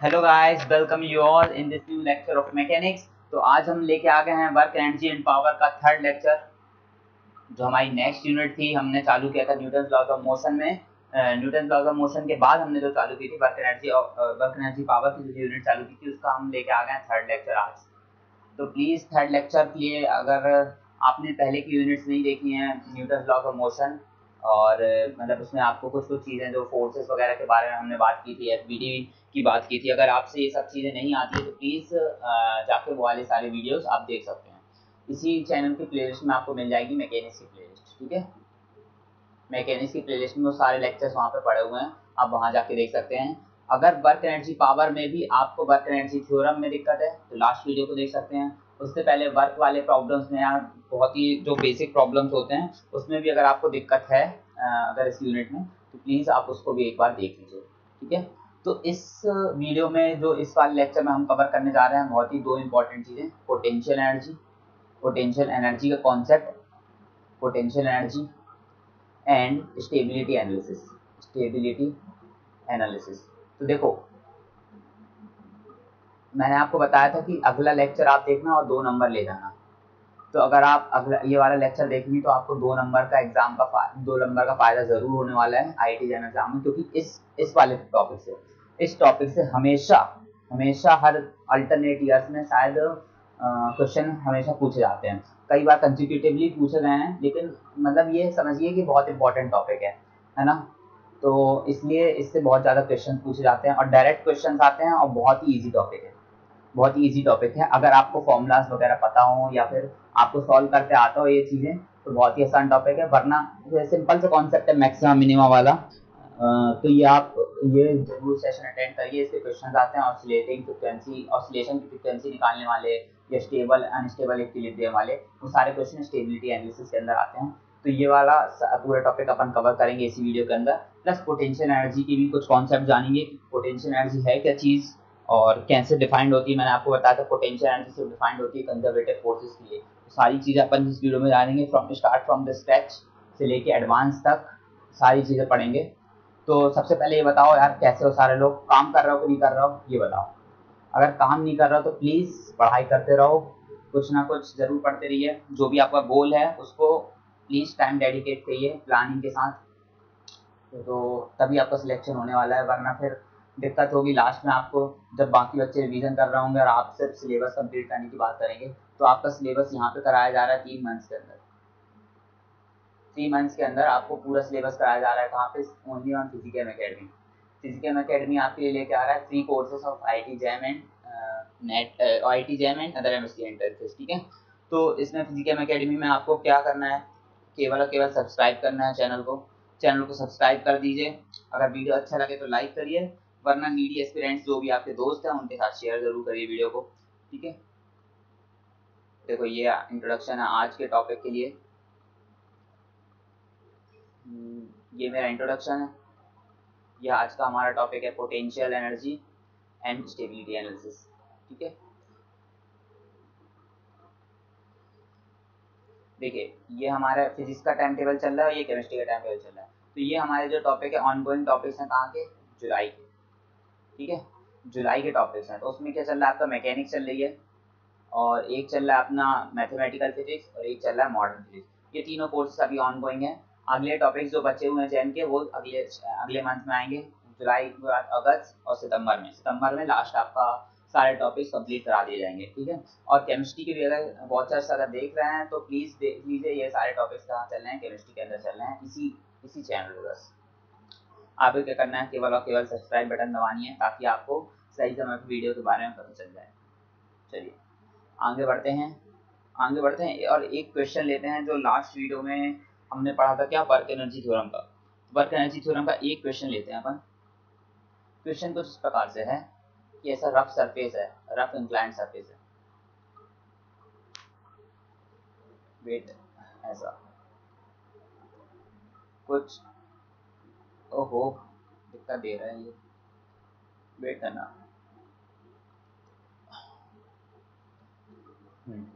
Hello guys welcome you all in this new lecture of mechanics तो आज हम लेके आ गए हैं वर्क एनर्जी एंड पावर का थर्ड लेक्चर जो हमारी नेक्स्ट यूनिट थी। हमने चालू किया था न्यूटन लॉज ऑफ़ मोशन में। न्यूटन लॉज ऑफ़ मोशन के बाद हमने जो चालू की थी work energy work energy power की जो यूनिट चालू की थी, उसका हम लेके आ गए हैं थर्ड लेक्चर आज। तो प्लीज़ थर्ड लेक्चर के लिए अगर आपने पहले की यूनिट्स नहीं देखी हैं न्यूटन लॉज ऑफ़ मोशन और मतलब उसमें आपको कुछ कुछ चीज़ें जो फोर्सेस वगैरह के बारे में हमने बात की थी एफबीडी की बात की थी, अगर आपसे ये सब चीज़ें नहीं आती तो प्लीज़ जाकर वो वाले सारे वीडियोस आप देख सकते हैं। इसी चैनल की प्लेलिस्ट में आपको मिल जाएगी मैकेनिक्स की प्लेलिस्ट ठीक है? मैकेनिक्स की प्लेलिस्ट में वो सारे लेक्चर्स वहाँ पर पड़े हुए हैं, आप वहाँ जाके देख सकते हैं। अगर वर्क एनर्जी पावर में भी आपको वर्क एनर्जी थ्योरम में दिक्कत है तो लास्ट वीडियो को देख सकते हैं। उससे पहले वर्क वाले प्रॉब्लम्स में यार बहुत ही जो बेसिक प्रॉब्लम्स होते हैं, उसमें भी अगर आपको दिक्कत है अगर इस यूनिट में तो प्लीज़ आप उसको भी एक बार देख लीजिए, ठीक है? तो इस वीडियो में जो इस वाले लेक्चर में हम कवर करने जा रहे हैं, बहुत ही दो इंपॉर्टेंट चीज़ें पोटेंशियल एनर्जी पोटेंशियल एनर्जी का concept potential energy and stability analysis stability analysis तो देखो मैंने आपको बताया था कि अगला लेक्चर आप देखना और दो नंबर ले जाना। तो अगर आप अगला, ये वाला लेक्चर देखेंगे तो आपको दो नंबर का एग्ज़ाम का दो नंबर का फ़ायदा ज़रूर होने वाला है आई टी एग्ज़ाम में, क्योंकि इस इस वाले टॉपिक से, इस टॉपिक से हमेशा हमेशा हर अल्टरनेट ईयर्स में शायद क्वेश्चन हमेशा पूछे जाते हैं। कई बार कंसिक्यूटिवली पूछे गए हैं, लेकिन मतलब ये समझिए कि बहुत इंपॉर्टेंट टॉपिक है है ना? तो इसलिए इससे बहुत ज़्यादा क्वेश्चन पूछे जाते हैं और डायरेक्ट क्वेश्चन आते हैं और बहुत ही ईजी टॉपिक है। बहुत ही ईजी टॉपिक है। अगर आपको फॉर्मूलाज वगैरह पता हो या फिर आपको सॉल्व करते आता हो ये चीज़ें तो बहुत ही आसान टॉपिक है। वरना सिंपल सा कॉन्सेप्ट है मैक्सिमम मिनिमम वाला। तो ये आप ये ज़रूर सेशन अटेंड करिए, इसके क्वेश्चन आते हैं ऑसिलेटिंग फ्रिक्वेंसी ऑसिलेशन की फ्रिक्वेंसी निकालने वाले या स्टेबल अनस्टेबल इक्विलिब्रियम वाले, वो सारे क्वेश्चन स्टेबिलिटी एनालिसिस के अंदर आते हैं। तो ये वाला पूरा टॉपिक अपन कवर करेंगे इसी वीडियो के अंदर। प्लस पोटेंशियल एनर्जी की भी कुछ कॉन्सेप्ट जानेंगे पोटेंशियल एनर्जी है क्या चीज़। और कैसे डिफाइंड होती है, मैंने आपको बताया था पोटेंशियल एनर्जी से डिफाइंड होती है कंजर्वेटिव फोर्सेस के लिए। तो सारी चीज़ें अपन इस वीडियो में जानेंगे from start from the scratch से लेके एडवांस तक सारी चीज़ें पढ़ेंगे। तो सबसे पहले ये बताओ यार, कैसे हो सारे लोग? काम कर रहे हो कि नहीं कर रहे हो? ये बताओ। अगर काम नहीं कर रहे हो तो प्लीज़ पढ़ाई करते रहो। कुछ ना कुछ ज़रूर पढ़ते रहिए। जो भी आपका गोल है, उसको प्लीज़ टाइम डेडिकेट करिए प्लानिंग के साथ। तो तभी आपका सिलेक्शन होने वाला है, वरना फिर दिक्कत होगी लास्ट में आपको जब बाकी बच्चे रिवीजन कर रहे होंगे और आप सिर्फ़ सिलेबस कंप्लीट करने की बात करेंगे तो आपका सिलेबस यहाँ पे कराया जा रहा है तीन मंथ्स के अंदर। थ्री मंथ्स के अंदर आपको पूरा सिलेबस कराया जा रहा है कहाँ पे? Only on physical academy physical academy आपके लिए लेके आ रहा है three courses of I T JAM and NET I T JAM and other M S ठीक है? तो इसमें फ़िज़िकल अकेडमी में आपको क्या करना है? केवल और केवल सब्सक्राइब करना है चैनल को। चैनल को सब्सक्राइब कर दीजिए। अगर वीडियो अच्छा लगे तो लाइक करिए। वरना नीडी एस्पिरेंट्स जो भी आपके दोस्त हैं उनके साथ शेयर ज़रूर करिए वीडियो को ठीक है? देखो ये इंट्रोडक्शन है आज के टॉपिक के लिए। हम्म, ये मेरा इंट्रोडक्शन है। यह आज का हमारा टॉपिक है potential energy and stability analysis ठीक है? देखिए ये हमारा फिजिक्स का टाइम टेबल चल रहा है और ये केमिस्ट्री का टाइम टेबल चल रहा है। तो ये हमारे जो टॉपिक है ऑन गोइंग टॉपिक्स हैं कहाँ के? जुलाई के। ठीक है? जुलाई के टॉपिक्स हैं। तो उसमें क्या चल रहा है? आपका मैकेनिक्स चल रही है और एक चल रहा है अपना मैथमेटिकल फिजिक्स और एक चल रहा है मॉडर्न फिजिक्स ये तीनों कोर्सेज अभी ऑन गोइंग है। अगले टॉपिक्स जो बचे हुए हैं जैन के, वो अगले अगले मंथ में आएँगे। जुलाई, अगस्त और सितंबर में। सितंबर में लास्ट आपका सारे टॉपिक्स कंप्लीट करा दिए जाएँगे, ठीक है? और केमिस्ट्री के भी अगर वॉचर्स अगर देख रहे हैं तो प्लीज़ देख लीजिए ये सारे टॉपिक्स कहाँ चल रहे हैं? केमिस्ट्री के अंदर चल रहे हैं। इसी इसी चैनल पर बस। आपको क्या करना है, केवल और केवल सब्सक्राइब बटन दबानी है ताकि आपको सही समय पर वीडियो के बारे में पता चल जाए। चलिए, आगे बढ़ते हैं। आगे बढ़ते हैं और एक क्वेश्चन लेते हैं जो लास्ट वीडियो में हमने पढ़ा था क्या? वर्क एनर्जी थ्योरम का। वर्क एनर्जी थ्योरम का एक क्वेश्चन लेते हैं अपन। क्वेश्चन कुछ इस प्रकार से है कि ऐसा रफ सरफेस है रफ इंक्लाइंड सरफेस है। वेट ऐसा। कुछ ओहो दिक्कत दे रहा है ये। वेट करना हम्म।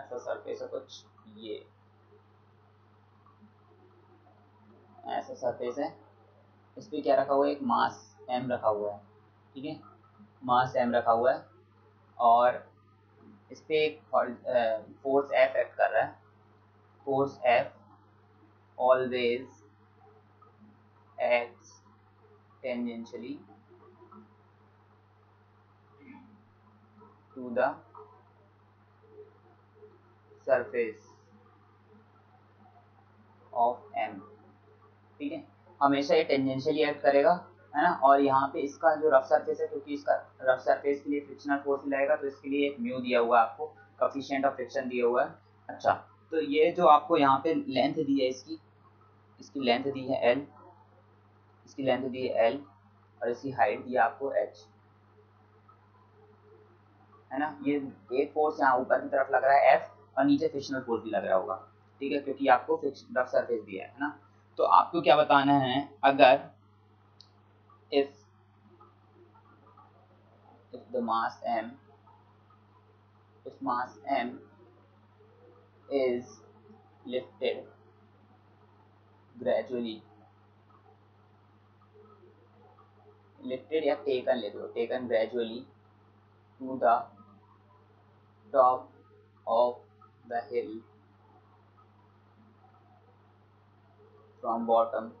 ऐसा सरफेस है कुछ ये। ऐसा सरफेस है इस पर क्या रखा हुआ है? एक मास एम रखा हुआ है, ठीक है? मास एम रखा हुआ है और इस पर एक फोर्स एफ़ एक्ट कर रहा है। Force F always acts tangentially to the surface of M ठीक है? हमेशा ये टेंजेंशियली एक्ट करेगा, है ना? और यहाँ पे इसका जो रफ सरफेस है, क्योंकि इसका रफ सरफेस के लिए फ्रिक्शनल फोर्स मिलाएगा तो इसके लिए एक म्यू दिया हुआ है आपको कफिशियंट ऑफ़ फ्रिक्शन दिया हुआ है। अच्छा तो ये जो आपको यहाँ पे लेंथ दी है इसकी इसकी लेंथ दी है एल इसकी लेंथ दी है एल और इसकी हाइट दी आपको एच है ना? ये एक फोर्स यहाँ ऊपर की तरफ़ लग रहा है एफ़ और नीचे फ्रिक्शनल फोर्स भी लग रहा होगा, ठीक है? क्योंकि आपको रफ सरफेस दिया है ना? तो आपको क्या बताना है? अगर if if the mass m, if mass m is lifted gradually lifted या taken ले दो taken gradually to the top of the hill from bottom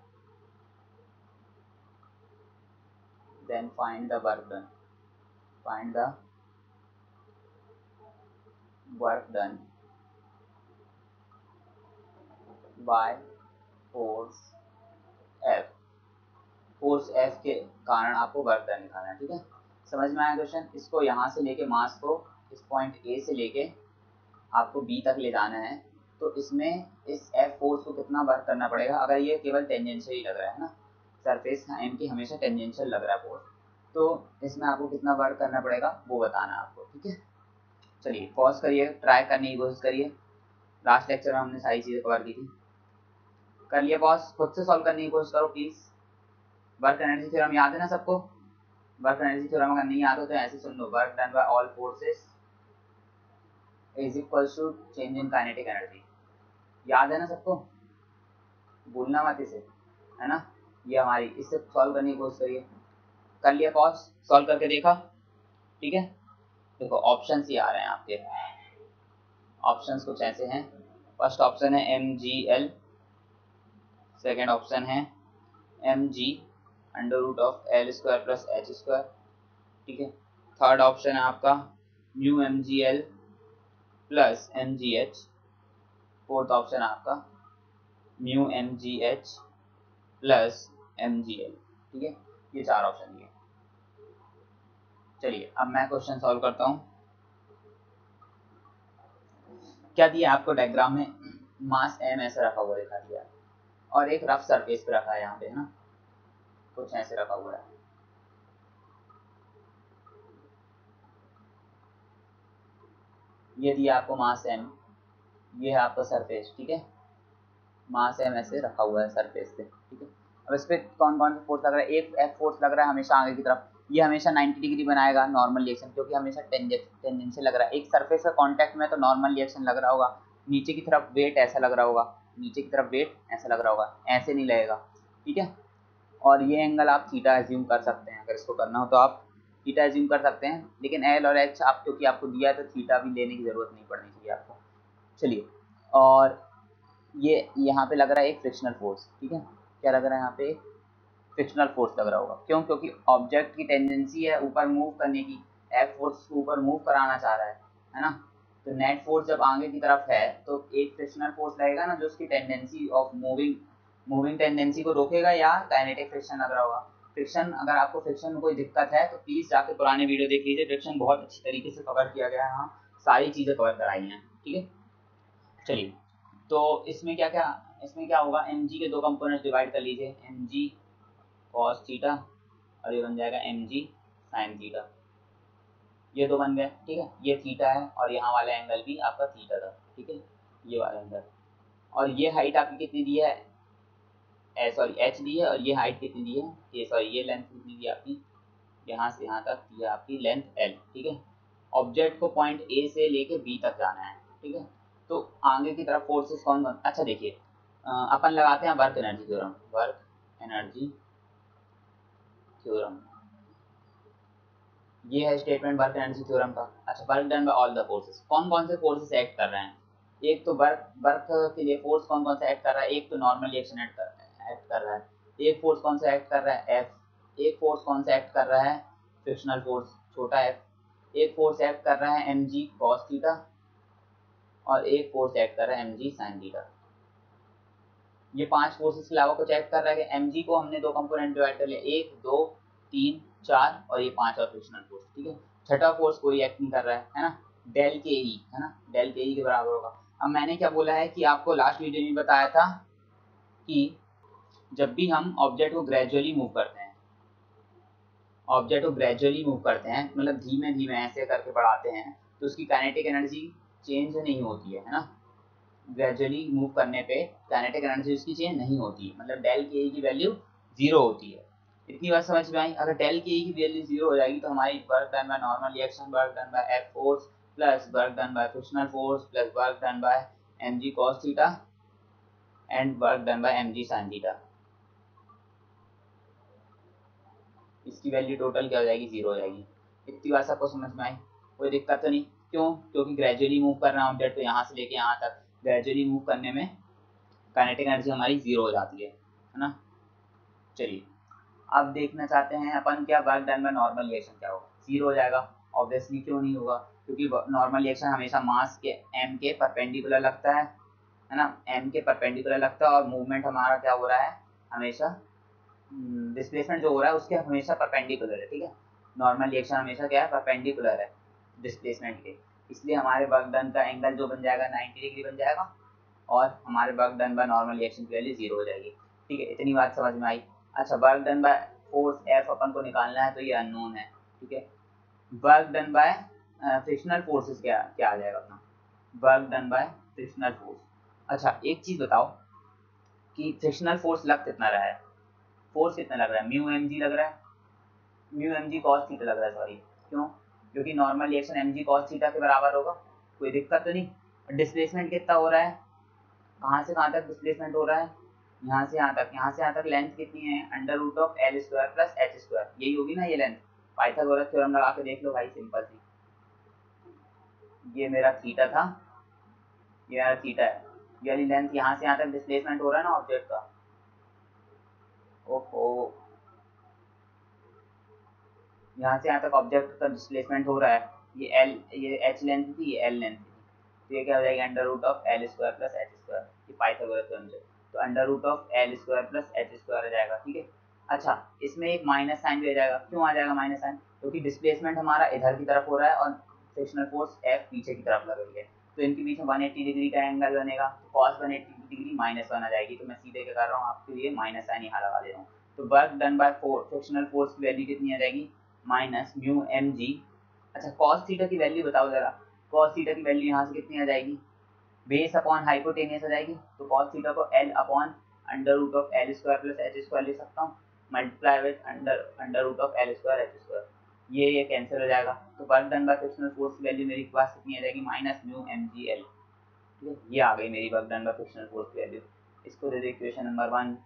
then find the work done find the work done by force F force F के कारण आपको done निकालना है, ठीक है? समझ में आया क्वेश्चन इसको यहाँ से लेके मास को, इस पॉइंट ए से लेके आपको बी तक ले जाना है। तो इसमें इस एफ़ फोर्स को कितना वर्क करना पड़ेगा? अगर ये केवल टेंजेंशियल ही लग रहा है ना? सरफेस एम की हमेशा टेंजेंशियल लग रहा है फोर्स तो इसमें आपको कितना वर्क करना पड़ेगा? वो बताना आपको, ठीक है? चलिए पॉज करिए ट्राई करने की कोशिश करिए। लास्ट लेक्चर में हमने सारी चीज़ें कवर की थी। कर लिए पॉज खुद से सॉल्व करने की कोशिश करो प्लीज़ वर्क एनर्जी थ्योरम याद है ना सबको? वर्क एनर्जी थ्योरम अगर नहीं याद हो तो ऐसे सुन लो. Work done by all forces is equal to change in kinetic energy याद है ना सबको? भूलना मत इसे, है ना? ये हमारी, इससे सॉल्व करने की कोशिश करिए. कर लिया कॉस सॉल्व करके देखा. ठीक है? देखो ऑप्शन ही आ रहे हैं आपके. ऑप्शंस कुछ ऐसे हैं. फ़र्स्ट ऑप्शन है M G L second option है M G under root of L square plus H square ठीक है? थर्ड ऑप्शन है आपका mu M G L plus M G H fourth option है आपका mu M G H plus M G L ठीक है? ये चार ऑप्शन दिए चलिए, अब मैं क्वेश्चन सॉल्व करता हूँ। क्या दिया आपको डायग्राम में? मास एम ऐसा रखा हुआ दिखा दिया और एक रफ सरफेस पे रखा है यहाँ पे, है ना? कुछ ऐसे रखा हुआ है। ये दिया आपको मास एम ये है आपका सरफेस ठीक है? मास एम ऐसे रखा हुआ है सरफेस पे, ठीक है? अब इस पर कौन कौन सा फोर्स लग रहा है? एक एफ़ फोर्स लग रहा है हमेशा आगे की तरफ़। ये हमेशा 90 डिग्री बनाएगा नॉर्मल रिएक्शन क्योंकि हमेशा टेंजेंट लग रहा है। एक सरफेस का कांटेक्ट में तो नॉर्मल रिएक्शन लग रहा होगा। नीचे की तरफ़ वेट ऐसा लग रहा होगा। नीचे की तरफ़ वेट ऐसा लग रहा होगा। ऐसे नहीं लगेगा। ठीक है? और ये एंगल आप थीटा एज्यूम कर सकते हैं। अगर इसको करना हो तो आप थीटा एज्यूम कर सकते हैं। लेकिन एल और एच आप, क्योंकि आपको दिया है तो थीटा भी लेने की ज़रूरत नहीं पड़नी चाहिए आपको। चलिए। और ये, यहाँ पे लग रहा है एक फ्रिक्शनल फोर्स ठीक है? क्या लग रहा है यहाँ पे? फ्रिक्शनल फोर्स लग रहा होगा। क्यों? क्योंकि ऑब्जेक्ट की टेंडेंसी है ऊपर मूव करने की। एफ़ फोर्स ऊपर मूव कराना चाह रहा है। है ना? तो नेट फोर्स जब आगे की तरफ़ है तो एक फ्रिक्शनल फोर्स लगेगा ना, जो उसकी tendency of moving moving tendency को रोकेगा या काइनेटिक फ्रिक्शन लग रहा होगा। फ्रिक्शन अगर आपको फ्रिक्शन में कोई दिक्कत है तो प्लीज़ जाके पुराने वीडियो देख लीजिए। फ्रिक्शन बहुत अच्छी तरीके से कवर किया गया है यहाँ सारी चीज़ें कवर कराई हैं, ठीक है? चलिए तो इसमें क्या क्या इसमें क्या होगा? एम के दो कंपोनेंट्स डिवाइड कर लीजिए। एम जी थीटा और ये बन जाएगा एम जी साइन थीटा ये दो बन गए, ठीक है? ये थीटा है और यहाँ वाला एंगल भी आपका थीटा था, ठीक है? ये वाला एंगल और ये हाइट आपकी कितनी दी है? सॉरी एच दी है और ये हाइट कितनी दी है? ये सॉरी ये लेंथ कितनी दी आपकी? यहाँ से यहाँ तक ये आपकी लेंथ एल ठीक है? ऑब्जेक्ट को पॉइंट ए से लेके बी तक जाना है, ठीक है? तो आगे की तरफ़ फोर्सेस कौन कौन अच्छा देखिए अपन लगाते हैं work energy theorem work energy theorem ये है स्टेटमेंट वर्क एनर्जी थ्योरम का। अच्छा work done by all the forces कौन कौन से फोर्सेस एक्ट कर रहे हैं? एक तो वर्क वर्क के लिए फोर्स कौन कौन सा एक्ट कर रहा है? एक तो नॉर्मल रिएक्शन एक्ट कर एक्ट कर रहा है। एक फोर्स कौन सा एक्ट कर रहा है? एफ़ एक फोर्स कौन सा एक्ट कर रहा है? फ्रिक्शनल फोर्स छोटा एफ़ एक फोर्स एक्ट कर रहा है एम जी कॉस थीटा और एक फोर्स एक्ट कर रहा है एम जी साइन थीटा ये पाँच फोर्सेस के अलावा कुछ एक्ट कर रहा है? एम जी को हमने दो कंपोनेंट डिवाइड कर लिया। एक, दो, तीन चार और ये पाँच और फ्रिक्शनल फोर्स ठीक है? छठा फोर्स कोई एक्ट नहीं कर रहा है है ना? डेल के ई है ना? डेल के ई के बराबर होगा। अब मैंने क्या बोला है कि आपको लास्ट वीडियो में बताया था कि जब भी हम ऑब्जेक्ट को ग्रेजुअली मूव करते हैं ऑब्जेक्ट को ग्रेजुअली मूव करते हैं मतलब धीमे धीमे ऐसे करके बढ़ाते हैं तो उसकी काइनेटिक एनर्जी चेंज नहीं होती है है ना? ग्रेजुअली मूव करने पे काइनेटिक एनर्जी उसकी चेंज नहीं होती मतलब डेल के ई की वैल्यू ज़ीरो होती है। इतनी बात समझ में आई। अगर डेल के की वैल्यू ज़ीरो हो जाएगी तो हमारी work done by normal reaction work done by F force plus work done by frictional force plus work done by M G cos theta and work done by M G sine theta इसकी value total क्या हो जाएगी? Zero हो जाएगी। इतनी बात सबको समझ में आई। कोई दिक्कत तो नहीं। क्यों? क्योंकि ग्रेजुअली मूव कर रहा ऑब्जेक्ट तो यहाँ से लेके यहाँ तक ग्रेजुअली मूव करने में काइनेटिक एनर्जी हमारी ज़ीरो हो जाती है। है ना? चलिए। अब देखना चाहते हैं अपन क्या work done by normal reaction क्या होगा? ज़ीरो हो जाएगा। ऑब्वियसली क्यों नहीं होगा? क्योंकि नॉर्मल रिएक्शन हमेशा मास के एम के परपेंडिकुलर लगता है है ना? एम के परपेंडिकुलर लगता है और मूवमेंट हमारा क्या हो रहा है? हमेशा डिस्प्लेसमेंट जो हो रहा है उसके हमेशा परपेंडिकुलर है, ठीक है? नॉर्मल रिएक्शन हमेशा क्या है? परपेंडिकुलर है डिस्प्लेसमेंट के। इसलिए हमारे वर्क डन का एंगल जो बन जाएगा 90 डिग्री बन जाएगा और हमारे work done by normal reaction की वैल्यू ज़ीरो हो जाएगी। ठीक है, इतनी बात समझ में आई। अच्छा work done by force F अपन को निकालना है तो ये अननोन है, ठीक है? Work done by frictional forces क्या क्या आ जाएगा अपना? Work done by frictional force अच्छा एक चीज़ बताओ कि फ्रिक्शनल फोर्स लग कितना रहा है? फोर्स कितना लग रहा है? म्यू एम जी लग रहा है? Mu M G cos theta लग रहा है सॉरी क्यों? क्योंकि normal reaction M G cos theta के बराबर होगा, कोई दिक्कत तो नहीं? डिस्प्लेसमेंट कितना हो रहा है? कहाँ से कहाँ तक डिस्प्लेसमेंट हो रहा है? यहाँ से यहाँ तक, यहाँ से यहाँ तक लेंथ कितनी है? Under root of L square plus H square यही होगी ना ये लेंथ पाइथागोरस थ्योरम लगा के देख लो भाई सिंपल सी। ये मेरा थीटा था। ये मेरा थीटा है। ये वाली लेंथ यहाँ से यहाँ तक डिस्प्लेसमेंट हो रहा है ना ऑब्जेक्ट का? ओहो। यहाँ से यहाँ तक ऑब्जेक्ट का डिस्प्लेसमेंट हो रहा है। ये एल ये एच लेंथ थी, ये एल लेंथ थी। तो ये क्या हो जाएगा? Under root of L square plus H square ये पाइथागोरस थ्योरम से तो under root of L square plus H square आ जाएगा, ठीक है? अच्छा इसमें एक माइनस साइन भी आ जाएगा। क्यों आ जाएगा माइनस साइन क्योंकि डिस्प्लेसमेंट हमारा इधर की तरफ़ हो रहा है और फ्रिक्शनल फोर्स एफ़ पीछे की तरफ़ लग रही है। तो इनके बीच में 180 डिग्री का एंगल बनेगा। कॉस 180 डिग्री माइनस वन आ जाएगी। तो मैं सीधे क्या कर रहा हूँ? आपके लिए माइनस साइन यहाँ लगा दे रहा हूँ। तो work done by for frictional force की वैल्यू कितनी आ जाएगी? माइनस म्यू एम जी अच्छा कॉस थीटा की वैल्यू बताओ जरा। कॉस थीटा की वैल्यू यहाँ से कितनी आ जाएगी? बेस अपॉन हाइपोटेनियस आ जाएगी तो कॉस थीटा को L upon under root of L square plus H square ले सकता हूँ multiply with under under root of L square H square ये ये कैंसिल हो जाएगा। तो work done by frictional force की वैल्यू मेरे पास कितनी आ जाएगी minus mu M G L ठीक है? ये आ गई मेरी work done by frictional force की वैल्यू इसको दे दो इक्वेशन नंबर वन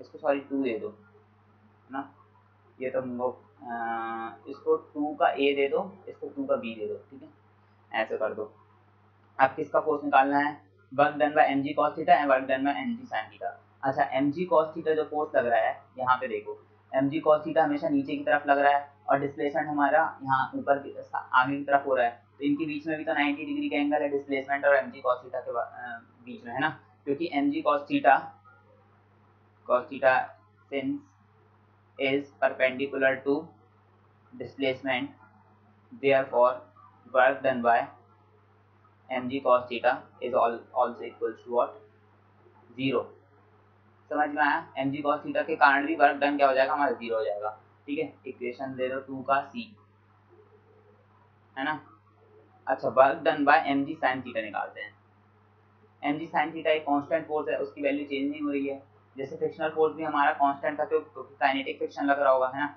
इसको सॉरी टू दे दो। है ना? ये तो हम लोग इसको टू का ए दे दो, इसको टू का बी दे दो। ठीक है? ऐसे कर दो। अब किसका फोर्स निकालना है। Work done by M G cos theta and work done by M G sine theta अच्छा एम जी कॉस थीटा जो फोर्स लग रहा है, यहाँ पे देखो। एम जी कॉस थीटा हमेशा नीचे की तरफ़ लग रहा है और डिस्प्लेसमेंट हमारा यहाँ ऊपर आगे की तरफ़ हो रहा है। तो इनके बीच में भी तो 90 डिग्री का एंगल है डिस्प्लेसमेंट और एम जी कॉस थीटा के बीच में, है ना? क्योंकि M G cos theta cos theta since is perpendicular to displacement, therefore, work done by mg cos theta is all, also equals to what? Zero. समझ में आया? जी कॉस थीटा के कारण भी वर्क डन क्या हो जाएगा? हमारा ज़ीरो हो जाएगा। ठीक है? इक्वेशन दे दो टू का सी है ना? अच्छा work done by G sine theta निकालते हैं। जी साइन थीटा एक कांस्टेंट फोर्स है, उसकी वैल्यू चेंज नहीं हो रही है। जैसे फ्रिक्शनल फोर्स भी हमारा कांस्टेंट था क्योंकि काइनेटिक फ्रिक्शन लग रहा होगा, है ना?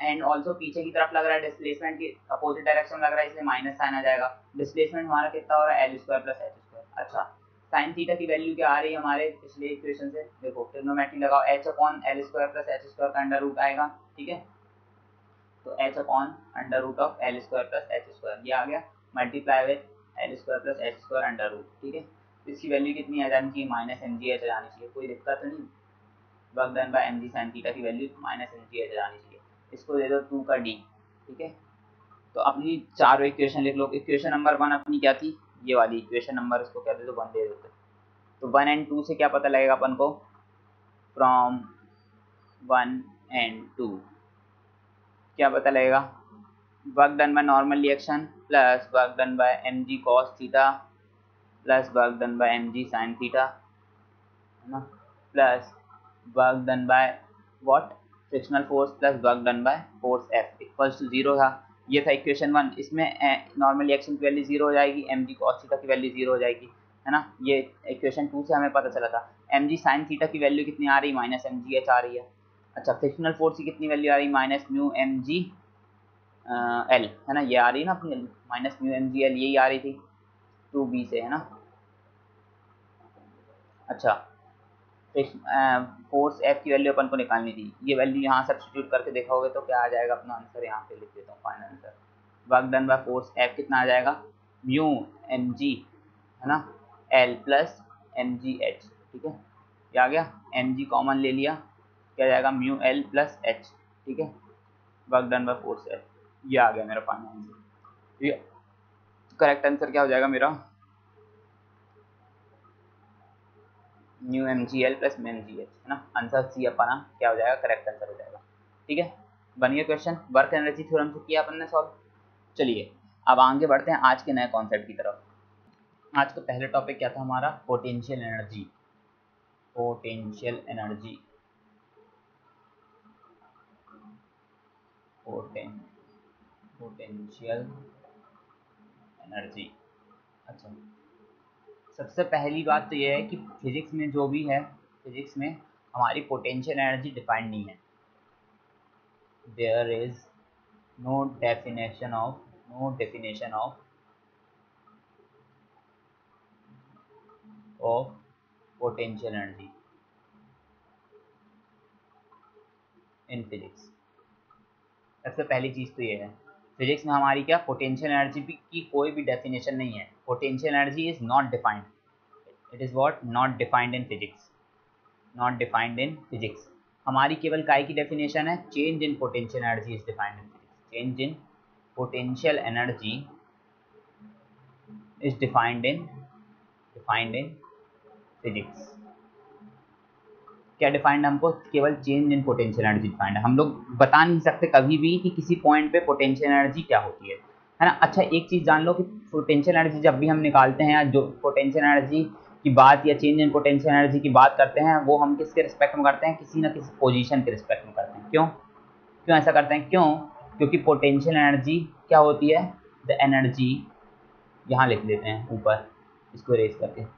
एंड ऑल्सो पीछे की तरफ़ लग रहा है डिस्प्लेसमेंट की अपोजिट डायरेक्शन लग रहा है, इसलिए माइनस साइन आ जाएगा। डिस्प्लेसमेंट हमारा कितना हो रहा है? L square plus H square अच्छा साइन थीटा की वैल्यू क्या आ रही है हमारे? पिछले इक्वेशन से। देखो ट्रिग्नोमेट्री लगाओ। H upon L square plus H square का अंडर रूट आएगा, ठीक है? तो H upon under root of L square plus H square ये आ गया। Multiply with L square plus H square under root ठीक है? तो इसकी वैल्यू कितनी आ जानी चाहिए? माइनस एम जी एच आ जानी चाहिए। कोई दिक्कत नहीं। Work done by M G sine theta की value minus M G H आ जानी चाहिए। इसको दे दो टू का डी ठीक है? तो अपनी चारों इक्वेशन लिख लो। इक्वेशन नंबर वन अपनी क्या थी? ये वाली इक्वेशन नंबर इसको क्या दे दो? वन दे देते तो वन एंड टू से क्या पता लगेगा अपन को? फ्रॉम वन एंड टू क्या पता लगेगा? Work done by normal reaction, plus work done by M G cos theta, plus work done by M G sine theta, है ना? Plus work done by what frictional force plus work done by force F equals to zero था। ये था equation one इसमें normal reaction की value zero हो जाएगी M G cos theta की वैल्यू ज़ीरो हो जाएगी, है ना? ये इक्वेशन टू से हमें पता चला था। एम जी साइन थीटा की वैल्यू कितनी आ रही? है माइनस एम जी एच आ रही है। अच्छा फ्रिक्शनल फोर्स की कितनी वैल्यू आ रही? है minus mu M G L है ना? ये आ रही है ना अपनी minus mu M G L यही आ रही थी। टू बी से, है ना? अच्छा फोर्स एफ़ की वैल्यू अपन को निकालनी थी। ये वैल्यू यहाँ सब्सिट्यूट करके देखोगे तो क्या आ जाएगा अपना आंसर यहाँ पे लिख देता हूँ final answer work done by force F कितना आ जाएगा? म्यू एम जी है ना? L plus M G H ठीक है? क्या आ गया। एम जी कॉमन ले लिया। क्या जाएगा? म्यू एल प्लस एच ठीक है? Work done by force F ये आ गया मेरा फाइनल आंसर ठीक है करेक्ट आंसर क्या हो जाएगा मेरा? Mu M G L plus M G H है ना? आंसर सी अपना, क्या हो जाएगा? करेक्ट आंसर हो जाएगा। ठीक है? बन गया क्वेश्चन वर्क एनर्जी थ्योरम से किया अपन ने सॉल्व चलिए, अब आगे बढ़ते हैं आज के नए कॉन्सेप्ट की तरफ़। आज का पहले टॉपिक क्या था हमारा? Potential energy potential energy potential energy अच्छा। सबसे पहली बात तो यह है कि फिजिक्स में जो भी है फिजिक्स में हमारी पोटेंशियल एनर्जी डिफाइंड नहीं है। There is no definition of no definition of of potential energy in physics सबसे पहली चीज़ तो ये है। फिजिक्स में हमारी क्या पोटेंशियल एनर्जी की कोई भी डेफिनेशन नहीं है। Potential energy is not defined it is what not defined in physics not defined in physics हमारी केवल काय की डेफिनेशन है change in potential energy is defined in physics change in potential energy is defined in defined in physics क्या defined हमको? केवल change in potential energy defined है। हम लोग बता नहीं सकते कभी भी कि किसी पॉइंट पे पोटेंशियल एनर्जी क्या होती है। है ना? अच्छा एक चीज़ जान लो कि पोटेंशियल एनर्जी जब भी हम निकालते हैं जो पोटेंशियल एनर्जी की बात या चेंज इन पोटेंशियल एनर्जी की बात करते हैं, वो हम किसके रिस्पेक्ट में करते हैं? किसी ना किसी पोजीशन के रिस्पेक्ट में करते हैं। क्यों? क्यों ऐसा करते हैं? क्यों? क्योंकि पोटेंशियल एनर्जी क्या होती है? द एनर्जी यहाँ लिख लेते हैं ऊपर, इसको रेस करके।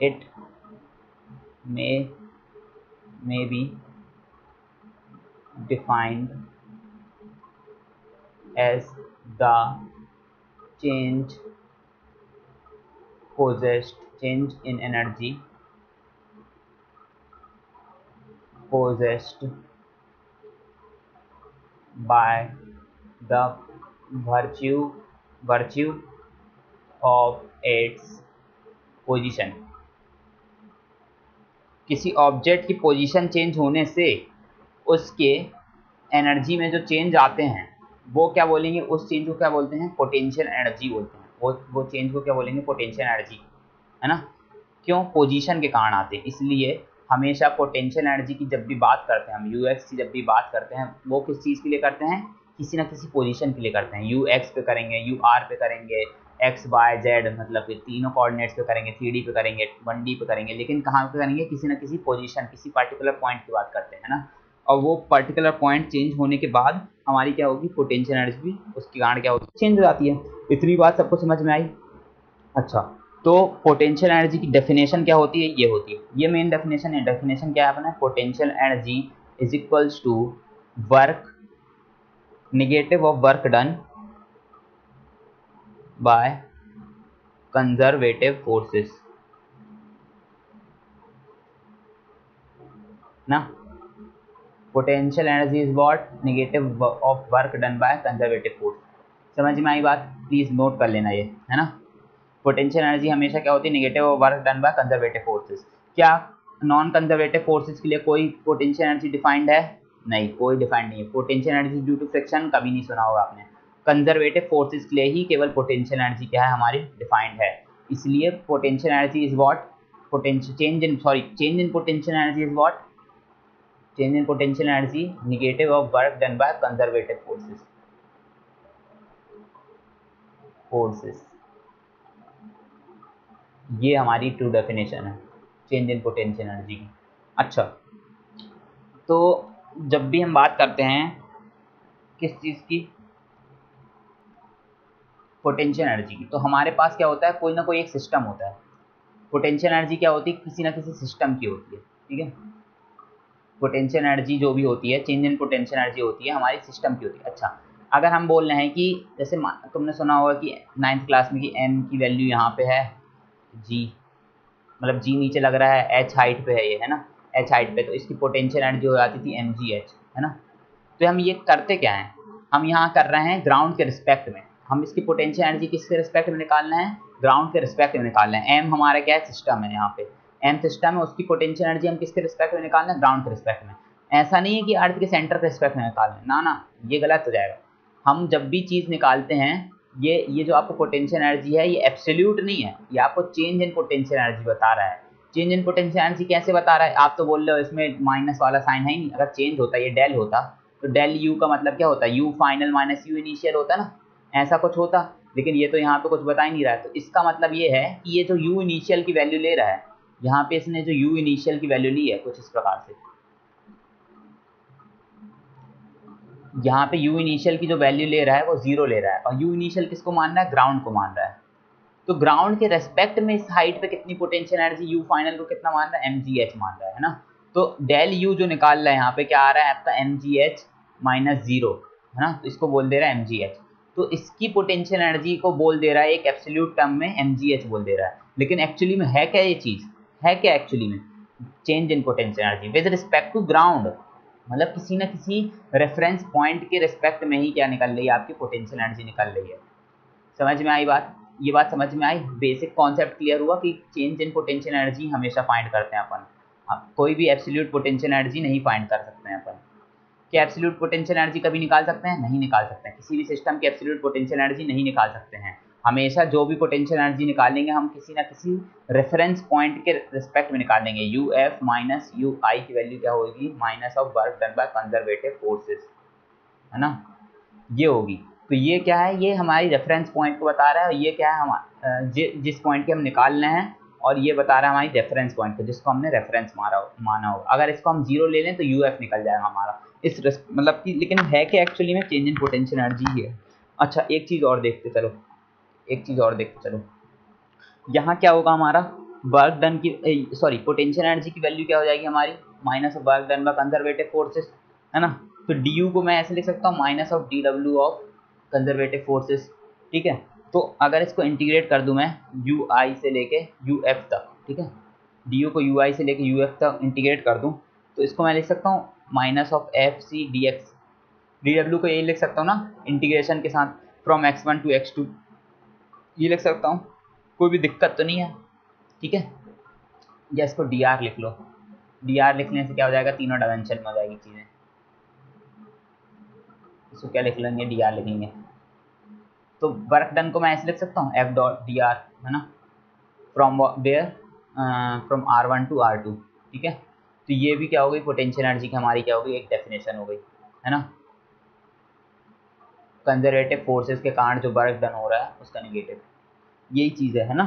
It may may be defined as the change possessed change in energy possessed by the virtue virtue of its position किसी ऑब्जेक्ट की पोजीशन चेंज होने से उसके एनर्जी में जो चेंज आते हैं, वो क्या बोलेंगे? उस चेंज को क्या बोलते हैं? पोटेंशियल एनर्जी बोलते हैं। वो वो चेंज को क्या बोलेंगे? पोटेंशियल एनर्जी है ना? क्यों? पोजीशन के कारण आते हैं। इसलिए हमेशा पोटेंशियल एनर्जी की जब भी बात करते हैं हम यू की जब भी बात करते हैं, वो किस चीज़ के लिए करते हैं? किसी ना किसी पोजीशन के लिए करते हैं। यू एक्स पे करेंगे यू आर पे करेंगे एक्स वाई जेड मतलब कि तीनों कोऑर्डिनेट्स पे करेंगे थ्री पे करेंगे वन पे करेंगे, लेकिन कहाँ पे करेंगे? किसी ना किसी पोजीशन किसी पर्टिकुलर पॉइंट की बात करते हैं ना? और वो पर्टिकुलर पॉइंट चेंज होने के बाद हमारी क्या होगी? पोटेंशियल एनर्जी भी उसके कारण क्या होगी चेंज हो जाती है। इतनी बात सबको समझ में आई? अच्छा तो पोटेंशियल एनर्जी की डेफिनेशन क्या होती है? ये होती है। ये मेन डेफिनेशन है। डेफिनेशन क्या है अपना? Potential energy is equals to work negative of work done by conservative forces. ना potential energy is what negative of work done by conservative force समझ में आई बात? प्लीज़ नोट कर लेना ये, है ना? पोटेंशियल एनर्जी हमेशा क्या होती? है negative work done by conservative forces क्या नॉन कंजर्वेटिव फोर्सेस के लिए कोई पोटेंशियल एनर्जी डिफाइंड है? नहीं, कोई डिफाइंड नहीं है. Potential energy due to friction कभी नहीं सुना होगा आपने। कंजर्वेटिव फोर्सेस के लिए ही केवल पोटेंशियल एनर्जी क्या है हमारी डिफाइंड है। इसलिए potential energy is what potential change in sorry change in potential energy is what change in potential energy, negative of work done by conservative forces. Forces. ये हमारी ट्रू डेफिनेशन है। Change in potential energy की। अच्छा। तो जब भी हम बात करते हैं किस चीज़ की? पोटेंशियल एनर्जी की। तो हमारे पास क्या होता है? कोई ना कोई एक सिस्टम होता है। पोटेंशियल एनर्जी क्या होती है? किसी ना किसी सिस्टम की होती है, ठीक है? पोटेंशियल एनर्जी जो भी होती है चेंज इन पोटेंशियल एनर्जी होती है, हमारी सिस्टम की होती है। अच्छा अगर हम बोल रहे हैं कि, जैसे तुमने सुना होगा कि नाइन्थ क्लास में कि एम की वैल्यू यहाँ पे है जी मतलब जी नीचे लग रहा है एच हाइट पे है ये, है ना? एच हाइट पे तो इसकी पोटेंशियल एनर्जी हो जाती थी एम जी एच है ना? तो हम ये करते क्या हैं? हम यहाँ कर रहे हैं ग्राउंड के रिस्पेक्ट में। हम इसकी पोटेंशियल एनर्जी किसके रिस्पेक्ट में निकालना है? ग्राउंड के रिस्पेक्ट में निकालना है। एम हमारा क्या है? सिस्टम है यहाँ पे। एम सिस्टम है, उसकी पोटेंशियल एनर्जी हम किसके रिस्पेक्ट में निकालना है? ग्राउंड के रिस्पेक्ट में। ऐसा नहीं है कि अर्थ के सेंटर के रिस्पेक्ट में निकाल लें ना ना, ये गलत हो जाएगा। हम जब भी चीज़ निकालते हैं, ये ये जो आपको पोटेंशियल एनर्जी है, ये एब्सोल्यूट नहीं है। ये आपको चेंज इन पोटेंशियल एनर्जी बता रहा है। चेंज इन पोटेंशियल एनर्जी कैसे बता रहा है? आप तो बोल रहे हो, इसमें माइनस वाला साइन है ही नहीं। अगर चेंज होता, ये डेल होता तो डेल यू का मतलब क्या होता है? U final minus U initial होता है ना? ऐसा कुछ होता, लेकिन ये तो यहाँ पे कुछ बता ही नहीं रहा है। तो इसका मतलब ये है कि ये जो यू इनिशियल की वैल्यू ले रहा है, यहाँ पे इसने जो यू इनिशियल की वैल्यू ली है कुछ इस प्रकार से। यहाँ पे यू इनिशियल की जो वैल्यू ले रहा है वो ज़ीरो ले रहा है, और यू इनिशियल किसको मान रहा है? ग्राउंड को मान रहा है। तो ग्राउंड के रेस्पेक्ट में इस हाइट पे कितनी पोटेंशियल एनर्जी यू फाइनल को कितना मान रहा है? एम जी एच मान रहा है ना? तो डेल यू जो निकाल रहा है यहाँ पे क्या आ रहा है? आपका M G H minus zero है ना? तो इसको बोल दे रहा है एम जी एच तो इसकी पोटेंशियल एनर्जी को बोल दे रहा है, एक एब्सोल्यूट टर्म में एम जी एच बोल दे रहा है। लेकिन एक्चुअली में है क्या ये चीज़? है क्या एक्चुअली में? Change in potential energy with respect to ground मतलब किसी ना किसी रेफरेंस पॉइंट के रिस्पेक्ट में ही क्या निकल रही है? आपकी पोटेंशियल एनर्जी निकल रही है। समझ में आई बात? ये बात समझ में आई? बेसिक कॉन्सेप्ट क्लियर हुआ कि चेंज इन पोटेंशियल एनर्जी हमेशा फाइंड करते हैं अपन। कोई भी एब्सोल्यूट पोटेंशियल एनर्जी नहीं फाइंड कर सकते हैं अपन। क्या एब्सोल्यूट पोटेंशियल एनर्जी कभी निकाल सकते हैं? नहीं निकाल सकते हैं। किसी भी सिस्टम की एब्सोल्यूट पोटेंशियल एनर्जी नहीं निकाल सकते हैं। हमेशा जो भी पोटेंशियल एनर्जी निकालेंगे, हम किसी ना किसी रेफरेंस पॉइंट के रिस्पेक्ट में निकालेंगे। U F minus U I की वैल्यू क्या होगी? Minus of work done by conservative forces है ना? ये होगी। तो ये क्या है? ये हमारी रेफरेंस पॉइंट को बता रहा है और ये क्या है? हम जिस पॉइंट के हम निकाल रहे हैं और ये बता रहा है हमारी रेफरेंस पॉइंट को, जिसको हमने रेफरेंस मारा माना होगा अगर इसको हम ज़ीरो ले लें तो यू एफ़ निकल जाएगा हमारा। इस मतलब कि, लेकिन है कि एक्चुअली में चेंज इन पोटेंशियल एनर्जी ही है। अच्छा एक चीज़ और देखते, चलो। एक चीज़ और देखते, चलो। यहाँ क्या होगा हमारा? वर्क डन की सॉरी पोटेंशियल एनर्जी की वैल्यू क्या हो जाएगी हमारी? Minus of work done by conservative forces है ना? तो डी यू को मैं ऐसे लिख सकता हूँ minus of D W of conservative forces ठीक है? तो अगर इसको इंटीग्रेट कर दूँ मैं यू आई से लेके यू एफ़ तक, ठीक है? डी यू को यू आई से लेके यू एफ़ तक इंटीग्रेट कर दूँ तो इसको मैं लिख सकता हूँ minus of F C D X. D W को यही लिख सकता हूँ ना, इंटीग्रेशन के साथ from X one to X two ये लिख सकता हूँ, कोई भी दिक्कत तो नहीं है, ठीक है? या इसको डी आर लिख लो। डी आर लिखने से क्या हो जाएगा, तीनों डायमेंशन में हो जाएगी चीज़ें। इसको क्या लिख लेंगे डी आर लिखेंगे। तो वर्क डन को मैं ऐसे लिख सकता हूँ एफ़ डॉट डी आर है ना? From where from R one to R two ठीक है? तो ये भी क्या हो गई? पोटेंशियल एनर्जी की हमारी क्या हो गई? एक डेफिनेशन हो गई, है ना? कंजर्वेटिव फोर्सेस के कारण जो वर्क डन हो रहा है, उसका निगेटिव यही चीज़, है ना?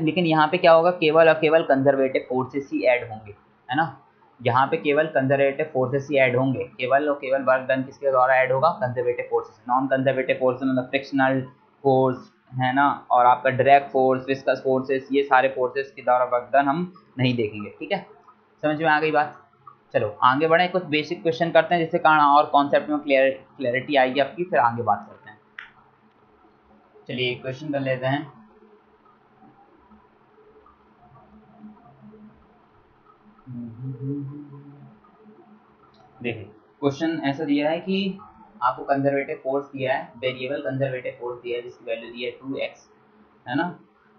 लेकिन यहाँ पे क्या होगा? केवल और केवल कंजर्वेटिव फोर्सेस ही ऐड होंगे, है ना? यहाँ पे केवल कंजर्वेटिव फोर्सेस ही ऐड होंगे। केवल और केवल वर्क डन किसके द्वारा ऐड होगा? Conservative forces non conservative forces मतलब फ्रिक्शनल फोर्स है ना? और आपका डायरेक्ट फोर्स विस्कस फोर्सेस ये सारे फोर्सेस के द्वारा वर्क डन हम नहीं देखेंगे, ठीक है? समझ में आ गई बात? चलो, आगे बढ़े, कुछ बेसिक क्वेश्चन करते हैं, जिससे कारण और कॉन्सेप्ट में क्लियर आएगी आपकी, फिर आगे बात करते हैं। चलिए क्वेश्चन कर लेते हैं। देखिए क्वेश्चन ऐसा दिया है कि आपको कंजर्वेटिव फोर्स दिया है वेरिएबल कंजर्वेटिव फोर्स दिया है, जिसकी वैल्यू दी है टू एक्स है ना?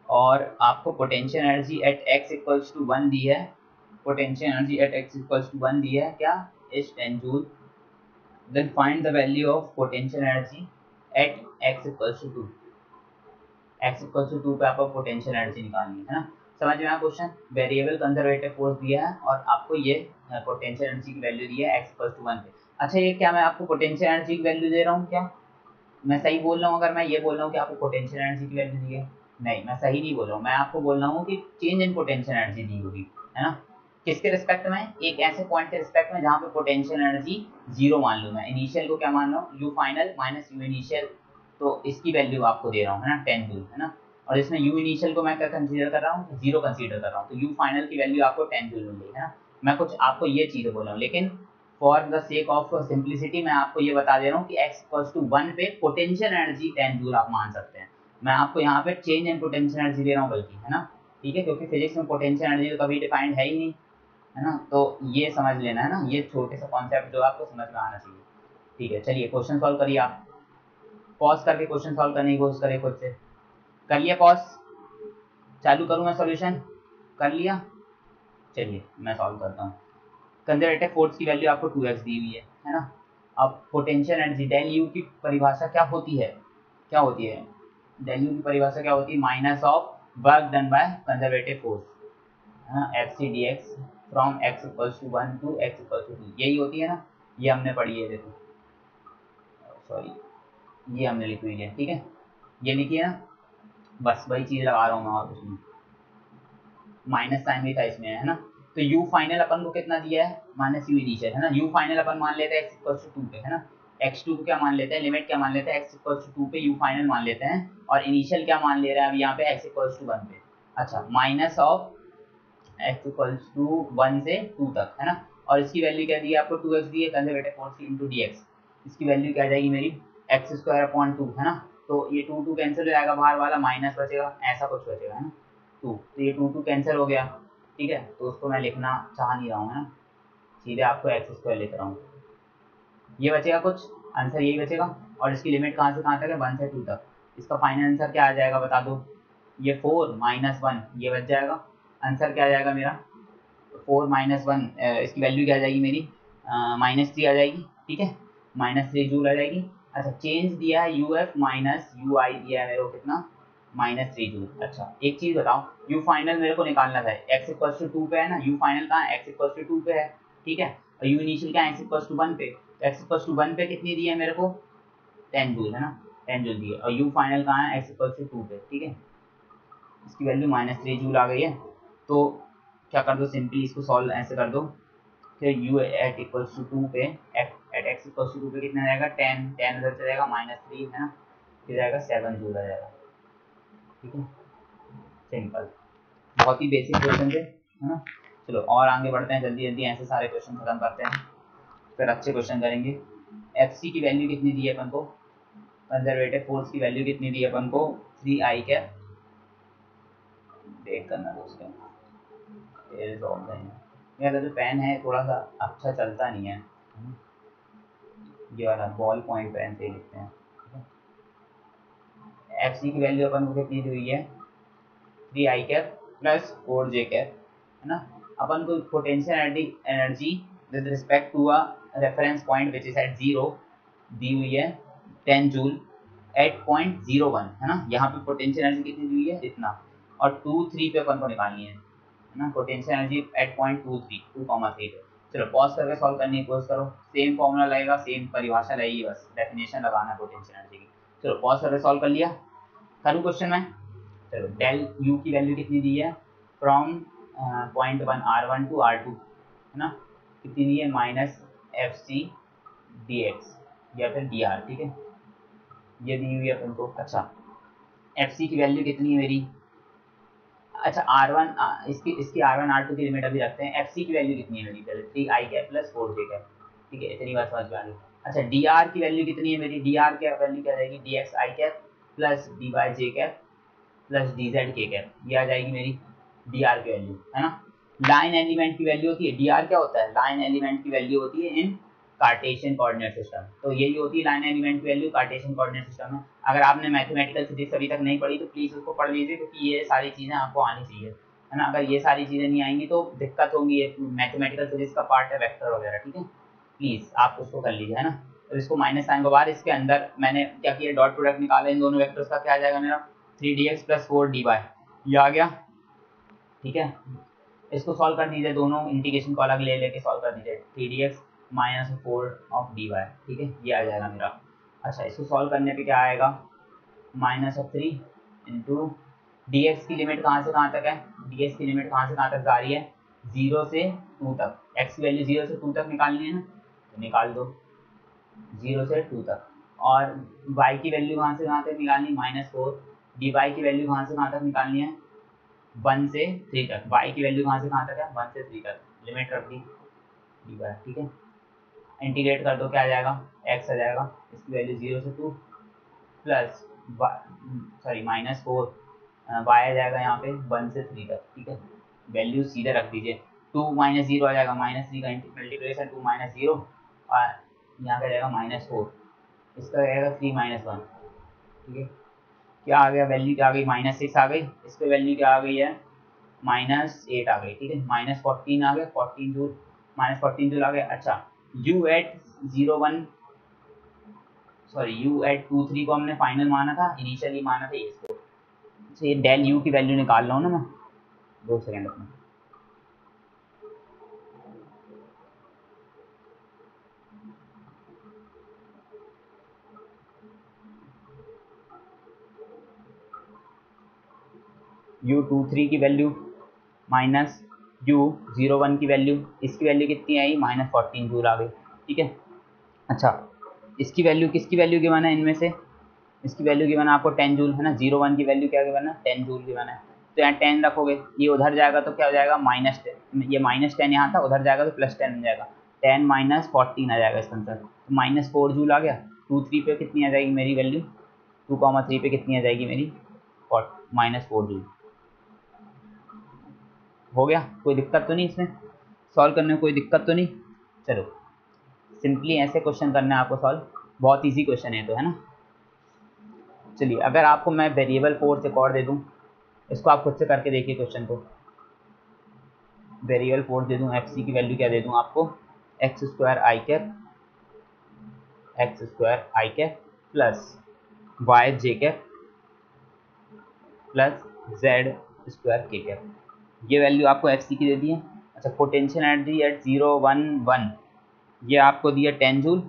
और आपको potential energy at X equals to one दी है potential energy at X equals to one दी है क्या? Is ten joule then find the value of potential energy at X equals to two X equals to two पे आपको potential energy निकालनी है ना? समझ में आया क्वेश्चन वेरिएबल कंजर्वेटिव फोर्स दिया है और आपको ये पोटेंशियल एनर्जी की वैल्यू दी है एक्स इक्वल्स टू वन पे। अच्छा ये क्या मैं आपको पोटेंशियल एनर्जी की वैल्यू दे रहा हूँ क्या? मैं सही बोल रहा हूँ अगर मैं ये बोल रहा हूँ कि आपको पोटेंशियल एनर्जी की वैल्यू दी है? नहीं, मैं सही नहीं बोल रहा हूँ। मैं आपको बोल रहा हूँ कि चेंज इन पोटेंशियल एनर्जी दी होगी, है ना? किसके रिस्पेक्ट में? एक ऐसे पॉइंट के रिस्पेक्ट में जहाँ पे पोटेंशियल एनर्जी ज़ीरो मान लूँ मैं। इनिशियल को क्या मान रहा हूँ? U final minus U initial तो इसकी वैल्यू आपको दे रहा हूँ, है ना? टेन जूल है ना? और इसमें यू इनिशियल को मैं क्या कंसीडर कर रहा हूँ? ज़ीरो कंसीडर कर रहा हूँ। तो यू फाइनल की वैल्यू आपको टेन जूल मिल, है ना? मैं कुछ आपको ये चीज़ें बोल रहा हूँ। लेकिन for the sake of simplicity मैं आपको ये बता दे रहा हूँ कि एक्स इक्वल्स टू वन पे पोटेंशियल एनर्जी टेन जूल आप मान सकते हैं। मैं आपको यहाँ पे चेंज इन पोटेंशियल एनर्जी दे रहा हूँ, बल्कि, है ना? ठीक है? क्योंकि फिजिक्स में पोटेंशियल एनर्जी तो कभी डिफाइंड है ही नहीं। है ना? तो ये समझ लेना, है ना? ये छोटे से कॉन्सेप्ट जो आपको समझ में आना चाहिए। ठीक है, चलिए क्वेश्चन सॉल्व करिए आप। पॉज करके क्वेश्चन सॉल्व करने की कोशिश करिए खुद से। कर लिया पॉज चालू करूँ मैं सॉल्यूशन कर लिया? चलिए, मैं सॉल्व करता हूँ। कंजर्वेटिव फोर्स की वैल्यू आपको टू दी हुई है है ना? अब पोटेंशियल एनर्जी डेल यू की परिभाषा क्या होती है? क्या होती है? डेल यू की परिभाषा क्या होती है? Minus of work done by conservative force है ना? F C D X from X equals to one to X equals to two यही होती है ना? ये हमने पढ़ी है, देखो। सॉरी ये हमने लिखी हुई है, ठीक है? ये लिखी है ना? बस वही चीज़ लगा रहा हूँ मैं और कुछ नहीं। माइनस साइन भी था इसमें है ना? तो u फाइनल अपन को कितना दिया है? माइनस यू इनिशियल है ना? u फाइनल अपन मान लेते हैं x इक्वल्स टू टू पे, है ना? x2 को क्या मान लेते हैं? लिमिट क्या मान लेते हैं? x इक्वल्स टू टू पे u फाइनल मान लेते हैं। और इनिशियल क्या मान ले रहे हैं? अब यहाँ पे x इक्वल्स टू वन पे। अच्छा minus of x equals to one से टू तक, है ना? और इसकी वैल्यू क्या दी आपको? टू एक्स दी है conservative force into D X इसकी वैल्यू क्या जाएगी मेरी? एक्स स्क्वायर अपॉन टू है ना? तो ये टू टू कैंसिल हो जाएगा, बाहर वाला माइनस बचेगा, ऐसा कुछ बचेगा, है ना? टू तो ये टू टू कैंसिल हो गया, ठीक है? तो उसको मैं लिखना चाह नहीं रहा हूँ, है ना? सीधे आपको एक्स स्क्वायर लिख रहा हूँ। ये बचेगा कुछ? आंसर यही बचेगा। और इसकी लिमिट कहाँ से, कहाँ तक है? वन से टू तक। इसका फाइनल आंसर क्या आ जाएगा, बता दो। ये फोर माइनस वन ये बच जाएगा। आंसर क्या आ जाएगा मेरा? फोर माइनस वन इसकी वैल्यू क्या आ जाएगी मेरी? माइनस थ्री आ जाएगी, ठीक है? माइनस थ्री जूल आ जाएगी। अच्छा चेंज दिया है U F minus U I दिया है मेरे को कितना? Minus three joule. अच्छा एक चीज़ बताओ यू फाइनल मेरे को निकालना था। एक्स इक्वल टू टू पे है ना? यू फाइनल कहाँ? एक्स इक्वल टू टू पे है, ठीक है? और यू इनिशियल क्या एक्स इक्वल टू वन पे। एक्स इक्वल टू वन पे कितनी दी है मेरे को? टेन जूल, है ना? टेन जूल दी है। और यू फाइनल कहाँ है? एक्स इक्वल टू टू पे, ठीक है? इसकी वैल्यू माइनस थ्री जूल आ गई है। तो क्या कर दो सिंपली इसको सॉल्व ऐसे कर दो। फिर U at equal to two पे at X equal to two पे कितना जाएगा? टेन टेन उधर चलेगा माइनस थ्री है ना? फिर जाएगा सेवन जूल आ जाएगा। ठीक है? सिंपल बहुत ही बेसिक क्वेश्चन थे, है ना? चलो, और आगे बढ़ते हैं, जल्दी जल्दी, ऐसे सारे क्वेश्चन खत्म करते हैं। फिर अच्छे क्वेश्चन करेंगे। एफ़ सी की वैल्यू कितनी दी है अपन को? कंजर्वेटिव फोर्स की वैल्यू कितनी दी है अपन को? थ्री आई कैप देख करना दोस्तों मेरा जो पेन है थोड़ा सा अच्छा चलता नहीं है। ये वाला बॉल पॉइंट पेन से लिखते हैं। एफ़ सी की वैल्यू अपन को कितनी दी हुई है? Three I cap plus four J cap है ना? अपन को potential energy energy with respect to a reference point which is at zero दी हुई है ten joule at point zero one है ना? यहाँ पे पोटेंशियल एनर्जी कितनी दी हुई है? इतना। और टू थ्री पे अपन को निकालनी है। है ना? Potential energy at point two three two comma three चलो पॉज करके सॉल्व करने की कोशिश करो। सेम फॉर्मूला लगेगा सेम परिभाषा लगेगी बस। डेफिनेशन लगाना पोटेंशियल एनर्जी की। चलो पॉज करके सॉल्व कर लिया। करूँ क्वेश्चन में? चलो डेल यू की वैल्यू कितनी दी है? From point one R one to R two है ना? कितनी दी है? Minus F C D X या फिर डी आर ठीक है? ये दी हुई है अपन को। अच्छा। एफ़ सी की वैल्यू कितनी है मेरी? अच्छा आर वन इसकी इसकी आर वन आर टू की लिमिट अभी रखते हैं। एफ़ सी की वैल्यू कितनी है मेरी? पहले three I cap plus four J cap ठीक है, इतनी बात समझ में आ गई अच्छा डी आर की वैल्यू कितनी है मेरी? डी आर की वैल्यू क्या जाएगी D X I cap plus D Y J cap plus D Z K cap ये आ जाएगी मेरी डी आर की वैल्यू है ना? लाइन एलिमेंट की वैल्यू होती है। डी आर क्या होता है? लाइन एलिमेंट की वैल्यू होती है इन कार्टेशियन कोऑर्डिनेट सिस्टम तो यही होती है line element value Cartesian coordinate system में। अगर आपने मैथमेटिकल फिजिक्स अभी तक नहीं पढ़ी तो प्लीज़ उसको पढ़ लीजिए, क्योंकि ये सारी चीज़ें आपको आनी चाहिए, है ना? अगर ये सारी चीज़ें नहीं आएँगी तो दिक्कत होगी, ये मैथमेटिकल फिजिक्स का पार्ट है वेक्टर वगैरह, ठीक है? प्लीज़ आप उसको कर लीजिए, है ना? तो इसको माइनस साइन को बाहर, इसके अंदर मैंने क्या किया? डॉट प्रोडक्ट निकाला, इन दोनों वेक्टर्स का क्या आ जाएगा मेरा? Three D X plus four D Y ये आ गया, ठीक है? इसको सॉल्व कर दीजिए दोनों इंटीग्रेशन को अलग ले लेके सॉल्व कर दीजिए three D X minus four of D Y ठीक है? ये आ जाएगा मेरा। अच्छा इसको सॉल्व करने पे क्या आएगा? Minus of three into D X की लिमिट कहाँ से कहाँ तक है? डी एक्स की लिमिट कहाँ से कहाँ तक जा रही है? ज़ीरो से टू तक। एक्स की वैल्यू ज़ीरो से टू तक निकालनी है ना? तो निकाल दो। ज़ीरो से टू तक। और वाई की वैल्यू कहाँ से कहाँ तक निकालनी माइनस फोर डी वाई की वैल्यू कहाँ से कहाँ तक निकालनी है? वन से थ्री तक। वाई की वैल्यू कहाँ से कहाँ तक है? वन से थ्री तक। लिमिट रख दी। डी वाई ठीक है? इंटीग्रेट कर दो, क्या आ जाएगा? एक्स आ जाएगा। इसकी वैल्यू ज़ीरो से two plus sorry minus four Y आ जाएगा यहाँ पे वन से थ्री तक, ठीक है? वैल्यू सीधे रख दीजिए। टू माइनस ज़ीरो आ जाएगा माइनस थ्री का मल्टीप्लिकेशन टू माइनस ज़ीरो और यहाँ का जाएगा माइनस फोर इसका जाएगा? थ्री माइनस वन ठीक है? क्या आ गया? वैल्यू क्या आ गई? माइनस सिक्स आ गई। इस पर वैल्यू क्या आ गई है? माइनस एट आ गई, ठीक है? माइनस फोर्टीन आ गए fourteen joule minus fourteen joule आ गए अच्छा U at zero one sorry U at two three को हमने फाइनल माना था इनिशियली माना था इसको अच्छा ये डेल यू की वैल्यू निकाल रहा हूँ ना मैं, दो सेकेंड अपना। यू टू थ्री की value minus U zero one की वैल्यू इसकी वैल्यू कितनी आई? माइनस फोर्टीन जूल आ गई, ठीक है? अच्छा इसकी वैल्यू किसकी वैल्यू गिवन है इनमें से? इसकी वैल्यू गिवन है आपको टेन जूल है ना? ज़ीरो वन की वैल्यू क्या गिवन है टेन जूल गिवन है। तो यहाँ टेन रखोगे, ये उधर जाएगा तो क्या हो जाएगा? माइनस टेन ये माइनस टेन यहाँ था, उधर जाएगा तो प्लस टेन हो जाएगा। टेन माइनस फोर्टीन आ जाएगा इसका आंसर तो माइनस फोर जूल आ गया। टू थ्री पे कितनी आ जाएगी मेरी वैल्यू टू कॉमा थ्री पे कितनी आ जाएगी मेरी? माइनस फोर जूल हो गया, कोई दिक्कत तो नहीं इसमें? सॉल्व करने में कोई दिक्कत तो नहीं? चलो सिंपली ऐसे क्वेश्चन करना है आपको सॉल्व बहुत इजी क्वेश्चन है तो है ना? चलिए, अगर आपको मैं वेरिएबल फोर्स एक और दे दूँ, इसको आप खुद से करके देखिए क्वेश्चन को। वेरिएबल फोर्स दे दूँ एफ़ की वैल्यू क्या दे दूँ आपको? X square I cap X square I cap plus Y J cap plus Z square K cap ये वैल्यू आपको एफ़ सी की दे दी है। अच्छा potential energy at zero one one ये आपको दिया टेन जूल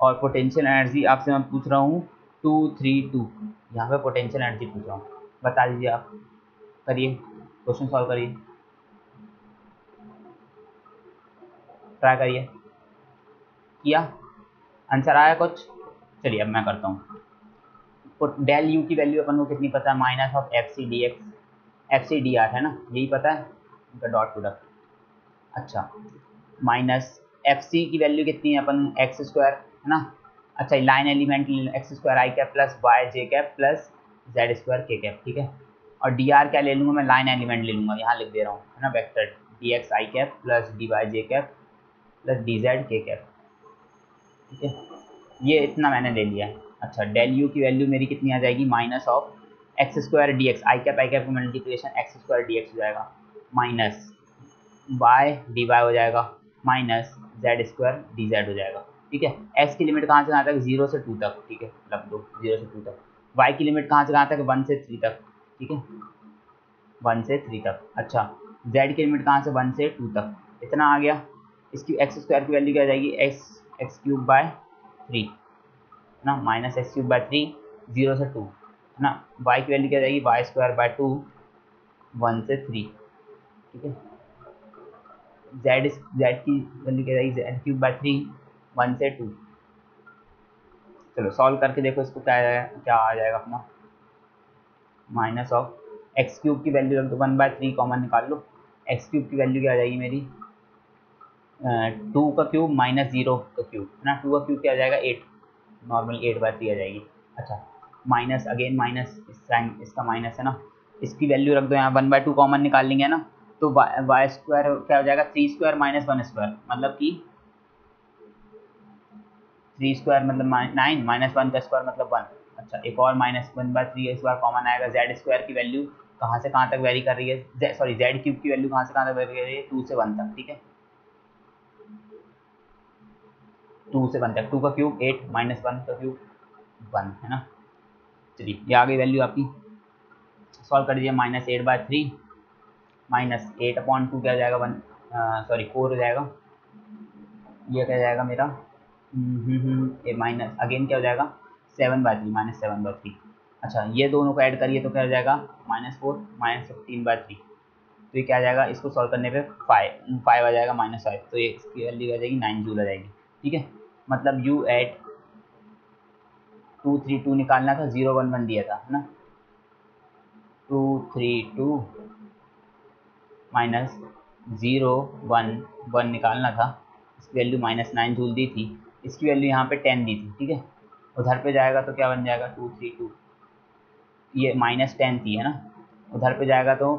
और पोटेंशियल एनर्जी आपसे मैं पूछ रहा हूँ टू थ्री टू यहाँ पे पोटेंशियल एनर्जी पूछ रहा हूँ। बता दीजिए आप। करिए। क्वेश्चन सॉल्व करिए। ट्राई करिए। किया? आंसर आया कुछ? चलिए अब मैं करता हूँ। डेल यू की वैल्यू अपन को कितनी पता है? Minus of F C D X F C D R है ना? यही पता है? उनका डॉट प्रोडक्ट अच्छा। माइनस एफ़ सी की वैल्यू कितनी है अपन? एक्स स्क्वायर है ना? अच्छा line element X square I cap plus Y J cap plus Z square K cap ठीक है? और डी आर क्या ले लूँगा मैं? लाइन एलिमेंट ले लूँगा। यहाँ लिख दे रहा हूँ, है ना? Vector D X I cap plus D Y J cap plus D Z K cap ठीक है? ये इतना मैंने ले लिया है। अच्छा डेल यू की वैल्यू मेरी कितनी आ जाएगी? Minus of X square D X I cap I cap multiplication X square D X हो जाएगा माइनस वाई डी वाई हो जाएगा minus Z square D Z हो जाएगा, ठीक है? एक्स की लिमिट कहाँ से कहाँ तक? ज़ीरो से टू तक, ठीक है? रख दो ज़ीरो से टू तक। वाई की लिमिट कहाँ से कहाँ तक? वन से थ्री तक, ठीक है? वन से थ्री तक अच्छा। जेड की लिमिट कहाँ से? वन से टू तक, इतना आ गया। इसकी एक्स स्क्वायर की वैल्यू क्या जाएगी? X X cube by three ना? Minus X cube by three zero से टू है ना वाई की वैल्यू क्या जाएगी? Y square by two one से थ्री ठीक है? जेड जेड की वैल्यू क्या जाएगी? Z cube by three one से टू चलो सॉल्व करके देखो इसको क्या आएगा क्या आ जाएगा अपना. माइनस ऑफ़ एक्स क्यूब की वैल्यू रख दो वन बाय थ्री कॉमन निकाल लो. एक्स क्यूब की वैल्यू क्या आ जाएगी मेरी? टू का क्यूब माइनस ज़ीरो का क्यूब है ना? टू का क्यूब क्या आ जाएगा? Eight normal eight by three आ जाएगी. अच्छा माइनस अगेन माइनस इस साइन इसका माइनस है ना? इसकी वैल्यू रख दो यहाँ वन बाय टू कॉमन निकाल लेंगे ना? तो वाई स्क्वायर क्या हो जाएगा? Three square minus one square मतलब कि थ्री स्क्वायर मतलब नाइन माइनस वन का स्क्वायर मतलब वन अच्छा एक और माइनस वन बाय थ्री बार कॉमन आएगा। जेड स्क्वायर की वैल्यू कहाँ से कहाँ तक वेरी कर रही है? सॉरी जेड क्यूब की वैल्यू कहाँ से कहाँ तक वेरी कर रही है? टू से वन तक, ठीक है? टू से वन तक टू का क्यूब एट माइनस वन का क्यूब वन है ना? चलिए, ये आ गई वैल्यू आपकी। सॉल्व कर दीजिए minus eight by three minus eight upon two क्या हो जाएगा? वन सॉरी फोर हो जाएगा। ये क्या जाएगा मेरा? ए माइनस अगेन क्या हो जाएगा? Seven by three minus seven by three अच्छा ये दोनों को ऐड करिए तो क्या हो जाएगा? Minus four minus fifteen by three तो ये क्या आ जाएगा? इसको सॉल्व करने पे फाइव फाइव आ जाएगा माइनस फाइव तो ये इसकी वैल्यू आ जाएगी नाइन जूल आ जाएगी। ठीक है? मतलब U at two three two निकालना था ज़ीरो वन वन दिया था ना? Two three two minus zero one one निकालना था। इसकी वैल्यू माइनस नाइन जूल दी थी। इसकी वैल्यू यहाँ पे टेन दी थी, ठीक है? उधर पे जाएगा तो क्या बन जाएगा? टू थ्री टू ये माइनस टेन थी, है ना? उधर पे जाएगा तो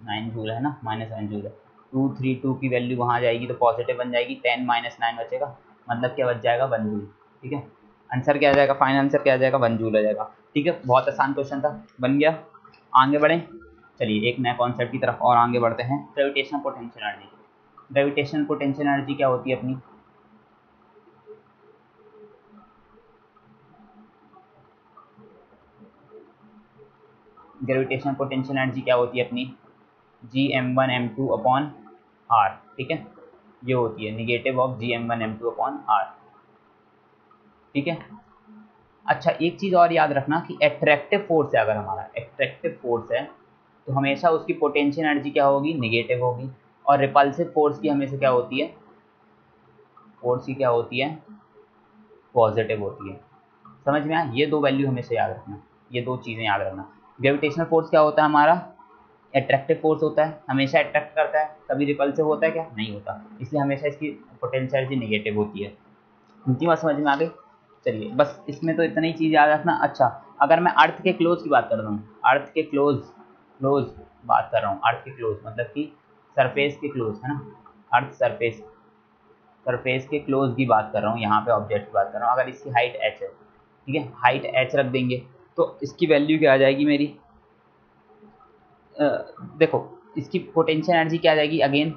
नाइन जूल है ना? माइनस नाइन जूल है। टू थ्री टू की वैल्यू वहाँ जाएगी तो पॉजिटिव बन जाएगी टेन माइनस नाइन बचेगा। मतलब क्या बच जाएगा? वन जूल ठीक है? आंसर क्या आ जाएगा? फाइनल आंसर क्या आ जाएगा? वन जूल आ जाएगा। ठीक है? बहुत आसान क्वेश्चन था। बन गया। आगे बढ़ें। चलिए, एक नए कॉन्सेप्ट की तरफ़ और आगे बढ़ते हैं। Gravitational potential energy gravitational potential energy क्या होती है अपनी? ग्रेविटेशनल पोटेंशियल एनर्जी क्या होती है अपनी? G M one M two upon R ठीक है? ये होती है। Negative of G M one M two upon R ठीक है? अच्छा एक चीज़ और याद रखना कि एट्रैक्टिव फोर्स है अगर हमारा। एट्रैक्टिव फोर्स है तो हमेशा उसकी पोटेंशियल एनर्जी क्या होगी? निगेटिव होगी। और रिपल्सिव फोर्स की हमेशा क्या होती है? फोर्स की क्या होती है? पॉजिटिव होती है। समझ में आया? ये दो वैल्यू हमेशा याद रखना। ये दो चीज़ें याद रखना। ग्रेविटेशनल फोर्स क्या होता है हमारा? एट्रैक्टिव फोर्स होता है। हमेशा अट्रैक्ट करता है। कभी रिपल्सिव होता है क्या? नहीं होता। इसलिए हमेशा इसकी पोटेंशियल एनर्जी निगेटिव होती है। उनकी बात समझ में आ गई? चलिए बस इसमें तो इतना ही चीज़ याद रखना। अच्छा अगर मैं अर्थ के क्लोज की बात कर रहा हूँ अर्थ के क्लोज क्लोज बात कर रहा हूँ अर्थ के क्लोज मतलब कि सरफेस के क्लोज है ना? अर्थ सरफेस सरफेस के क्लोज की बात कर रहा हूँ यहाँ पे ऑब्जेक्ट की बात कर रहा हूँ। अगर इसकी हाइट एच है ठीक है? हाइट एच रख देंगे तो इसकी वैल्यू क्या आ जाएगी मेरी? आ, देखो इसकी पोटेंशियल एनर्जी क्या आ जाएगी? अगेन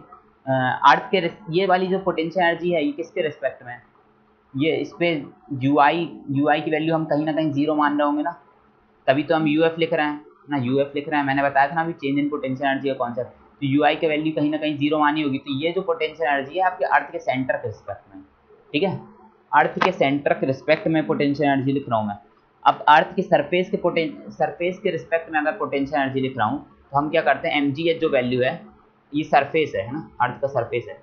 अर्थ के ये वाली जो पोटेंशियल एनर्जी है ये किसके रिस्पेक्ट में ये इस पर यू आई यू आई की वैल्यू हम कहीं ना कहीं ज़ीरो मान रहे होंगे ना, तभी तो हम यू एफ़ लिख रहे हैं। ना यू एफ़ लिख रहे हैं, मैंने बताया था ना अभी चेंज इन पोटेंशियल एनर्जी का कॉन्सेप्ट तो यू आई की वैल्यू कहीं ना कहीं ज़ीरो मानी होगी। तो ये जो पोटेंशियल एनर्जी है, आपके अर्थ के सेंटर के रिस्पेक्ट में। ठीक है? अर्थ के सेंटर के रिस्पेक्ट में पोटेंशियल एनर्जी लिख रहा हूँ मैं। अब अर्थ के सरफेस के पोटें सरफेस के रिस्पेक्ट में अगर पोटेंशियल एनर्जी लिख रहा हूँ तो हम क्या करते हैं? एम जी एच जो वैल्यू है, ये सरफेस है ना? अर्थ का सरफेस है।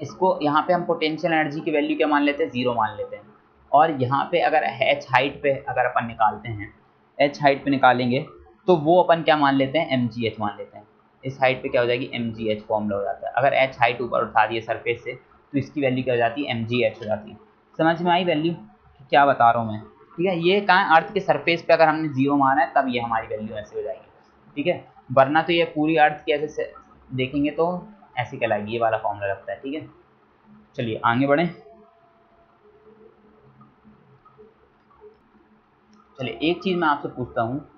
इसको यहाँ पे हम पोटेंशियल एनर्जी की वैल्यू क्या मान लेते हैं? ज़ीरो मान लेते हैं। और यहाँ पे अगर एच हाइट पे अगर अपन निकालते हैं एच हाइट पे निकालेंगे तो वो अपन क्या मान लेते हैं? एम मान लेते हैं। इस हाइट पे क्या हो जाएगी? एम जी एच फॉर्मूला हो जाता है। अगर एच हाइट ऊपर उठा दिए सरफेस से तो इसकी वैल्यू क्या हो जाती है? एम जी एच हो जाती है। समझ में आई वैल्यू क्या बता रहा हूँ मैं? ठीक है, ये कहाँ अर्थ के सरफेस पे अगर हमने ज़ीरो माना है, तब ये हमारी वैल्यू ऐसे हो जाएगी। ठीक है, वरना तो ये पूरी अर्थ की ऐसे देखेंगे तो ऐसे कहलाएगी, ये वाला फॉर्मूला लगता है, ठीक है? चलिए, आगे बढ़ें। चलिए, एक चीज़ मैं आपसे पूछता हूँ।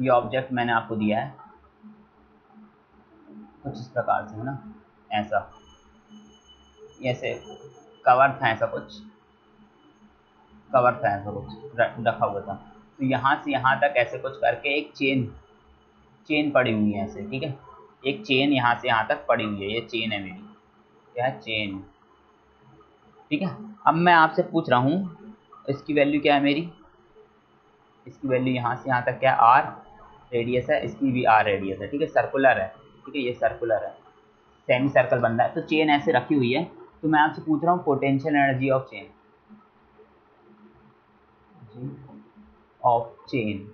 ये ऑब्जेक्ट मैंने आपको दिया है। कुछ इस प्रकार से, है ना? ऐसा। ऐसे कवर था ऐसा कुछ। कवर था ऐसा कुछ रखा हुआ था। तो यहाँ से यहाँ तक ऐसे कुछ करके एक चेन चेन पड़ी हुई है ऐसे, ठीक है? एक चेन यहाँ से यहाँ तक पड़ी हुई है ये चेन है मेरी। क्या है चेन ठीक है, अब मैं आपसे पूछ रहा हूँ, इसकी वैल्यू क्या है मेरी? इसकी वैल्यू यहाँ से यहाँ तक क्या आर रेडियस है, इसकी भी आर रेडियस है, ठीक है सर्कुलर है, ठीक है, ये सर्कुलर है। सेमी सर्कल बन रहा है तो चेन ऐसे रखी हुई है तो मैं आपसे पूछ रहा हूँ potential energy of chain of chain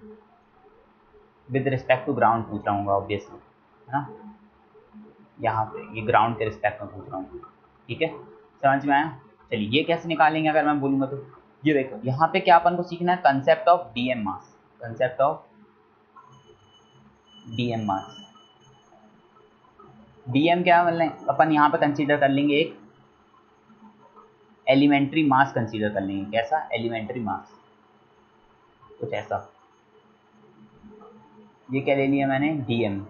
with respect to ground पूछ रहा हूँ ऑब्वियसली है ना? यहाँ पे, ये ग्राउंड के रिस्पेक्ट में पूछ रहा हूँ। ठीक है? समझ में आया? चलिए, ये कैसे निकालेंगे अगर मैं बोलूँगा तो? ये देखो, यहाँ पे क्या अपन को सीखना है? Concept of DM mass concept of DM mass DM क्या मतलब अपन यहाँ पे कंसीडर कर लेंगे एक एलिमेंट्री मास कंसीडर कर लेंगे। कैसा? एलिमेंट्री मास कुछ ऐसा। ये क्या ले लिया मैंने? डीएम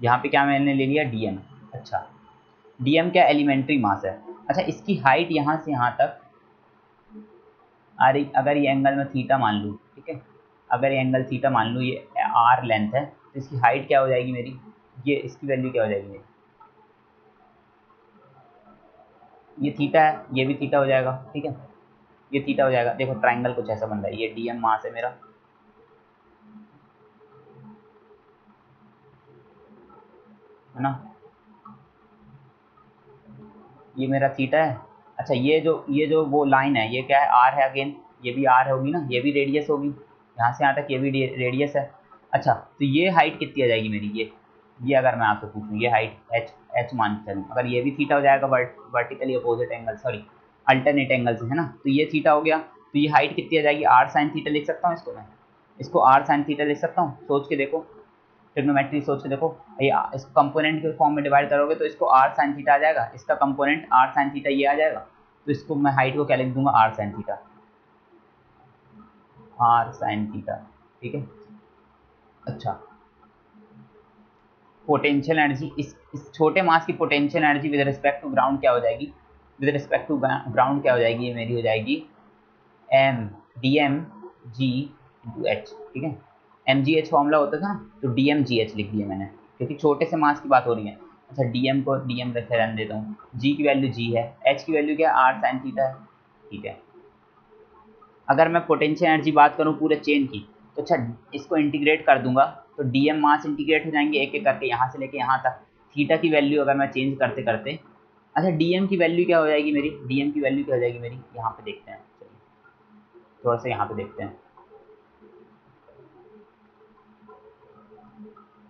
यहाँ पे क्या मैंने ले लिया? डीएम अच्छा। डीएम क्या एलिमेंट्री मास है? अच्छा इसकी हाइट यहाँ से यहाँ तक रही अगर ये एंगल में थीटा मान लूँ, ठीक है? अगर ये एंगल थीटा मान लूँ, ये आर लेंथ है तो इसकी हाइट क्या हो जाएगी मेरी? ये इसकी वैल्यू क्या हो जाएगी मेरी? ये थीटा है, ये भी थीटा हो जाएगा, ठीक है? ये थीटा हो जाएगा। देखो ट्राइंगल कुछ ऐसा बन रहा है। ये डीएम मास है मेरा। है ना? ये मेरा थीटा है। अच्छा ये जो ये जो वो लाइन है, ये क्या है? आर है अगेन ये भी आर होगी ना? ये भी रेडियस होगी। यहाँ से यहाँ तक ये भी रेडियस है। अच्छा तो ये हाइट कितनी आ जाएगी मेरी? ये ये अगर मैं आपसे पूछूँ, ये हाइट एच एच मान के चलूँ। अगर ये भी थीटा हो जाएगा vertically opposite angle sorry alternate angle से है ना? तो ये थीटा हो गया। तो ये हाइट कितनी आ जाएगी? आर साइन थीटा लिख सकता हूँ इसको मैं? इसको आर साइन थीटा लिख सकता हूँ? सोच के देखो। ट्रिग्नोमेट्री सोच के देखो, ये इस कंपोनेंट के फॉर्म में डिवाइड करोगे तो इसको आर साइन थीटा आ जाएगा, इसका कंपोनेंट आर साइन थीटा ये आ जाएगा तो इसको मैं हाइट को क्या लिख दूँगा R sine theta R sine theta ठीक है? अच्छा। पोटेंशियल एनर्जी इस इस छोटे मास की potential energy with respect to ground क्या हो जाएगी? विद रिस्पेक्ट टू ग्राउंड क्या हो जाएगी? ये मेरी हो जाएगी M D M G into H ठीक है? एम जी एच फॉर्मूला होता था तो डी एम जी एच लिख दिया मैंने, क्योंकि छोटे से मास की बात हो रही है। अच्छा डी एम को डी एम रखे रहने देता हूँ। जी की वैल्यू जी है। एच की वैल्यू क्या आर साइन थीटा है। ठीक है। अगर मैं पोटेंशियल एनर्जी बात करूँ पूरे चेन की तो अच्छा इसको इंटीग्रेट कर दूँगा तो डी एम मास इंटीग्रेट हो जाएँगे एक एक करके, यहाँ से लेके यहाँ तक। थीटा की वैल्यू अगर मैं चेंज करते करते अच्छा डी एम की वैल्यू क्या हो जाएगी मेरी? डी एम की वैल्यू क्या हो जाएगी मेरी? यहाँ पे देखते हैं। थोड़ा सा यहाँ पे देखते हैं।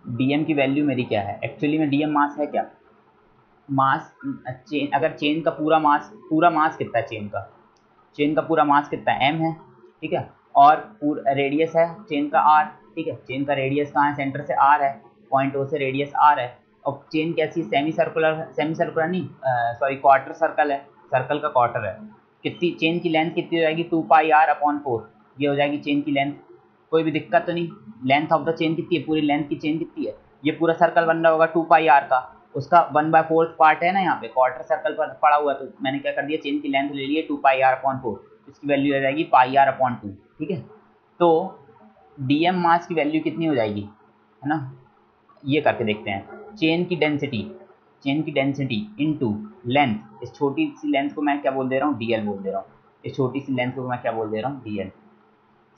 डीएम की वैल्यू मेरी क्या है? एक्चुअली में डीएम मास है क्या? मास चेन अगर चेन का पूरा मास पूरा मास कितना है चेन का? चेन का पूरा मास कितना है? एम है, ठीक है? और पूरा रेडियस है चेन का आर ठीक है? चेन का रेडियस कहाँ है? सेंटर से आर है पॉइंट ओ से रेडियस आर है। और चेन कैसी? सेमी सर्कुलर सेमी सर्कुलर नहीं सॉरी क्वार्टर सर्कल है। सर्कल का क्वार्टर है। कितनी चेन की लेंथ कितनी हो जाएगी? Two pi R upon four ये हो जाएगी चेन की लेंथ कोई भी दिक्कत तो नहीं। लेंथ ऑफ़ द चेन कितनी है? पूरी लेंथ की चेन कितनी है? ये पूरा सर्कल बन रहा होगा टू पाई आर का। उसका वन बाय फोर्थ पार्ट है ना यहाँ पे। क्वार्टर सर्कल पर पड़ा हुआ तो मैंने क्या कर दिया? चेन की लेंथ ले ली है two pi R upon four इसकी वैल्यू आ जाएगी पाई आर अपॉन टू ठीक है? तो डी एम मास की वैल्यू कितनी हो जाएगी? है ना? ये करके देखते हैं। चेन की डेंसिटी चेन की डेंसिटी इन टू लेंथ इस छोटी सी लेंथ को मैं क्या बोल दे रहा हूँ? डी एल बोल दे रहा हूँ। इस छोटी सी लेंथ को मैं क्या बोल दे रहा हूँ? डी एल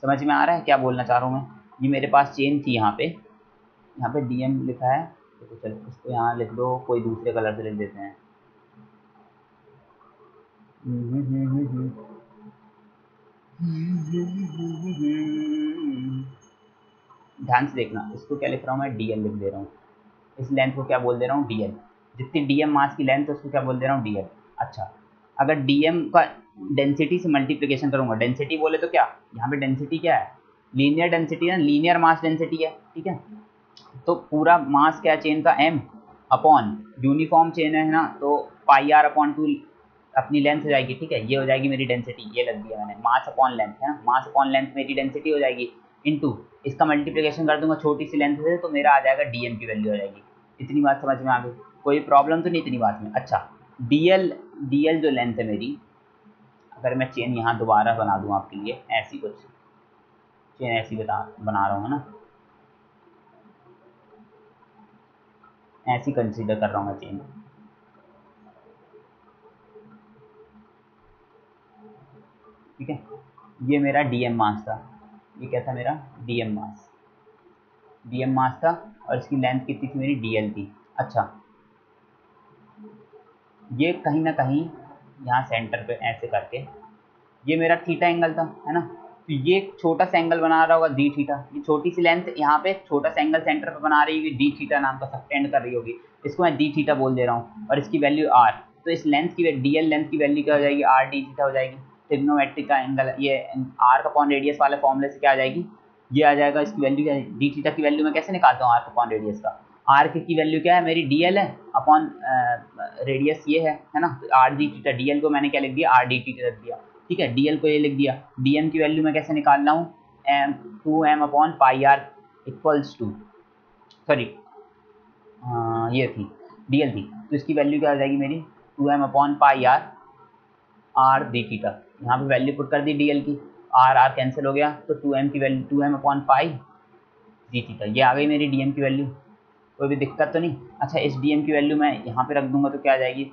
समझ में आ रहा है क्या बोलना चाह रहा हूँ मैं? ये मेरे पास चेन थी यहाँ पे। यहाँ पे डीएम लिखा है। तो चलो, इसको यहाँ लिख दो, कोई दूसरे कलर से लिख देते हैं। ध्यान से देखना, इसको क्या लिख रहा हूँ मैं? डीएल लिख दे रहा हूँ। इस लेंथ को क्या बोल दे रहा हूँ? डीएल जितनी डीएम मास की लेंथ है, उसको क्या बोल दे रहा हूँ? डीएल अच्छा अगर डीएम का डेंसिटी से मल्टीप्लीकेशन करूँगा डेंसिटी बोले तो क्या? यहाँ पे डेंसिटी क्या है? लीनियर डेंसिटी है लीनियर मास डेंसिटी है, ठीक है? तो पूरा मास क्या चेन का? एम अपॉन यूनिफॉर्म चेन है ना? तो पाई आर अपॉन टू अपनी लेंथ हो जाएगी, ठीक है? ये हो जाएगी मेरी डेंसिटी ये लग दिया मैंने। मास अपॉन लेंथ है ना? मास अपॉन लेंथ मेरी डेंसिटी हो जाएगी। इनटू इसका मल्टीप्लिकेशन कर दूँगा छोटी सी लेंथ से तो मेरा आ जाएगा डीएम की वैल्यू हो जाएगी। इतनी बात समझ में आ गई? कोई प्रॉब्लम तो नहीं इतनी बात में? अच्छा डीएल डीएल जो लेंथ है मेरी, अगर मैं चेन यहाँ दोबारा बना दूँ आपके लिए, ऐसी कुछ चेन ऐसी बता, बना रहा हूँ ना? ऐसी कंसीडर कर रहा हूँ मैं चेन ठीक है? ये मेरा डीएम मास था। ये क्या था मेरा? डीएम मास डीएम मास था और इसकी लेंथ कितनी थी मेरी? डीएल थी। अच्छा ये कहीं ना कहीं यहाँ सेंटर पे ऐसे करके, ये मेरा थीटा एंगल था, है ना? तो ये छोटा सा एंगल बना रहा होगा डी थीटा ये छोटी सी लेंथ यहाँ पे छोटा सा एंगल सेंटर पे बना रही होगी डी थीटा नाम का सबटेंड कर रही होगी। इसको मैं डी थीटा बोल दे रहा हूँ, और इसकी वैल्यू आर तो इस लेंथ की डी एल लेंथ की वैल्यू क्या हो जाएगी? आर डी थीटा हो जाएगी। ट्रिग्नोमेट्रिक का एंगल ये आर का पॉन रेडियस वाले फॉर्मूले से क्या आ जाएगी? ये आ जाएगा, इसकी वैल्यू क्या डी थीटा की वैल्यू मैं कैसे निकालता हूँ आर का पॉन रेडियस का? आर की वैल्यू क्या है? मेरी डी एल है, अपॉन रेडियस ये है है ना? R D theta D L को मैंने क्या लिख दिया? आर डी थीटा रख दिया। ठीक है? डीएल को ये लिख दिया। डीएम की वैल्यू मैं कैसे निकाल रहा हूँ M two M upon pi R equals to sorry ये थी डीएल थी। तो इसकी वैल्यू क्या हो जाएगी मेरी? Two M upon pi R R D theta. यहाँ पे वैल्यू पुट कर दी डीएल की। आर आर कैंसिल हो गया तो टू एम की value two M upon pi D theta. ये आ गई मेरी डीएम की वैल्यू। कोई भी दिक्कत तो नहीं। अच्छा इस डीएम की वैल्यू मैं यहाँ पे रख दूँगा तो क्या आ जाएगी?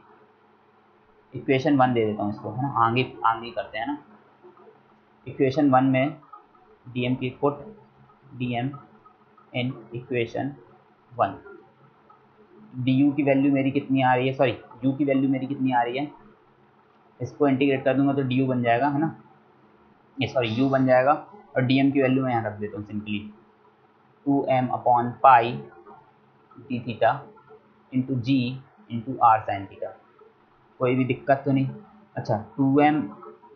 इक्वेशन वन दे देता हूँ इसको, है ना? आगे आगे करते हैं ना? इक्वेशन वन में डी एम की put D in equation one D U की वैल्यू मेरी कितनी आ रही है? सॉरी यू की वैल्यू मेरी कितनी आ रही है? इसको इंटीग्रेट कर दूँगा तो डी यू बन जाएगा, है ना? ये सॉरी यू बन जाएगा और डी एम की वैल्यू मैं यहाँ रख देता हूँ simply two M upon pi D theta into G into R sine theta कोई भी दिक्कत तो नहीं? अच्छा two M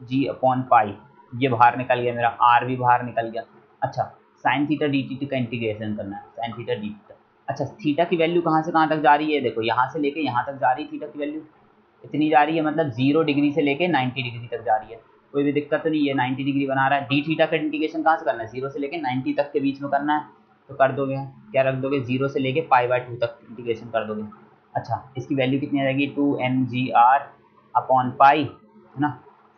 G upon pi ये बाहर निकल गया मेरा आर भी बाहर निकल गया। अच्छा साइन थीटा डी टी का इंटीग्रेशन करना है साइन थीटा डी थीटा अच्छा थीटा की वैल्यू कहाँ से, कहाँ तक जा रही है? देखो, यहाँ से लेके यहाँ तक जा रही है थीटा की वैल्यू इतनी जा रही है मतलब ज़ीरो डिग्री से लेके नाइन्टी डिग्री तक जा रही है। कोई भी दिक्कत तो नहीं है नाइन्टी डिग्री बना रहा है। डी थीटा का इंटीग्रेशन कहाँ से करना है? ज़ीरो से लेके नाइन्टी तक के बीच में करना है। तो कर दोगे क्या रख दोगे? ज़ीरो से लेके पाई बाय टू तक इंटीग्रेशन कर दोगे अच्छा इसकी वैल्यू कितनी आ जाएगी? Two M G R upon pi है ना?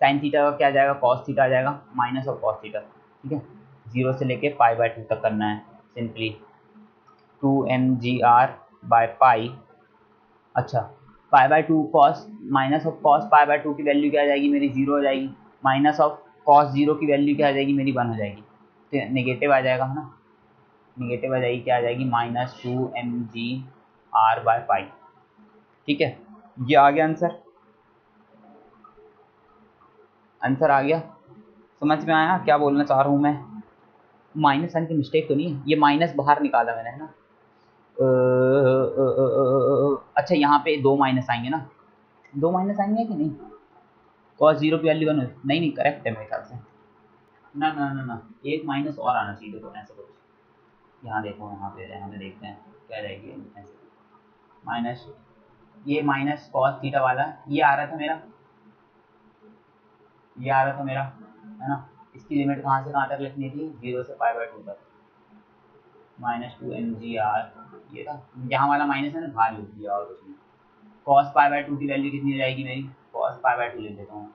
साइन थीटा का क्या आ जाएगा? कॉस थीटा आ जाएगा। माइनस ऑफ़ कॉस थीटा ठीक है? ज़ीरो से लेके पाई बाय टू तक करना है simply two M G R by pi अच्छा। Pi by two cos minus of cos pi by two की वैल्यू क्या आ जाएगी? मेरी ज़ीरो हो जाएगी। माइनस ऑफ़ कॉस ज़ीरो की वैल्यू क्या आ जाएगी? मेरी वन हो जाएगी। तो नेगेटिव आ जाएगा, है ना? नेगेटिव आ जाएगी, क्या आ जाएगी? Minus two M G R by pi ठीक है? ये आ गया आंसर आंसर आ गया. समझ में आया? क्या बोलना चाह रहा हूँ मैं? माइनस साइन की मिस्टेक तो नहीं है। ये माइनस बाहर निकाला मैंने, है ना? अच्छा यहाँ पे दो माइनस आएँगे ना? दो माइनस आएँगे कि नहीं? कॉस ज़ीरो की वैल्यू वन नहीं नहीं करेक्ट है मेरे ख्याल से। ना ना ना ना। एक माइनस और आना चाहिए, देखो, ऐसा कुछ यहाँ देखो, यहाँ पे यहाँ पे देखते हैं क्या रहेगी माइनस, ये माइनस कॉस थीटा वाला, ये आ रहा था मेरा। ये आ रहा था मेरा, है ना? इसकी लिमिट कहाँ से, कहाँ तक लिखनी थी? ज़ीरो से फाइव बाई टू तक। Minus two M G R ये था। यहाँ वाला माइनस है ना बाहर लिख दिया और कुछ नहीं। कॉस फाइव बाई टू की वैल्यू कितनी रहेगी मेरी? कॉस फाइव बाई टू लिख देता हूँ।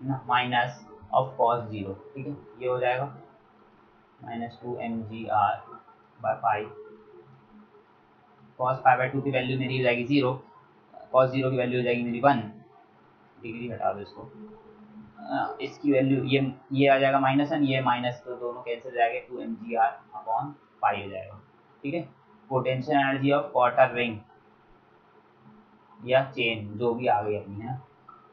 ना? माइनस ऑफ़ कॉस ज़ीरो ठीक है? ये हो जाएगा। Minus two M G R by five cos five by two की वैल्यू मेरी हो जाएगी ज़ीरो कॉस ज़ीरो की वैल्यू हो जाएगी मेरी वन डिग्री हटा दो इसको. इसकी वैल्यू ये ये आ जाएगा माइनस वन ये माइनस तो दोनों कैंसिल हो जाएगा two M G R upon five हो जाएगा. ठीक है? Potential energy of quarter ring या चेन जो भी आ गई अपनी, है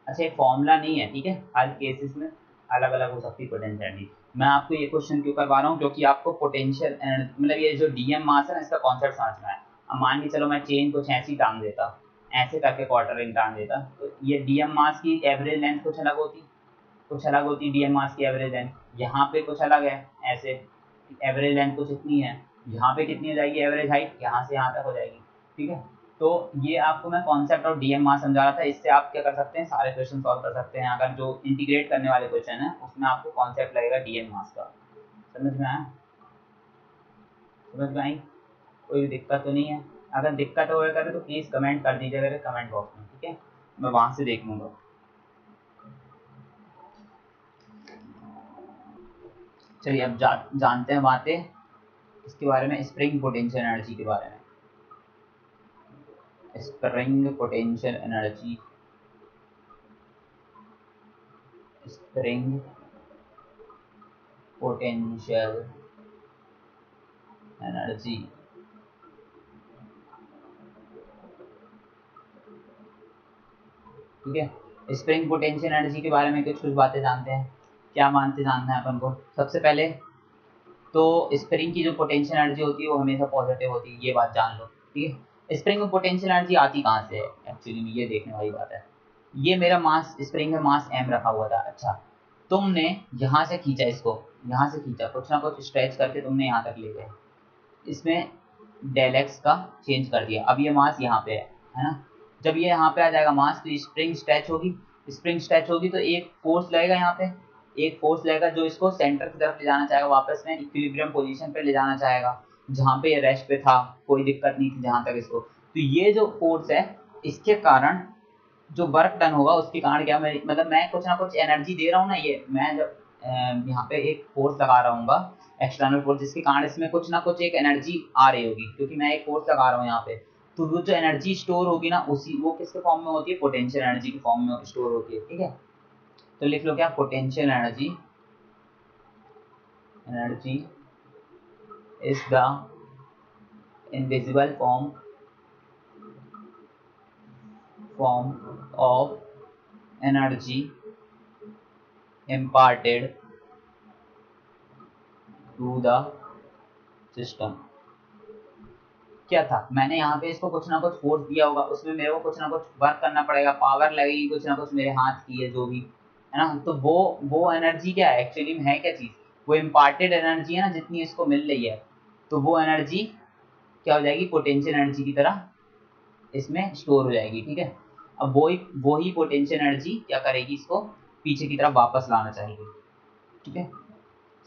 अच्छा एक फॉर्मूला नहीं है, ठीक है? हर केसेस में अलग अलग हो सकती है पोटेंशियल एनर्जी मैं आपको ये क्वेश्चन क्यों करवा रहा हूँ? क्योंकि आपको पोटेंशियल मतलब ये जो डीएम मास है ना इसका कॉन्सेप्ट समझना है। अब मान के चलो मैं चेन कुछ ऐसी टांग देता, ऐसे करके क्वार्टर रिंग टांग देता। तो ये डीएम मास की एवरेज लेंथ कुछ अलग होती, कुछ अलग होती डीएम मास की एवरेज लेंथ यहाँ पे कुछ अलग है, ऐसे एवरेज लेंथ कुछ इतनी है। यहाँ पे कितनी हो जाएगी एवरेज हाइट यहाँ से यहाँ तक हो जाएगी। ठीक है? तो ये आपको मैं कॉन्सेप्ट ऑफ़ डीएम मास समझा रहा था इससे आप क्या कर सकते हैं सारे क्वेश्चन सॉल्व कर सकते हैं। अगर जो इंटीग्रेट करने वाले क्वेश्चन है उसमें आपको कॉन्सेप्ट लगेगा डीएम मास का। समझ में आया? समझ में आई? कोई दिक्कत तो नहीं है। अगर दिक्कत हो करे तो प्लीज़ कमेंट कर दीजिए मेरे कमेंट बॉक्स में ठीक है? मैं वहाँ से देख लूँगा। चलिए अब जा, जानते हैं बातें। इसके बारे में स्प्रिंग पोटेंशियल एनर्जी के बारे में। Spring potential energy spring potential energy ठीक है? स्प्रिंग पोटेंशियल एनर्जी के बारे में कुछ कुछ बातें जानते हैं। क्या मानते जानना है अपन को सबसे पहले तो स्प्रिंग की जो पोटेंशियल एनर्जी होती है, वो हमेशा पॉजिटिव होती है। ये बात जान लो। ठीक है? स्प्रिंग में पोटेंशियल एनर्जी आती कहाँ से एक्चुअली में ये देखने वाली बात है। ये मेरा मास स्प्रिंग में मास एम रखा हुआ था। अच्छा तुमने यहाँ से खींचा इसको, यहाँ से खींचा, कुछ ना कुछ स्ट्रेच करके तुमने यहाँ तक ले गए। इसमें डेल एक्स का चेंज कर दिया। अब ये मास यहाँ पे है है ना? जब ये यहाँ पे आ जाएगा मास तो स्प्रिंग स्ट्रेच होगी। स्प्रिंग स्ट्रेच होगी तो एक फोर्स लगेगा यहाँ पे। एक फोर्स लगेगा जो इसको सेंटर की तरफ़ ले जाना चाहेगा, वापस में इक्विलिब्रियम पोजीशन पे ले जाना चाहेगा। जहाँ पे ये रेस्ट पे था, कोई दिक्कत नहीं थी जहाँ तक इसको। तो ये जो फोर्स है, इसके कारण जो वर्क डन होगा, उसके कारण क्या मैं मतलब मैं कुछ ना कुछ एनर्जी दे रहा हूँ ना ये। मैं जब यहाँ पे एक फोर्स लगा रहा हूँ एक्सटर्नल फोर्स जिसके कारण इसमें कुछ ना कुछ एक एनर्जी आ रही होगी, क्योंकि मैं एक फोर्स लगा रहा हूँ यहाँ पे। तो वो जो एनर्जी स्टोर होगी ना, उसी वो किसके फॉर्म में होती है? पोटेंशियल एनर्जी के फॉर्म में स्टोर होती है, ठीक है? तो लिख लो क्या? Potential energy energy is the invisible form form of energy imparted to the system. क्या था? मैंने यहाँ पे इसको कुछ ना कुछ फोर्स दिया होगा। उसमें मेरे को कुछ ना कुछ वर्क करना पड़ेगा। पावर लगेगी, कुछ ना कुछ मेरे हाथ की है, जो भी। है ना? तो वो वो एनर्जी क्या है? एक्चुअली में है क्या चीज़? वो इम्पार्टेड एनर्जी है ना, जितनी इसको मिल रही है। तो वो एनर्जी क्या हो जाएगी? पोटेंशियल एनर्जी की तरह इसमें स्टोर हो जाएगी, ठीक है? अब वो ही वो ही पोटेंशियल एनर्जी क्या करेगी इसको? पीछे की तरफ़ वापस लाना चाहिए ठीक है?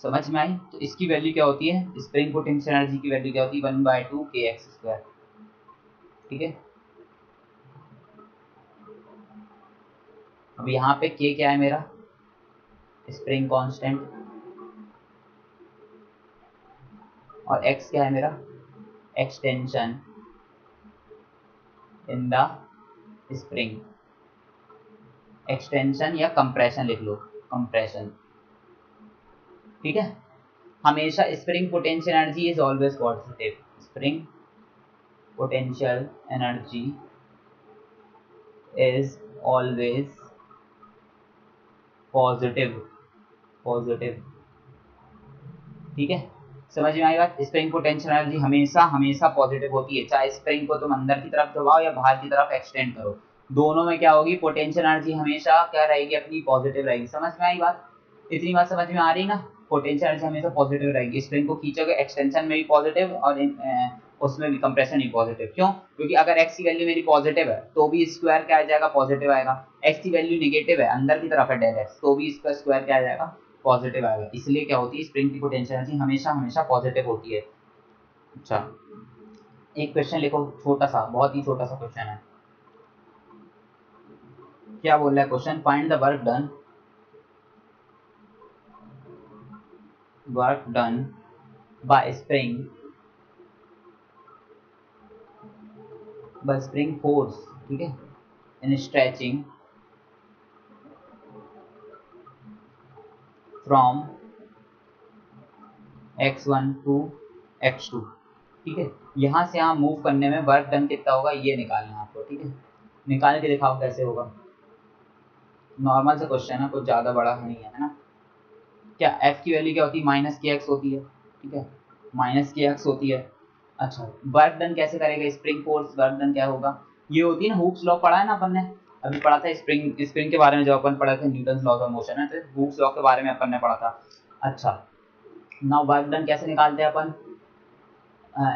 समझ में आई? तो इसकी वैल्यू क्या होती है? स्प्रिंग पोटेंशियल एनर्जी की वैल्यू क्या होती है? One by two K X square ठीक है? अब यहाँ पे के क्या है मेरा? स्प्रिंग कांस्टेंट और एक्स क्या है मेरा? Extension in the spring extension या कंप्रेशन लिख लो कंप्रेशन ठीक है? हमेशा spring potential energy is always positive spring potential energy is always positive positive ठीक है? समझ में आई बात? स्प्रिंग पोटेंशियल एनर्जी हमेशा हमेशा पॉजिटिव होती है। चाहे स्प्रिंग को तुम अंदर की तरफ़ दबाओ या बाहर की तरफ़ एक्सटेंड करो। दोनों में क्या होगी? पोटेंशियल एनर्जी हमेशा क्या रहेगी? अपनी पॉजिटिव रहेगी। समझ में आई बात? इतनी बात समझ में आ रही ना? पोटेंशियल एनर्जी हमेशा पॉजिटिव रहेगी। स्प्रिंग को खींचोगे एक्सटेंशन में भी पॉजिटिव और उसमें भी कंप्रेशन ही पॉजिटिव क्यों? क्योंकि अगर एक्स की वैल्यू मेरी पॉजिटिव है तो भी स्क्वायर क्या आ जाएगा? पॉजिटिव आएगा। एक्स की वैल्यू निगेटिव है, अंदर की तरफ़ है डेल एक्स तो भी इसका स्क्वायर क्या आ जाएगा? पॉजिटिव आएगा। इसलिए क्या होती है स्प्रिंग की पोटेंशियल एनर्जी हमेशा हमेशा पॉजिटिव होती है। अच्छा। एक क्वेश्चन लिखो, छोटा सा, बहुत ही छोटा सा क्वेश्चन है। क्या बोल रहा है question find the work done work done by spring by spring force ठीक है? इन stretching from x1 to x2 ठीक है? यहाँ से यहाँ मूव करने में वर्क डन कितना होगा? ये निकालना आपको, ठीक है? निकाल के दिखाओ कैसे होगा। नॉर्मल सा क्वेश्चन है कुछ ज़्यादा बड़ा नहीं है ना? क्या एफ़ की वैल्यू क्या होती है? माइनस के एक्स होती है, ठीक है? माइनस के एक्स होती है। अच्छा वर्क डन कैसे करेगा? स्प्रिंग फोर्स वर्क डन क्या होगा? ये होती है ना हुक्स लॉ पढ़ा है ना अपन ने? अभी पढ़ा था स्प्रिंग स्प्रिंग के बारे में जब अपन पढ़ा था न्यूटन लॉ ऑफ़ मोशन है तो हुक्स लॉ के बारे में अपन ने पढ़ा था। अच्छा नाउ वर्क डन कैसे निकालते हैं अपन?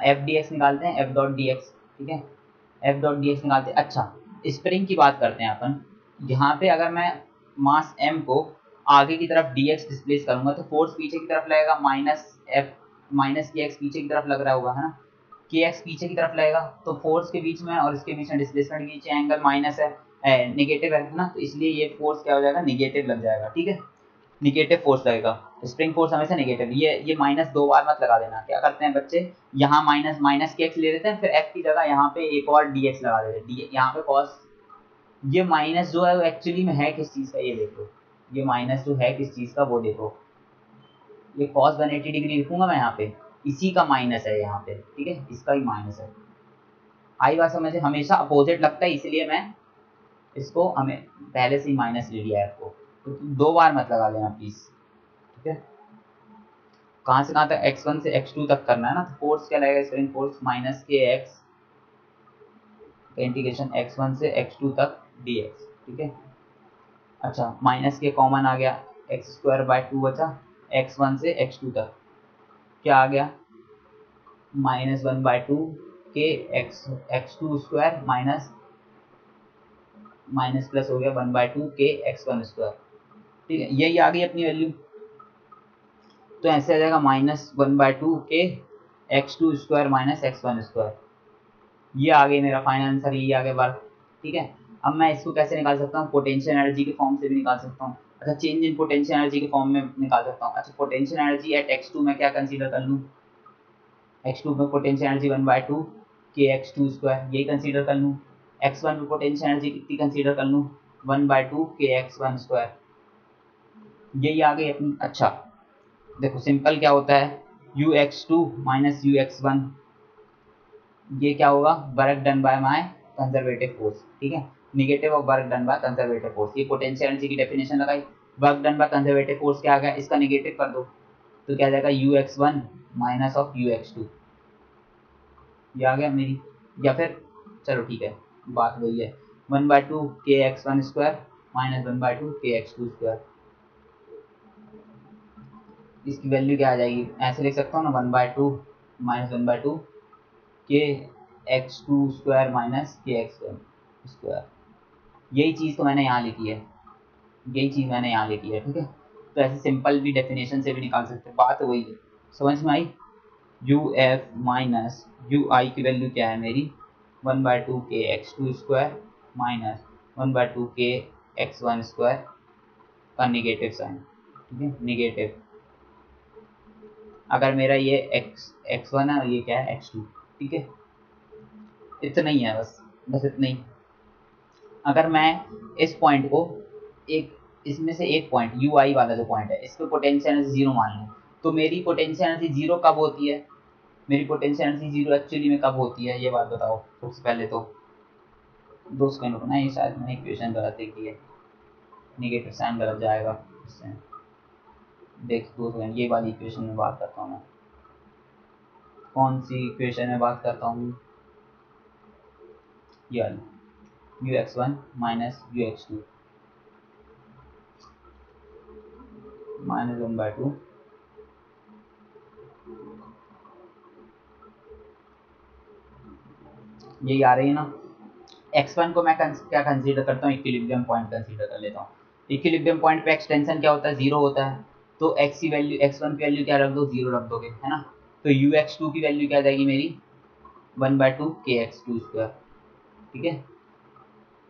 एफ़ डी एक्स निकालते हैं एफ़ डॉट डी एक्स ठीक है? एफ़ डॉट डी एक्स निकालते हैं। अच्छा स्प्रिंग की बात करते हैं अपन। यहाँ पे अगर मैं मास m को आगे की तरफ़ dx डिस्प्लेस करूँगा तो फोर्स पीछे की तरफ़ लगेगा minus F minus K X पीछे की तरफ़ लग रहा होगा, है ना? के एक्स पीछे की तरफ़ लगेगा तो फोर्स के बीच में और इसके बीच में डिस्प्लेसमेंट के नीचे एंगल माइनस है। निगेटिव है ना तो इसलिए ये फोर्स क्या हो जाएगा? निगेटिव लग जाएगा, ठीक है? निगेटिव फोर्स लगेगा। स्प्रिंग फोर्स हमेशा निगेटिव ये ये माइनस दो बार मत लगा देना। क्या करते हैं बच्चे? यहाँ माइनस माइनस के एक्स ले लेते हैं, फिर एफ़ की जगह यहाँ पे एक और डी एक्स लगा देते हैं। यहाँ पे कॉस ये माइनस जो है वो एक्चुअली में है किस चीज़ का? ये देखो। ये माइनस जो है किस चीज़ का? वो देखो। ये कॉस वन एटी डिग्री लिखूँगा मैं यहाँ पे। इसी का माइनस है यहाँ पे, ठीक है? इसका ही माइनस है। आई बात समझ हमेशा अपोजिट लगता है, इसलिए मैं इसको हमें पहले से ही माइनस ले लिया है आपको। तो दो बार मत लगा देना प्लीज़ ठीक है? कहाँ से, कहाँ तक? एक्स वन से एक्स टू तक करना है ना? तो फोर्स क्या लगेगा spring force minus K X integration X one से एक्स टू तक डी एक्स ठीक है? अच्छा माइनस के कॉमन आ गया। एक्स स्क्वायर बाय टू बचा। एक्स वन से एक्स टू तक। क्या आ गया? Minus one by two K X X two square minus minus plus हो गया one by two K X one square ठीक है? यही आ गई अपनी वैल्यू तो ऐसे आ जाएगा minus one by two K X two square minus X one square ये आ गई मेरा फाइनल आंसर ये आ गया वर्क ठीक है? अब मैं इसको कैसे निकाल सकता हूँ? पोटेंशियल एनर्जी के फॉर्म से भी निकाल सकता हूँ. अच्छा चेंज इन पोटेंशियल एनर्जी के फॉर्म में निकाल सकता हूँ. अच्छा potential energy at X two में क्या कंसीडर कर लूँ? एक्स टू में potential energy one by two K X two square यही कंसीडर कर लूँ. एक्स वन में पोटेंशियल एनर्जी कितनी कंसीडर कर लूँ? One by two K X one square यही आ गई अपनी अच्छा। देखो सिंपल क्या होता है? U X two minus U X one ये क्या होगा? Work done by my conservative force ठीक है? Negative of work done by conservative force ये पोटेंशियल एनर्जी की डेफिनेशन लगाई। Work done by conservative force क्या आ गया? इसका निगेटिव कर दो। तो क्या जाएगा? U X one minus of U X two ये आ गया मेरी। या फिर चलो, ठीक है। बात वही है। One by two K X one square minus one by two K X two square. इसकी वैल्यू क्या आ जाएगी? ऐसे लिख सकता हूँ ना, one by two minus one by two K X two square minus K X square. यही चीज़ तो मैंने यहाँ लिखी है। यही चीज़ मैंने यहाँ लिखी है, ठीक है? तो ऐसे सिंपल भी डेफिनेशन से भी निकाल सकते हैं। बात वही है। समझ में आई? U F minus U I की वैल्यू क्या है मेरी? One by two K X two square minus one by two K X one square का निगेटिव साइन, ठीक है? निगेटिव। अगर मेरा ये एक्स एक्स वन है और ये क्या है? एक्स टू, ठीक है? इतना ही है बस बस इतना ही। अगर मैं इस पॉइंट को एक, इसमें से एक पॉइंट यू वाला जो पॉइंट है इस पर पोटेंशियल एनर्जी ज़ीरो मान लूँ तो मेरी पोटेंशियल एनर्जी ज़ीरो कब होती है? मेरी पोटेंशियल एनर्जी ज़ीरो एक्चुअली में कब होती है, ये बात बताओ, सबसे पहले तो। दो सेकेंड रुकना ये शायद मैंने इक्वेशन गलत देखी है। निगेटिव साइन गलत जाएगा, इससे। देख, दो सेकेंड ये वाली इक्वेशन में बात करता हूँ मैं। कौन सी इक्वेशन में बात करता हूँ? ये वाली। U X one minus U X two minus one by two यही आ रही है ना। X1 को मैं क्या कंसीडर करता हूँ? इक्विलिब्रियम पॉइंट कंसीडर कर लेता हूँ। इक्विलिब्रियम पॉइंट पे एक्सटेंशन क्या होता है? ज़ीरो होता है। तो x की वैल्यू x1 की वैल्यू क्या रख दो? ज़ीरो रख दोगे, है ना? तो यू एक्स टू की वैल्यू क्या जाएगी मेरी? One by two K X two square ठीक है?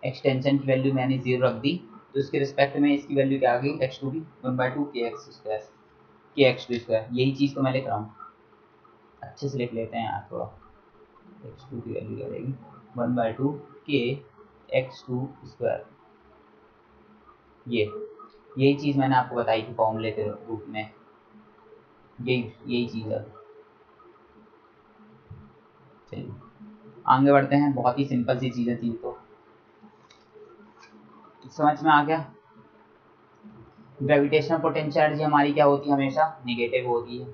एक्सटेंशन की वैल्यू मैंने ज़ीरो रख दी। तो इसके रिस्पेक्ट में इसकी वैल्यू क्या आ गई? एक्स टू की। One by two K X square K X two square यही चीज़ तो मैं लिख रहा हूँ। अच्छे से लिख लेते हैं यार थोड़ा। एक्स टू की वैल्यू क्या रहेगी one by two K X two square ये, यही चीज़ मैंने आपको बताई थी फॉर्मूले के रूप में। यही यही चीज़ है। चलिए, आगे बढ़ते हैं। बहुत ही सिंपल सी चीज़ें थी तो। समझ में आ गया? ग्रेविटेशनल पोटेंशियल एनर्जी हमारी क्या होती है? हमेशा निगेटिव होती है।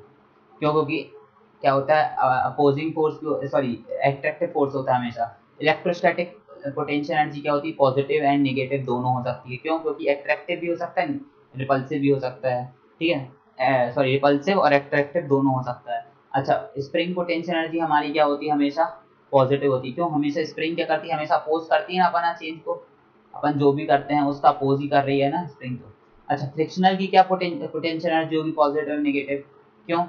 क्यों? क्योंकि क्या होता है opposing force sorry attractive force होता है हमेशा। इलेक्ट्रोस्टैटिक पोटेंशियल एनर्जी क्या होती है? पॉजिटिव एंड नेगेटिव दोनों हो सकती है। क्यों? क्योंकि एट्रैक्टिव भी हो सकता है रिपल्सिव भी हो सकता है। ठीक है? सॉरी रिपल्सिव और एट्रैक्टिव दोनों हो सकता है। अच्छा स्प्रिंग पोटेंशियल एनर्जी हमारी क्या होती है? हमेशा पॉजिटिव होती है। क्यों? हमेशा स्प्रिंग क्या करती है? हमेशा अपोज करती है ना अपना चेंज को? अपन जो भी करते हैं, उसका अपोज ही कर रही है ना स्प्रिंग को अच्छा फ्रिक्शनल की क्या पोटेंशियल एनर्जी होगी? पॉजिटिव नेगेटिव क्यों?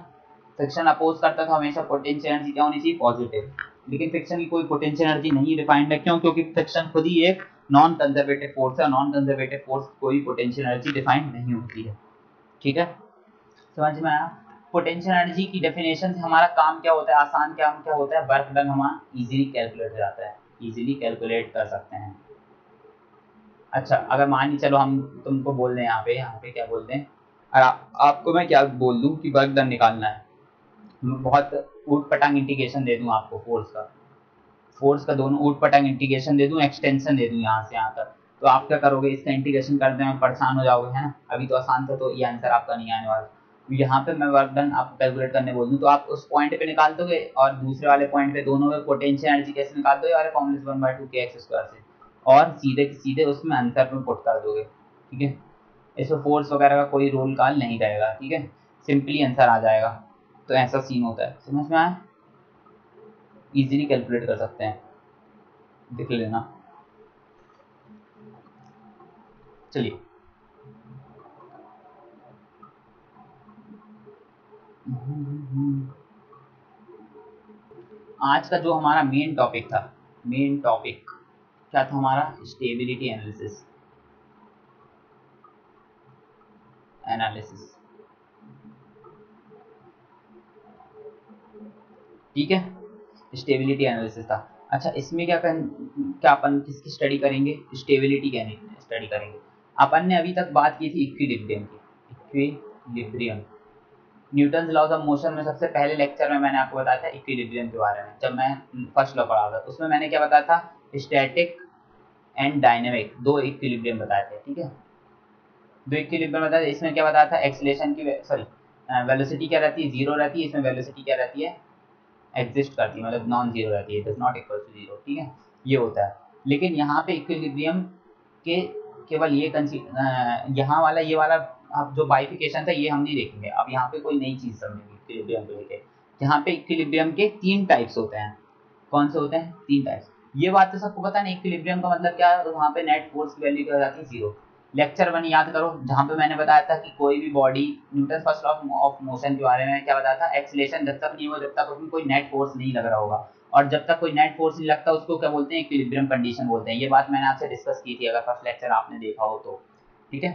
फ्रिक्शन अपोज करता था, हमेशा पोटेंशियल एनर्जी क्या होनी चाहिए? पॉजिटिव लेकिन फ्रिक्शन की कोई पोटेंशियल एनर्जी नहीं डिफाइंड है। क्यों? क्योंकि फ्रिक्शन खुद ही एक नॉन कंजर्वेटिव फोर्स है। नॉन कंजर्वेटिव फोर्स कोई पोटेंशियल एनर्जी डिफाइंड नहीं होती है। ठीक है? समझ में आया? पोटेंशियल एनर्जी की डेफिनेशन से हमारा काम क्या होता है? आसान काम क्या होता है? वर्क डन हमारा इजीली कैलकुलेट हो जाता है। इजीली कैलकुलेट कर सकते हैं। अच्छा अगर मान ली चलो हम तुमको बोल दें यहाँ पे यहाँ पे क्या बोल दें? और आपको मैं क्या बोल दूँ कि वर्क डन निकालना है? बहुत ऊट पटांग इंटीग्रेशन दे दूँ आपको फोर्स का। फोर्स का दोनों ऊट पटांग इंटीग्रेशन दे दूँ एक्सटेंशन दे दूँ यहाँ से यहाँ तक। तो आप क्या करोगे, इसका इंटीग्रेशन करने में परेशान हो जाओगे, है ना? अभी तो आसान था तो ये आंसर आपका नहीं आने वाला। यहाँ पे मैं वर्क डन आपको कैलकुलेट करने बोल दूँ तो आप उस पॉइंट पे निकाल दोगे और दूसरे वाले पॉइंट पे दोनों में पोटेंशियल एनर्जी कैसे निकाल दोगे वाले फॉर्मूले one by two K X square से। और सीधे सीधे उसमें आंसर में पुट कर दोगे, ठीक है? इसमें फोर्स वगैरह का कोई रोल काल नहीं रहेगा, ठीक है? सिंपली आंसर आ जाएगा। तो ऐसा सीन होता है। समझ में आया? इजीली कैलकुलेट कर सकते हैं। देख लेना। चलिए। आज का जो हमारा मेन टॉपिक था मेन टॉपिक क्या था हमारा? स्टेबिलिटी एनालिसिस एनालिसिस ठीक है? स्टेबिलिटी एनालिसिस था। अच्छा इसमें क्या कर, क्या अपन किसकी स्टडी करेंगे? स्टेबिलिटी की स्टडी करेंगे। अपन ने अभी तक बात की थी इक्विलिब्रियम की। Equilibrium Newton laws of motion में सबसे पहले लेक्चर में मैंने आपको बताया था इक्विलिब्रियम के बारे में जब मैं फ़र्स्ट लॉ पढ़ा था। उसमें मैंने क्या बताया था? स्टैटिक एंड डायनेमिक दो इक्विलिब्रियम बताए थे ठीक है? दो इक्विलिब्रियम बताया इसमें क्या बताया था? एक्सलेशन की सॉरी वेलोसिटी क्या रहती है? ज़ीरो रहती है। इसमें वेलोसिटी क्या रहती है? एग्जिस्ट करती है मतलब नॉन ज़ीरो रहती है does not equal to zero ठीक है? ये होता है। लेकिन यहाँ पे इक्विलिब्रियम के केवल ये यहाँ वाला, ये वाला, अब जो बाइफिकेशन था, ये हम नहीं देखेंगे। अब यहाँ पे कोई नई चीज़ समझेंगे इक्विलिब्रियम को लेके। यहाँ पे इक्विलिब्रियम के तीन टाइप्स होते हैं। कौन से होते हैं? तीन टाइप्स ये बात तो सबको पता नहीं इक्विलिब्रियम का मतलब क्या वहाँ पे नेट फोर्स की वैल्यू क्या हो जाती है? ज़ीरो लेक्चर वन याद करो, जहाँ पे मैंने बताया था कि कोई भी body Newton first of of motion के बारे में क्या बताया था? एक्सलेशन जब तक नहीं हो जब तक उसमें कोई नेट फोर्स नहीं लग रहा होगा। और जब तक कोई नेट फोर्स नहीं लगता, उसको क्या बोलते हैं? इक्विलिब्रियम कंडीशन बोलते हैं। ये बात मैंने आपसे डिस्कस की थी, अगर फ़र्स्ट लेक्चर आपने देखा हो तो। ठीक है?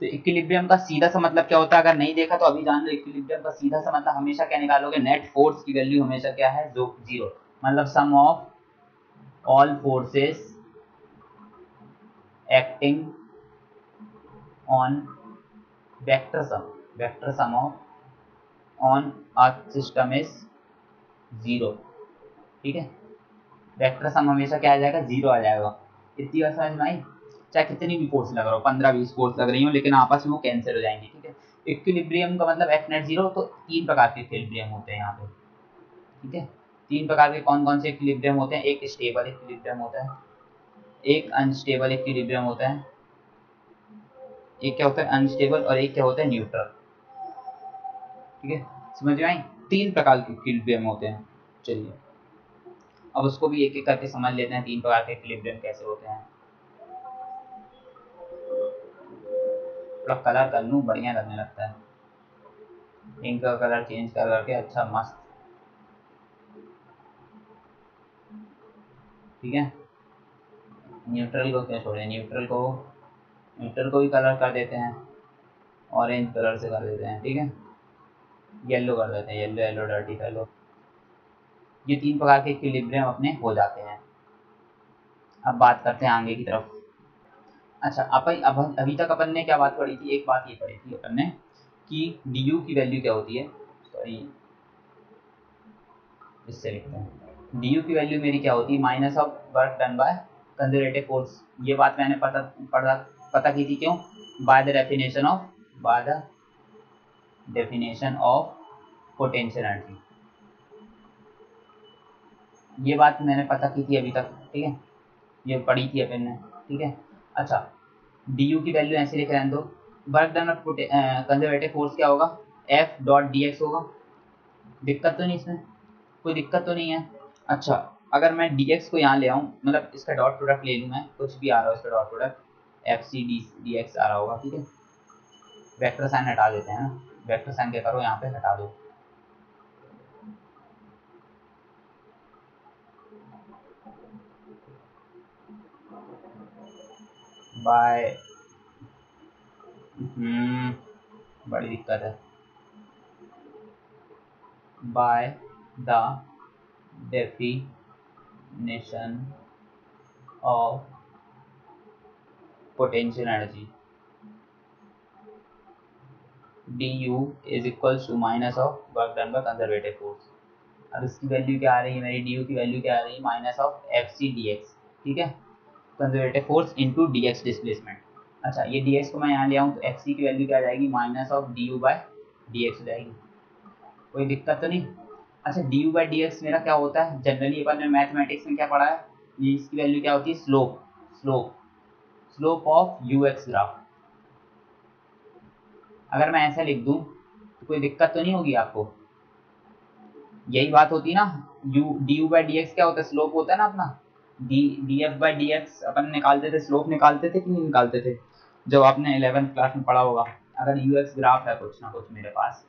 तो इक्विलिब्रियम का सीधा सा मतलब क्या होता है? अगर नहीं देखा तो अभी जान लो इक्विलिब्रियम का सीधा सा मतलब हमेशा क्या निकालोगे? नेट फोर्स की वैल्यू हमेशा क्या है? जो ज़ीरो मतलब sum of all forces acting on vector sum vector sum of on earth system is zero ठीक है? वेक्टर सम हमेशा क्या आ जाएगा? ज़ीरो आ जाएगा। इतनी बात समझ में आई? चाहे कितनी भी फोर्स लग रहा हो पंद्रह, बीस फोर्स लग रही हो, लेकिन आपस में वो कैंसिल हो जाएँगे, ठीक है? इक्विलिब्रियम का मतलब एफ़ नेट ज़ीरो तो तीन प्रकार के इक्विलिब्रियम होते हैं यहाँ पे। ठीक है? तीन प्रकार के कौन कौन से इक्विलिब्रियम होते हैं? एक स्टेबल इक्विलिब्रियम होता है, एक अनस्टेबल इक्विलिब्रियम होता है एक क्या होता है अनस्टेबल और एक क्या होता है न्यूट्रल ठीक है? समझ में आई? तीन प्रकार के इक्विलिब्रियम होते हैं। चलिए। अब उसको भी एक एक करके समझ लेते हैं, तीन प्रकार के इक्विलिब्रियम कैसे होते हैं। कलर कर लूँ, बढ़िया लगने लगता है। इंक का कलर चेंज कर करके अच्छा मस्त। ठीक है? न्यूट्रल को क्या छोड़े? न्यूट्रल को न्यूट्रल को भी कलर कर देते हैं ऑरेंज कलर से कर देते हैं, ठीक है? येलो कर देते हैं येलो येलो डर्टी येलो ये तीन प्रकार के इक्विलिब्रियम अपने हो जाते हैं। अब बात करते हैं आगे की तरफ़। अच्छा अपन, अब अभी तक अपन ने क्या बात पढ़ी थी? एक बात ये पढ़ी थी अपन ने कि डी यू की वैल्यू क्या होती है? सॉरी इससे लिखते हैं। डी यू की वैल्यू मेरी क्या होती है? Minus of work done by conservative force ये बात मैंने पता पढ़ा पता की थी क्यों? By the definition of by the definition of potential energy ये बात मैंने पता की थी अभी तक, ठीक है? ये पढ़ी थी अपन ने, ठीक है? अच्छा डी यू की वैल्यू ऐसे लिख रहे हैं दो work done of conservative force क्या होगा? एफ़ डॉट डी एक्स होगा। दिक्कत तो नहीं इसमें? कोई दिक्कत तो नहीं है? अच्छा अगर मैं डी एक्स को यहाँ ले आऊँ मतलब इसका डॉट प्रोडक्ट ले लूँ मैं, कुछ भी आ रहा है इसका dot product F C D D X आ रहा होगा, ठीक है? वेक्टर साइन हटा देते हैं वेक्टर साइन क्या करो, यहाँ पे हटा दो। बाय हम्म बड़ी दिक्कत है। By the definition of potential energy D U is equal to minus of work done by conservative force अब इसकी वैल्यू क्या आ रही है? मेरी डी यू की वैल्यू क्या आ रही है? Minus of F C D X ठीक है? Conservative force into D X displacement अच्छा ये डीएक्स को मैं यहाँ ले आऊँ तो एफ़ सी की वैल्यू क्या आ जाएगी? Minus of D U by D X हो जाएगी। कोई दिक्कत तो नहीं? अच्छा D U by D X मेरा क्या होता है? जनरली अपन ने मैथमेटिक्स में क्या पढ़ा है? इसकी वैल्यू क्या होती है? Slope slope slope of U X graph अगर मैं ऐसा लिख दूँ तो कोई दिक्कत तो नहीं होगी आपको? यही बात होती ना U D U by D X क्या होता है? स्लोप होता है ना अपना। D D F by D X अपन निकालते थे स्लोप निकालते थे कि नहीं निकालते थे? जब आपने इलेवेंथ क्लास में पढ़ा होगा। अगर यू एक्स ग्राफ है, कुछ ना कुछ मेरे पास।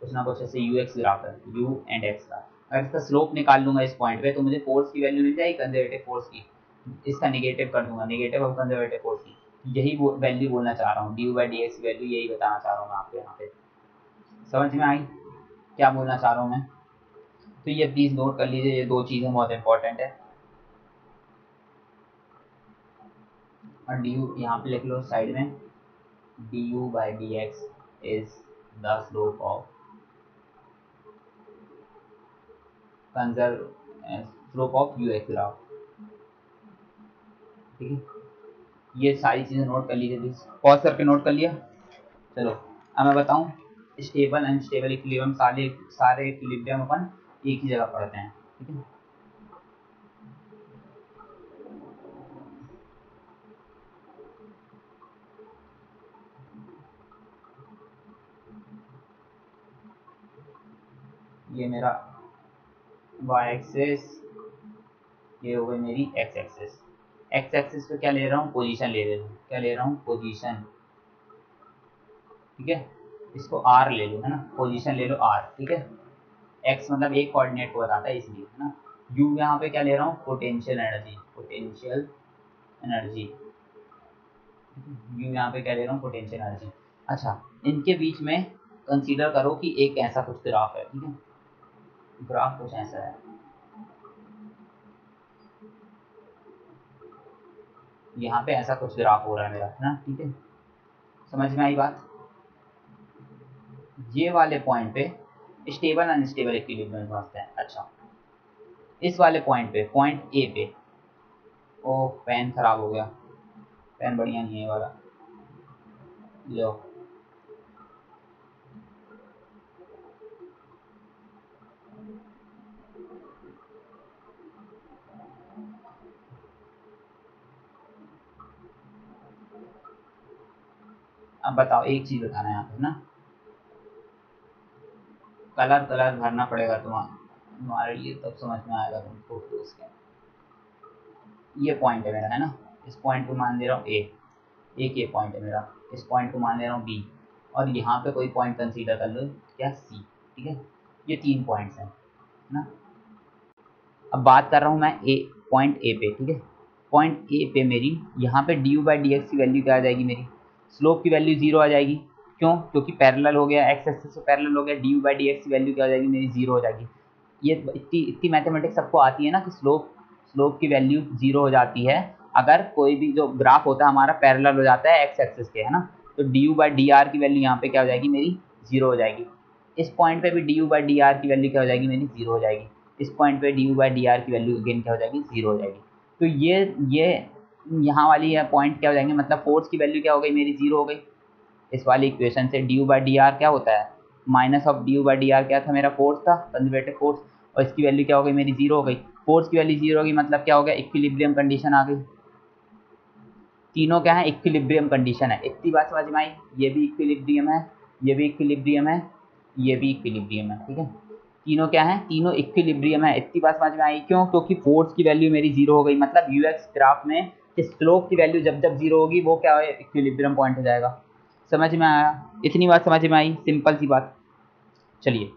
कुछ ना कुछ ऐसे यू एक्स ग्राफ है यू एंड एक्स का अगर इसका स्लोप निकाल लूँगा इस पॉइंट पे तो मुझे फोर्स की वैल्यू मिल जाएगी कंजर्वेटिव फोर्स की। इसका निगेटिव कर दूँगा निगेटिव ऑफ़ कंजर्वेटिव फोर्स की। यही वैल्यू बोलना चाह रहा हूँ। D U by D X value यही बताना चाह रहा हूँ आपको यहाँ पे। समझ में आई? क्या बोलना चाह रहा हूँ मैं? तो ये प्लीज़ नोट कर लीजिए, ये दो चीज़ें बहुत इंपॉर्टेंट है। और डी यू यहाँ पे लिख लो साइड में। D U by D X is the slope of conserve slope of U X graph ठीक है। ये सारी चीज़ें नोट कर लीजिए पॉज करके नोट कर लिया। चलो, अब मैं बताऊँ स्टेबल अनस्टेबल इक्विलिब्रियम सारे सारे इक्विलिब्रियम अपन एक ही जगह पढ़ते हैं, ठीक है? ये मेरा वाई एक्सेस ये हो गई मेरी एक्स एक्सेस एक्स एक्सेस पे क्या ले रहा हूँ? पोजीशन ले रहा हूँ। क्या ले रहा हूँ? पोजीशन ठीक है? इसको आर ले लो, है ना? पोजीशन ले लो आर ठीक है? एक्स मतलब एक कोऑर्डिनेट को बताता है इसलिए, है ना? यू यहाँ पे क्या ले रहा हूँ? Potential energy potential energy U यहाँ पे क्या ले रहा हूँ? पोटेंशियल एनर्जी अच्छा इनके बीच में कंसीडर करो कि एक ऐसा कुछ ग्राफ है, ठीक है? ग्राफ कुछ ऐसा है। यहाँ पे ऐसा कुछ ग्राफ हो रहा है मेरा, ना? ठीक है? समझ में आई बात? ये वाले पॉइंट पे स्टेबल अनस्टेबल इक्विलिब्रियम समझते हैं। अच्छा। इस वाले पॉइंट पे पॉइंट ए पे, ओ पेन खराब हो गया। पेन बढ़िया नहीं है वाला। लो। अब बताओ, एक चीज़ बताना यहाँ पे ना। कलर कलर भरना पड़ेगा तुम्हारे लिए, तब समझ में आएगा तुमको तो उसके। ये पॉइंट है मेरा, है ना? इस पॉइंट को मान दे रहा हूँ ए एक ये पॉइंट है मेरा। इस पॉइंट को मान दे रहा हूँ बी और यहाँ पे कोई पॉइंट कंसीडर कर लो, क्या सी ठीक है? ये तीन पॉइंट्स हैं ना? अब बात कर रहा हूँ मैं ए पॉइंट ए पे, ठीक है? पॉइंट ए पे मेरी, यहाँ पे D U by D X की वैल्यू क्या आ जाएगी मेरी? स्लोप की वैल्यू ज़ीरो आ जाएगी। क्यों? क्योंकि पैरेलल हो गया एक्स एक्सेस से पैरेलल हो गया D U by D X की वैल्यू क्या हो जाएगी? मेरी ज़ीरो हो जाएगी। ये इतनी इतनी मैथमेटिक्स सबको आती है ना कि स्लोप स्लोप की वैल्यू ज़ीरो हो जाती है। अगर कोई भी जो ग्राफ होता है हमारा पैरेलल हो जाता है एक्स एक्सेस के, है ना? तो D U by D R की वैल्यू यहाँ पे क्या हो जाएगी? मेरी ज़ीरो हो जाएगी। इस पॉइंट पे भी D U by D R की वैल्यू क्या हो जाएगी? मेरी ज़ीरो हो जाएगी। इस पॉइंट पे D U by D R की वैल्यू अगेन क्या हो जाएगी? ज़ीरो हो जाएगी। तो ये ये यहाँ वाली पॉइंट क्या हो जाएँगे? मतलब फोर्स की वैल्यू क्या हो गई? मेरी ज़ीरो हो गई। इस वाली इक्वेशन से D U by D R क्या होता है? Minus of D U by D R क्या था मेरा? फोर्स था कंजर्वेटिव फोर्स और इसकी वैल्यू क्या हो गई? मेरी ज़ीरो हो गई। फोर्स की वैल्यू ज़ीरो हो गई मतलब क्या हो गया? इक्विलिब्रियम कंडीशन आ गई। तीनों क्या है? इक्विलिब्रियम कंडीशन है। इतनी बात समझ में आई? ये भी इक्विलिब्रियम है, ये भी इक्विलिब्रियम है, ये भी इक्विलिब्रियम है, ठीक है? तीनों क्या है? तीनों इक्विलिब्रियम है। इतनी बात समझ में आई? क्यों? क्योंकि फोर्स की वैल्यू मेरी ज़ीरो हो गई। मतलब यूएक्स ग्राफ में स्लोप की वैल्यू जब जब ज़ीरो होगी, वो क्या है? इक्विलिब्रियम पॉइंट हो जाएगा। समझ में आया? इतनी बात समझ में आई? सिंपल सी बात। चलिए।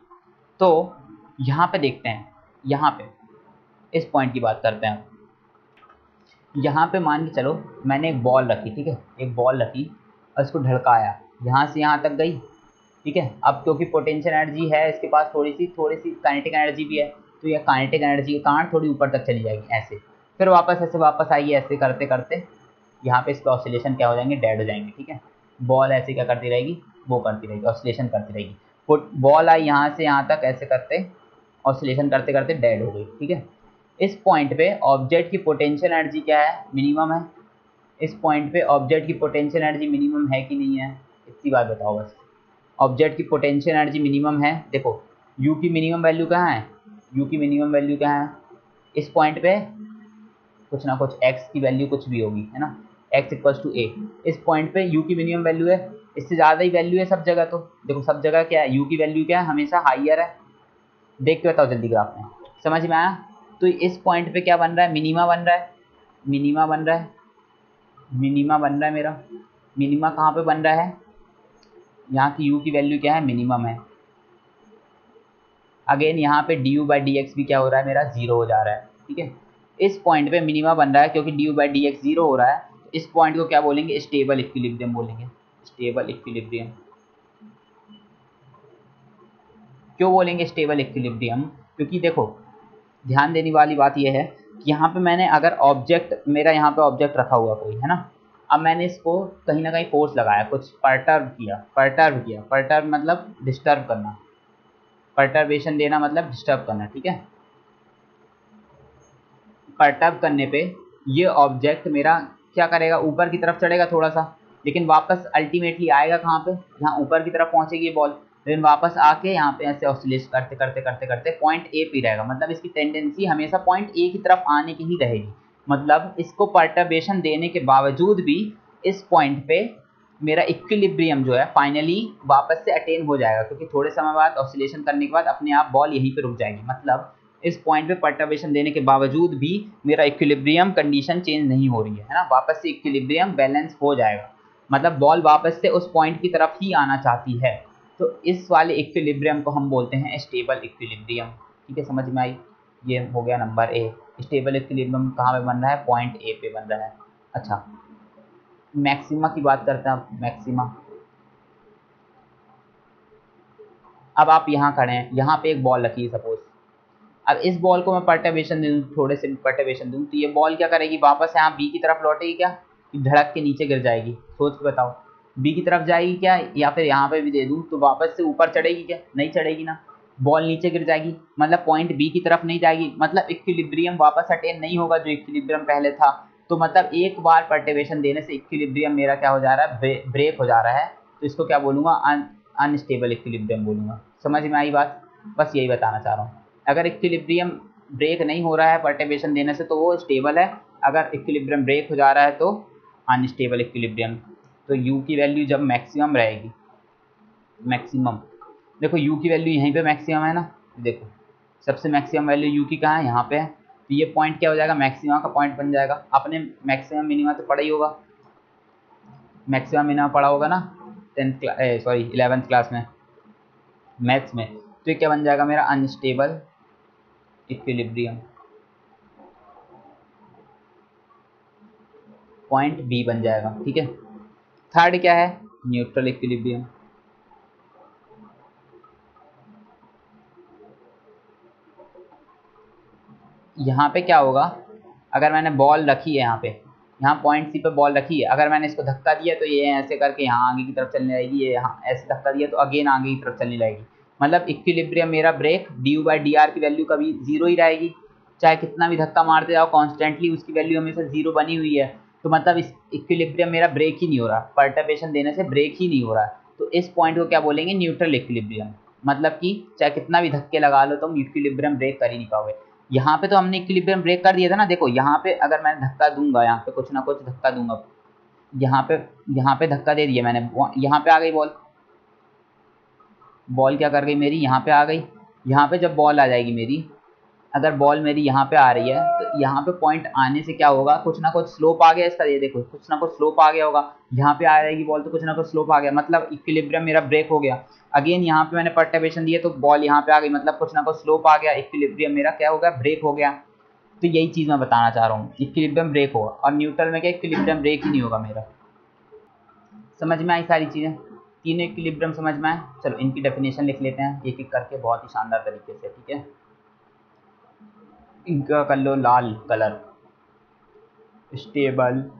तो यहाँ पे देखते हैं। यहाँ पे। इस पॉइंट की बात करते हैं यहाँ पे मान के चलो, मैंने एक बॉल रखी, ठीक है? एक बॉल रखी, और इसको ढड़काया यहाँ से यहाँ तक गई, ठीक है? अब क्योंकि पोटेंशियल एनर्जी है, इसके पास थोड़ी सी थोड़ी सी काइनेटिक एनर्जी भी है तो यह काइनेटिक एनर्जी के कारण थोड़ी ऊपर तक चली जाएगी, ऐसे। फिर वापस ऐसे वापस आइए, ऐसे करते करते। यहाँ पे इसके ऑसिलेशन क्या हो जाएँगे? डेड हो जाएँगे, ठीक है? बॉल ऐसे क्या करती रहेगी? वो करती रहेगी ऑसिलेशन करती रहेगी। फुट बॉल आई यहाँ से यहाँ तक, ऐसे करते ऑसिलेशन करते करते डेड हो गई, ठीक है? इस पॉइंट पे ऑब्जेक्ट की पोटेंशियल एनर्जी क्या है? मिनिमम है। इस पॉइंट पे ऑब्जेक्ट की पोटेंशियल एनर्जी मिनिमम है कि नहीं है? इतनी बात बताओ बस। ऑब्जेक्ट की पोटेंशियल एनर्जी मिनिमम है। देखो यू की मिनिमम वैल्यू कहाँ है? यू की मिनिमम वैल्यू कहाँ है? इस पॉइंट पे कुछ ना कुछ एक्स की वैल्यू कुछ भी होगी, है ना? एक्स इक्वल्स टू ए इस पॉइंट पे यू की मिनिमम वैल्यू है, इससे ज़्यादा ही वैल्यू है सब जगह तो। देखो सब जगह क्या है यू की वैल्यू क्या है, हमेशा हाइयर है। देख के बताओ जल्दी ग्राफ में। समझ में आया? तो इस पॉइंट पे क्या बन रहा है? मिनिमा बन रहा है। मिनिमा बन रहा है। मिनिमा बन रहा है मेरा। मिनिमा कहाँ पे बन रहा है? यहाँ की यू की वैल्यू क्या है? मिनिमम है। अगेन यहाँ पे D U by D X भी क्या हो रहा है मेरा? ज़ीरो हो जा रहा है। ठीक है? इस पॉइंट पे मिनिमा बन रहा है क्योंकि D U by D X zero हो रहा है। इस पॉइंट को क्या बोलेंगे? स्टेबल इक्विलिब्रियम बोलेंगे। स्टेबल इक्विलिब्रियम क्यों बोलेंगे स्टेबल इक्विलिब्रियम क्योंकि देखो, ध्यान देने वाली बात यह है कि यहाँ पे मैंने अगर ऑब्जेक्ट मेरा यहाँ पे ऑब्जेक्ट रखा हुआ कोई, है ना? अब मैंने इसको कहीं ना कहीं फोर्स लगाया, कुछ परटर्व किया परटर्व किया। परटर्व मतलब डिस्टर्ब करना। परटर्वेशन देना मतलब डिस्टर्ब करना, ठीक है? परटर्व करने पे ये ऑब्जेक्ट मेरा क्या करेगा? ऊपर की तरफ़ चढ़ेगा थोड़ा सा लेकिन वापस अल्टीमेटली आएगा कहाँ पे? यहाँ ऊपर की तरफ़ पहुँचेगी ये बॉल लेकिन वापस आके यहाँ पे ऐसे ऑसिलेट करते करते करते करते पॉइंट ए पे रहेगा। मतलब इसकी टेंडेंसी हमेशा पॉइंट ए की तरफ़ आने की ही रहेगी। मतलब इसको पर्टर्बेशन देने के बावजूद भी इस पॉइंट पे मेरा इक्विलिब्रियम जो है फाइनली वापस से अटेन हो जाएगा, क्योंकि थोड़े समय बाद ऑसिलेशन करने के बाद अपने आप बॉल यहीं पे रुक जाएगी। मतलब इस पॉइंट पे परटर्बेशन देने के बावजूद भी मेरा इक्विलिब्रियम कंडीशन चेंज नहीं हो रही है है ना? वापस से इक्विलिब्रियम बैलेंस हो जाएगा। मतलब बॉल वापस से उस पॉइंट की तरफ़ ही आना चाहती है। तो इस वाले इक्विलिब्रियम को हम बोलते हैं स्टेबल इक्विलिब्रियम ठीक है, समझ में आई? ये हो गया नंबर ए स्टेबल इक्विलिब्रियम कहाँ पे बन रहा है? पॉइंट ए पे बन रहा है। अच्छा। मैक्सिमा की बात करते हैं मैक्सिमा अब आप यहाँ खड़े हैं। यहाँ पे एक बॉल रखी है सपोज़ अब इस बॉल को मैं पर्टर्वेशन दूँ थोड़े से पर्टर्वेशन दूँ तो ये बॉल क्या करेगी? वापस यहाँ बी की तरफ़ लौटेगी क्या? धड़क के नीचे गिर जाएगी। सोच के बताओ। बी की तरफ़ जाएगी क्या? या फिर यहाँ पे भी दे दूँ तो वापस से ऊपर चढ़ेगी क्या? नहीं चढ़ेगी ना। बॉल नीचे गिर जाएगी। मतलब पॉइंट बी की तरफ़ नहीं जाएगी। मतलब इक्विलिब्रियम वापस अटेन नहीं होगा, जो इक्विलिब्रियम पहले था। तो मतलब एक बार पर्टिवेशन देने से इक्विलिब्रियम मेरा क्या हो जा रहा है? ब्रेक हो जा रहा है। तो इसको क्या बोलूँगा? अनस्टेबल इक्विलिब्रियम बोलूँगा। समझ में आई बात? बस यही बताना चाह रहा हूँ। अगर इक्विलिब्रियम ब्रेक नहीं हो रहा है पर्टेबेशन देने से तो वो स्टेबल है। अगर इक्विलिब्रियम ब्रेक हो जा रहा है तो अनस्टेबल इक्विलिब्रियम तो यू की वैल्यू जब मैक्सिमम रहेगी मैक्सिमम देखो यू की वैल्यू यहीं पे मैक्सिमम है ना? देखो, सबसे मैक्सिमम वैल्यू यू की कहाँ है? यहाँ पे है। तो ये पॉइंट क्या हो जाएगा? मैक्सिमम का पॉइंट बन जाएगा। आपने मैक्सिमम मिनिमम तो पढ़ा ही होगा। मैक्सिमम मिनिमम पढ़ा होगा ना? टेंथ सॉरी इलेवेंथ क्लास में। मैथ्स में। तो ये क्या बन जाएगा मेरा? अनस्टेबल इक्विलिब्रियम पॉइंट बी बन जाएगा, ठीक है? थर्ड क्या है? न्यूट्रल इक्विलिब्रियम यहाँ पे क्या होगा? अगर मैंने बॉल रखी है यहाँ पे, यहाँ पॉइंट सी पे बॉल रखी है, अगर मैंने इसको धक्का दिया तो ये ऐसे करके यहाँ आगे की तरफ़ चलने लगेगी, ये यहाँ ऐसे धक्का दिया तो अगेन आगे की तरफ़ चलने लगेगी। मतलब इक्विलिब्रियम मेरा break D U by D R की वैल्यू कभी ज़ीरो ही रहेगी। चाहे कितना भी धक्का मारते जाओ कॉन्स्टेंटली उसकी वैल्यू हमेशा ज़ीरो बनी हुई है। तो मतलब इस इक्विलिब्रियम मेरा ब्रेक ही नहीं हो रहा। पर्टर्बेशन देने से ब्रेक ही नहीं हो रहा। तो इस पॉइंट को क्या बोलेंगे? न्यूट्रल इक्विलिब्रियम मतलब कि चाहे कितना भी धक्के लगा लो, तुम इक्विलिब्रियम ब्रेक कर ही नहीं पाओगे। यहाँ पे तो हमने इक्विलिब्रियम ब्रेक कर दिया था ना, देखो, यहाँ पे अगर मैं धक्का दूँगा, यहाँ पे कुछ ना कुछ धक्का दूँगा। यहाँ पे यहाँ पे धक्का दे दिया मैंने। यहाँ पे आ गई बॉल बॉल क्या कर गई मेरी? यहाँ पे आ गई। यहाँ पे जब बॉल आ जाएगी मेरी, अगर बॉल मेरी यहाँ पे आ रही है तो यहाँ पे पॉइंट आने से क्या होगा? कुछ ना कुछ स्लोप आ गया इसका। ये देखो, कुछ ना कुछ स्लोप आ गया होगा। यहाँ पे आ जाएगी बॉल तो कुछ ना कुछ स्लोप आ गया। मतलब इक्विलिब्रियम मेरा ब्रेक हो गया। अगेन यहाँ पे मैंने पर्टर्वेशन दिए तो बॉल यहाँ पे आ गई। मतलब कुछ ना कुछ स्लोप आ गया। इक्विलिब्रियम मेरा क्या हो गया? ब्रेक हो गया। तो यही चीज़ मैं बताना चाह रहा हूँ। इक्विलिब्रियम ब्रेक होगा। और न्यूट्रल में क्या? इक्विलिब्रियम ब्रेक ही नहीं होगा मेरा। समझ में आई सारी चीज़ें? तीनों इक्विलिब्रियम समझ में आए? चलो, इनकी डेफिनेशन लिख लेते हैं। एक एक करके बहुत ही शानदार तरीके से, ठीक है? इनका कर लो लाल कलर। स्टेबल।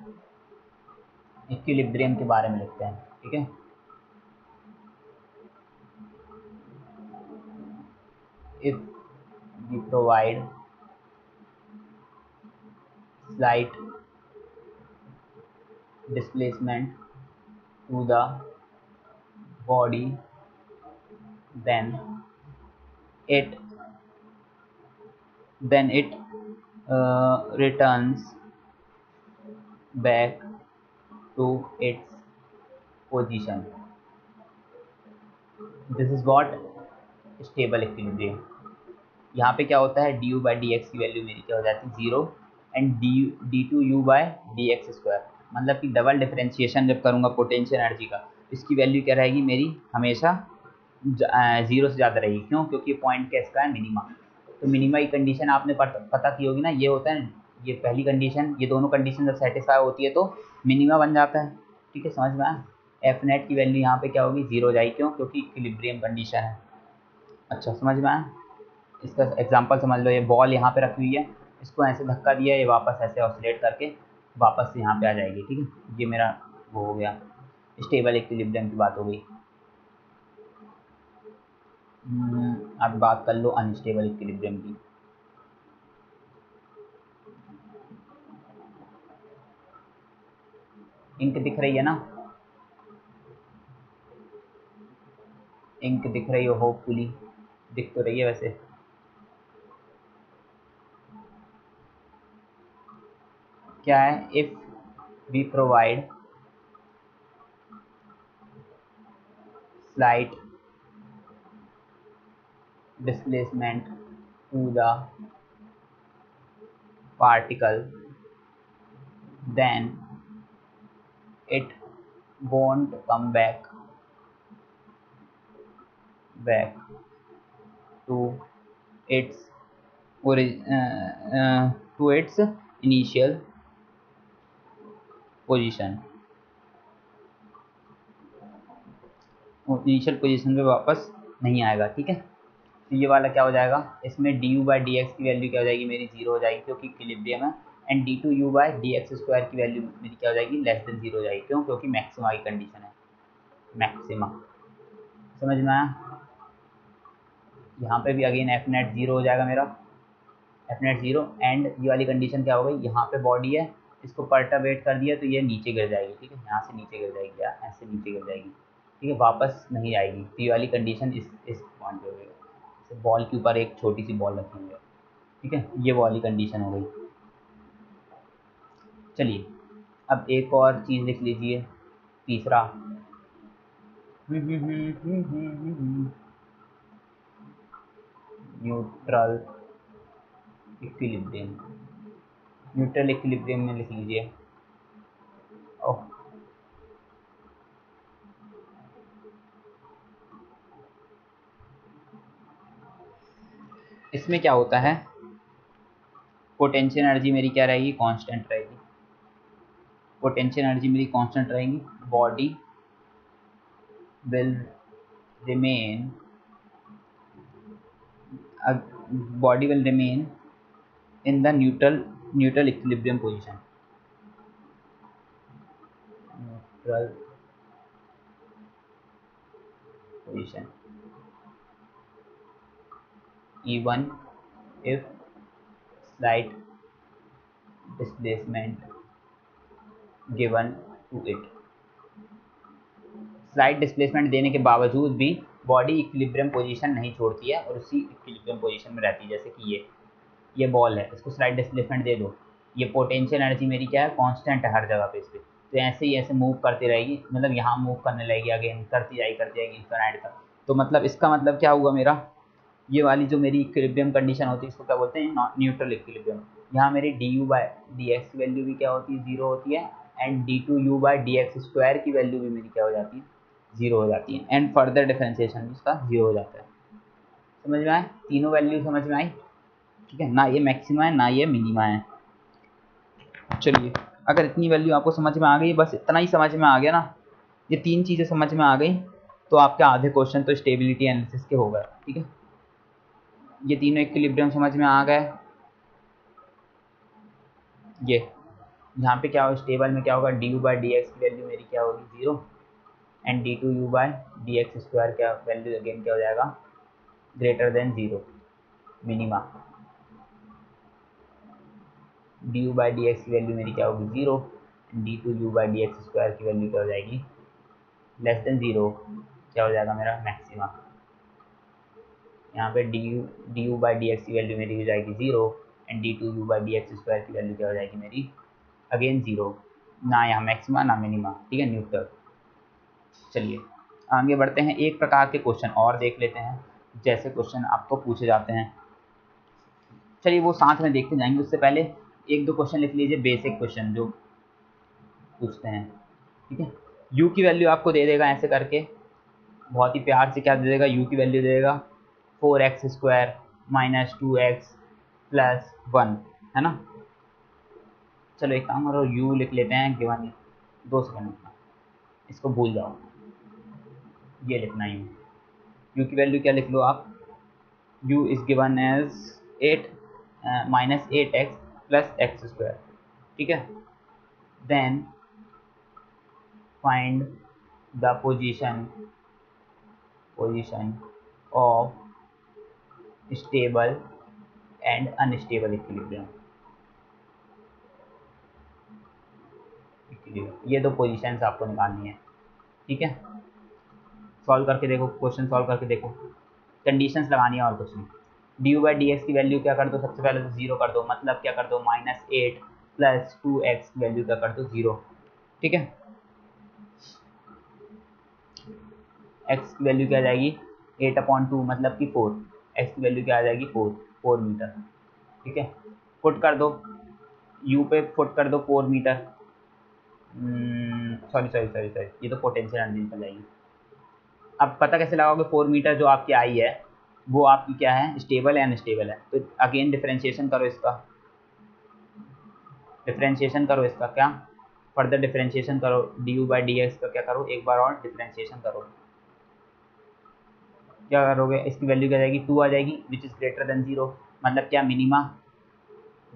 इक्विलिब्रियम के बारे में लिखते हैं, ठीक है? If we provide slight displacement to the body then it then it uh, returns back to its position. This is what stable equilibrium. यहाँ पे क्या होता है? D U by D X की वैल्यू मेरी क्या हो जाती है? Zero and D D two U by D X square मतलब कि डबल डिफ्रेंशिएशन जब करूँगा पोटेंशियल एनर्जी का इसकी वैल्यू क्या रहेगी मेरी? हमेशा ज़ीरो से ज़्यादा रहेगी। क्यों? क्योंकि पॉइंट क्या है? मिनिमा तो मिनिमा की कंडीशन आपने पता की होगी ना? ये होता है, ये पहली कंडीशन ये दोनों कंडीशन जब सेटिस्फाई होती है तो मिनिमा बन जाता है। ठीक है? समझ में आया? एफ़ नेट की वैल्यू यहाँ पे क्या होगी? ज़ीरो हो जाएगी। क्यों? क्योंकि इक्विलिब्रियम कंडीशन है। अच्छा समझ में आया? इसका एग्जांपल समझ लो। ये बॉल यहाँ पे रखी हुई है। इसको ऐसे धक्का दिया, ये वापस ऐसे ऑसिलेट करके वापस यहाँ पे आ जाएगी। ठीक है? ये मेरा वो हो गया। स्टेबल इक्विलिब्रियम की बात हो गई। हम्म, अब बात कर लो अनस्टेबल इक्विलिब्रियम की। इंक दिख रही है ना? इंक दिख रही हो होपफुली दिख तो रही है वैसे। क्या है? If we provide slight displacement to the particle then it won't come back back to its origin uh, uh, to its initial position. Initial position पे वापस नहीं आएगा, ठीक है? तो ये वाला क्या हो जाएगा? इसमें D U by D X की वैल्यू क्या हो जाएगी? मेरी ज़ीरो हो जाएगी, क्योंकि इक्विलिब्रियम है। And D two U by D X square की वैल्यू मेरी क्या हो जाएगी? लेस देन ज़ीरो हो जाएगी। क्यों? क्योंकि मैक्सिमा की कंडीशन है। मैक्सिमा समझ में आया? यहाँ पे भी अगेन एफ़ नेट ज़ीरो हो जाएगा मेरा। एफ़ नेट ज़ीरो एंड ये वाली कंडीशन क्या हो गई? यहाँ पे बॉडी है। इसको वेट कर दिया तो ये नीचे गिर जाएगी, ठीक है? यहाँ से नीचे गिर जाएगी या ऐसे नीचे गिर जाएगी। ठीक है वापस नहीं आएगी। तो ये वाली कंडीशन इस इस पॉइंट पे हो गई। बॉल के ऊपर एक छोटी सी बॉल रखी हुई है। ठीक है? ये वाली कंडीशन हो गई। चलिए, अब एक और चीज़ लिख लीजिए। तीसरा। न्यूट्रल इक्विलिब्रियम न्यूट्रल इक्विलिब्रियम में लिख लीजिए। इसमें क्या होता है? पोटेंशियल एनर्जी मेरी क्या रहेगी? कांस्टेंट रहेगी। पोटेंशियल एनर्जी मेरी कांस्टेंट रहेगी। Body will remain body will remain in the neutral neutral equilibrium position neutral position even if slight displacement given to it. Slight displacement देने के बावजूद भी बॉडी इक्विलिब्रियम पोजीशन नहीं छोड़ती है और उसी इक्विलिब्रियम पोजीशन में रहती है। जैसे कि ये ये बॉल है, इसको स्लाइट डिस्प्लेसमेंट दे दो। ये पोटेंशियल एनर्जी मेरी क्या है? कांस्टेंट है हर जगह पे इस पर तो ऐसे ही ऐसे मूव करती रहेगी मतलब यहाँ मूव करने लगेगी अगेन करती जाएगी करती जाएगी इन्फिनाइट तक। तो मतलब इसका मतलब क्या हुआ मेरा? ये वाली जो मेरी इक्विलिब्रियम कंडीशन होती है, इसको क्या बोलते हैं? न्यूट्रल इक्विलिब्रियम यहाँ मेरी D U by D X value भी क्या होती है? ज़ीरो होती है and D two U by D X square की वैल्यू भी मेरी क्या हो जाती है? ज़ीरो हो जाती है एंड फर्दर डिफ्रेंसिएशन भी ज़ीरो हो जाता है। समझ में आए तीनों वैल्यू समझ में आई? ठीक है, ना ये मैक्सिमा है, ना ये मिनिमा है। चलिए, अगर इतनी वैल्यू आपको समझ में आ गई, बस इतना ही समझ में आ गया ना, ये तीन चीज़ें समझ में आ गई तो आपके आधे क्वेश्चन तो स्टेबिलिटी एनालिसिस के हो गए, ठीक है? ये तीनों इक्विलिब्रियम समझ में आ गए। ये, यहाँ पे क्या होगा? स्टेबल में क्या होगा? D U by D X की वैल्यू मेरी क्या होगी? Zero and D two U by D X square क्या वैल्यू अगेन क्या हो जाएगा? Greater than zero minima D U by D X की वैल्यू मेरी क्या होगी? Zero D two U by D X square की वैल्यू क्या हो जाएगी? लेस देन ज़ीरो क्या हो जाएगा मेरा? मैक्सिमा यहाँ पे D U D U by D X की वैल्यू मेरी हो जाएगी zero and D two U by D X square की वैल्यू क्या हो जाएगी मेरी? अगेन ज़ीरो ना यहाँ मैक्सिमा ना मिनिमा ठीक है न्यूट्रल चलिए, आगे बढ़ते हैं। एक प्रकार के क्वेश्चन और देख लेते हैं। जैसे क्वेश्चन आपको पूछे जाते हैं। चलिए, वो साथ में देखते जाएँगे। उससे पहले एक दो क्वेश्चन लिख लीजिए बेसिक क्वेश्चन जो पूछते हैं। ठीक है? यू की वैल्यू आपको दे देगा ऐसे करके। बहुत ही प्यार से क्या दे देगा? यू की वैल्यू देगा। Four X square minus two X plus one, है ना? चलो एक काम करो यू लिख लेते हैं गिवन दो सेकेंड लिखना इसको भूल जाओ। ये लिखना यू यू की वैल्यू क्या लिख लो आप? U is given as eight minus eight X plus X square ठीक है? Then find the position position of stable and unstable equilibrium ये दो पोजीशंस आपको निकालनी है। ठीक है? सॉल्व करके देखो क्वेश्चन सॉल्व करके देखो। कंडीशंस लगानी है और कुछ नहीं। D U by D X की वैल्यू क्या कर दो? सबसे पहले तो ज़ीरो कर दो। मतलब क्या कर दो? Minus eight plus two X की वैल्यू क्या कर दो? ज़ीरो ठीक है? एक्स की वैल्यू क्या जाएगी? एट अपॉइंट टू मतलब कि फोर एक्स की वैल्यू क्या आ जाएगी? फोर फोर मीटर ठीक है? फुट कर दो. यू पे फुट कर दो four metre sorry sorry sorry sorry ये तो पोटेंशियल एनर्जी चल जाएगी. अब पता कैसे लगाओगे फोर मीटर जो आपकी आई है? वो आपकी क्या है? स्टेबल है अनस्टेबल है? तो अगेन डिफ्रेंशिएशन करो इसका. डिफ्रेंशिएशन करो इसका. क्या? फर्दर डिफ्रेंशिएशन करो. D U by D X का क्या करो? एक बार और डिफ्रेंशिएशन करो. क्या करोगे? इसकी वैल्यू क्या जाएगी? टू आ जाएगी which is greater than zero मतलब क्या? मिनिमा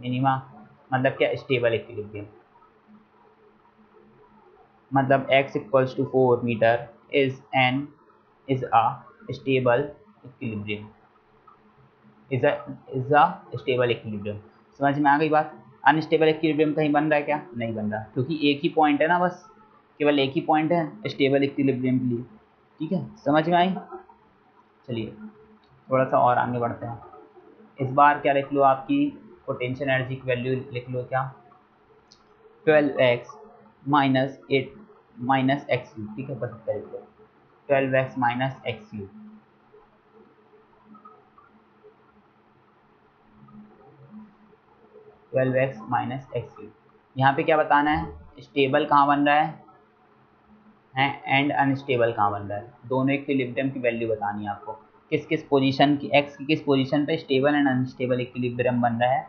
मिनिमा मतलब क्या? स्टेबल इक्विलिब्रियम मतलब x equals to four meter is an is a stable equilibrium. Is a is a stable equilibrium. समझ में आ गई बात? अनस्टेबल इक्विलिब्रियम कहीं बन रहा है क्या? नहीं बन रहा। क्योंकि एक ही पॉइंट है ना बस। केवल एक ही पॉइंट है स्टेबल इक्विलिब्रियम के लिए। ठीक है? समझ में आई? चलिए थोड़ा सा और आगे बढ़ते हैं। इस बार क्या लिख लो आपकी पोटेंशियल एनर्जी की वैल्यू लिख लो क्या? Twelve x minus eight minus x u ठीक है, बस twelve x minus x u twelve x minus x u यहाँ पे क्या बताना है? स्टेबल कहाँ बन रहा है? हैं एंड अनस्टेबल कहाँ बन रहा है दोनों इक्विलिब्रियम की वैल्यू बतानी है आपको। किस किस पोजीशन की एक्स की किस पोजीशन पे स्टेबल एंड अनस्टेबल इक्विलिब्रियम बन रहा है?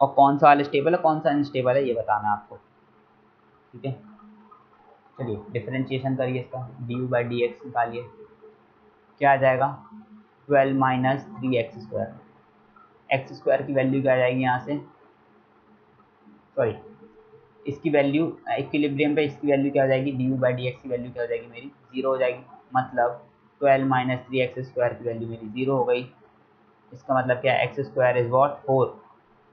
और कौन सा वाला स्टेबल है, कौन सा अनस्टेबल है, ये बताना है आपको। ठीक है? चलिए डिफ्रेंशिएशन करिए इसका। D u by d x निकालिए। क्या आ जाएगा? Twelve minus three x square x square की वैल्यू क्या आ जाएगी यहाँ से? सॉरी इसकी वैल्यू इक्विलिब्रियम पे इसकी वैल्यू क्या हो जाएगी? D u by d x की वैल्यू क्या हो जाएगी मेरी? ज़ीरो हो जाएगी। मतलब twelve minus three x square की वैल्यू मेरी ज़ीरो हो गई। इसका मतलब क्या x square is what four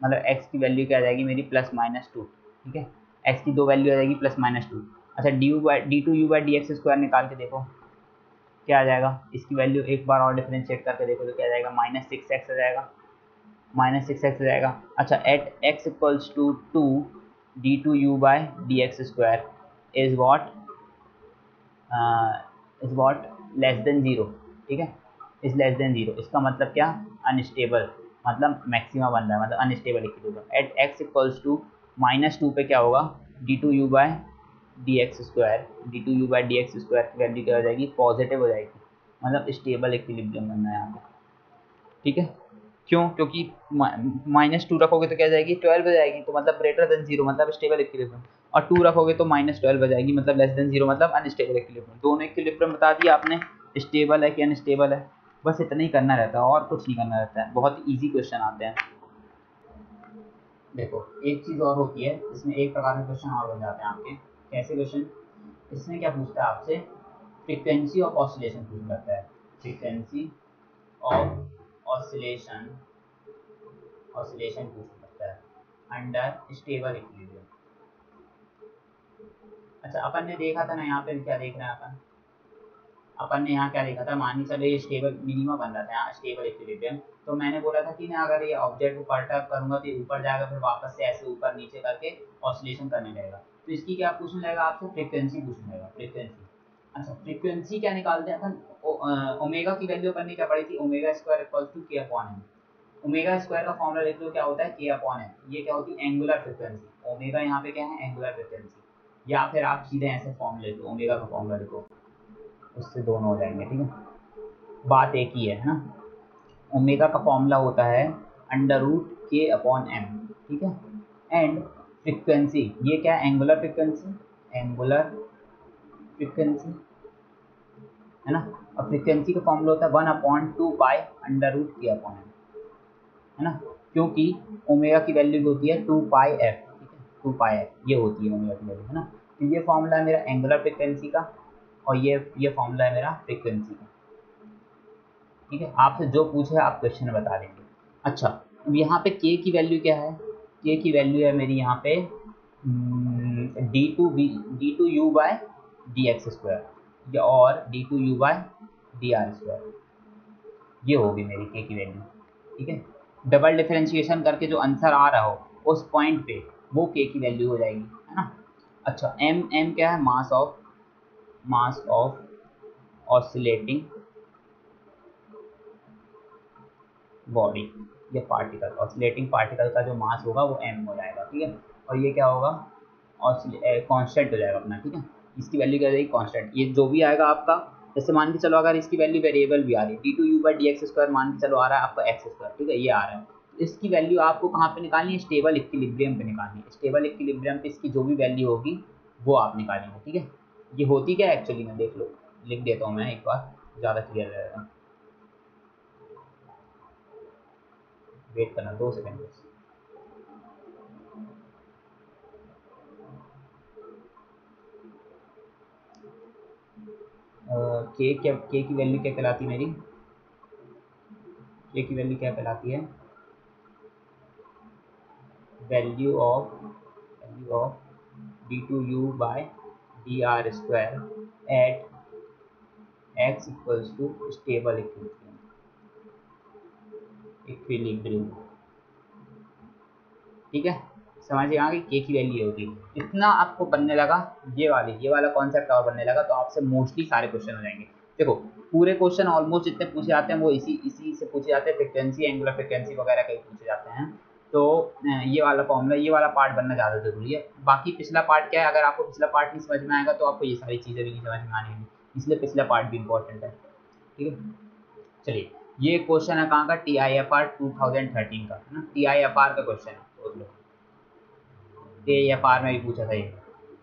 मतलब एक्स की वैल्यू क्या आ जाएगी मेरी? प्लस माइनस टू ठीक है? एक्स की दो वैल्यू आ जाएगी प्लस माइनस टू अच्छा d u by d two u by d x square निकाल के देखो। क्या आ जाएगा? इसकी वैल्यू एक बार और डिफ्रेंशिएट करके देखो तो क्या आ जाएगा? माइनस सिक्स एक्स आ जाएगा। माइनस सिक्स एक्स आ जाएगा। अच्छा at x equals to two d two u by d x square is what is what less than zero ठीक है? इज़ लेस देन ज़ीरो इसका मतलब क्या? अनस्टेबल मतलब मैक्सिमम बन रहा है। मतलब unstable equilibrium at x equals to minus two पे क्या होगा? D two u by d x square d two u by d x square की वैल्यू क्या हो जाएगी? पॉजिटिव हो जाएगी। मतलब स्टेबल इक्विलिब्रियम बनना है यहाँ पर ठीक है? क्यों? क्योंकि माइनस टू रखोगे तो क्या जाएगी? ट्वेल्व हो जाएगी तो मतलब ग्रेटर देन ज़ीरो मतलब स्टेबल इक्विलिब्रियम और टू रखोगे तो माइनस ट्वेल्व हो जाएगी मतलब लेस देन ज़ीरो मतलब अनस्टेबल इक्विलिब्रियम दोनों इक्विलिब्रियम बता दिया आपने स्टेबल है कि अनस्टेबल है? बस इतना ही करना रहता है, और कुछ नहीं करना रहता है। बहुत ईजी क्वेश्चन आते हैं। देखो, एक चीज़ और होती है इसमें एक प्रकार के क्वेश्चन और बन जाते हैं आपके। कैसे क्वेश्चन इसमें क्या पूछता है आपसे? फ्रीक्वेंसी ऑफ़ ऑसिलेशन पूछ करता है। फ्रीक्वेंसी ऑफ़ ऑसिलेशन ऑसिलेशन पूछ सकता है अंडर स्टेबल इक्विलिब्रियम अच्छा अपन ने देखा था ना, यहाँ पे क्या देख रहे हैं अपन? अपन ने यहाँ क्या लिखा था? मान चलो ये स्टेबल मिनिमम बन रहा था, यहाँ स्टेबल इक्विलिब्रियम तो मैंने बोला था कि ना अगर ये ऑब्जेक्ट को परटर्ब करूँगा तो ऊपर जाएगा, फिर वापस से ऐसे ऊपर नीचे करके ऑसिलेशन करने लगेगा। तो इसकी क्या पूछने लगेगा आपसे? फ्रिक्वेंसी पूछने लगेगा फ्रिक्वेंसी अच्छा फ्रिक्वेंसी क्या निकालते हैं? अपन ओमेगा की वैल्यू अपन ने क्या पढ़ी थी? Omega square equal to k upon m omega square का फॉर्मूला लिख लो, क्या होता है? के अपॉन एम ये क्या होती है? एंगुलर फ्रिक्वेंसी ओमेगा यहाँ पे क्या है? एंगुलर फ्रिक्वेंसी या फिर आप सीधे ऐसे फॉर्मूला लिखो ओमेगा का फॉर्मूला लिखो उससे दोनों हो जाएँगे, ठीक है? बात एक ही है ना? ओमेगा का फॉर्मूला होता है under root k upon m ठीक है? एंड फ्रिक्वेंसी ये क्या है? एंगुलर फ्रिक्वेंसी एंगुलर फ्रिक्वेंसी है ना? और फ्रिक्वेंसी का फॉर्मूला होता है one upon two by under root k upon है ना? क्योंकि ओमेगा की वैल्यू होती है टू पाई एफ़ ठीक है? टू पाई एफ़ ये होती है ओमेगा की वैल्यू है ना? तो ये फॉर्मूला है मेरा एंगुलर फ्रिक्वेंसी का और ये ये फॉर्मूला है मेरा फ्रिक्वेंसी का, ठीक है? आपसे जो पूछे आप क्वेश्चन बता देंगे। अच्छा अब यहाँ पे के की वैल्यू क्या है? के की वैल्यू है मेरी यहाँ पे d two b d two u by d x square या और d two u by d r square ये होगी मेरी के की वैल्यू ठीक है? डबल डिफरेंशिएशन करके जो आंसर आ रहा हो, उस पॉइंट पे वो के की वैल्यू हो जाएगी, है ना? अच्छा एम एम क्या है? Mass of mass of oscillating body या पार्टिकल ऑसिलेटिंग पार्टिकल का जो मास होगा वो एम हो जाएगा, ठीक है? और ये क्या होगा? कांस्टेंट हो जाएगा अपना, ठीक है? इसकी वैल्यू क्या हो? जाएगी कांस्टेंट ये जो भी आएगा आपका, जैसे मान के चलो अगर इसकी वैल्यू वेरिएबल भी आ रही है d two u by d x square मान के चलो आ रहा है आपका एक्स स्क्वायर ठीक है? ये आ रहा है। इसकी वैल्यू आपको कहाँ पे निकालनी है? स्टेबल इक्विलिब्रियम पे निकालनी है। स्टेबल इक्विलिब्रियम पे इसकी जो भी वैल्यू होगी, वो आप निकालेंगे, ठीक है? ये होती क्या एक्चुअली में देख लो। लिख देता हूँ मैं एक बार, ज़्यादा क्लियर रहेगा। वेट करना दो सेकेंड बस के क्या के की वैल्यू क्या कहलाती है मेरी? के की वैल्यू क्या कहलाती है? Value of value of d two u by d r square at x equals to stable equilibrium equilibrium ठीक है? समझिए आ गई के की वैल्यू होगी इतना आपको बनने लगा ये वाली, ये वाला कॉन्सेप्ट और बनने लगा तो आपसे मोस्टली सारे क्वेश्चन हो जाएँगे। देखो, पूरे क्वेश्चन ऑलमोस्ट जितने पूछे जाते हैं, वो इसी इसी से पूछे जाते हैं फ्रिक्वेंसी एंगुलर फ्रिक्वेंसी वगैरह कई पूछे जाते हैं। तो ये वाला फॉर्मूला ये वाला पार्ट बनना ज़्यादा ज़रूरी है। बाकी पिछला पार्ट क्या है? अगर आपको पिछला पार्ट नहीं समझ में आएगा तो आपको ये सारी चीज़ें भी नहीं समझ में आनी इसलिए पिछला पार्ट भी इंपॉर्टेंट है। ठीक है? चलिए, ये क्वेश्चन है कहाँ का? T I F R two thousand thirteen का, है ना? टी आई एफ़ आर का क्वेश्चन है टी एफ़ आर में भी पूछा था ये।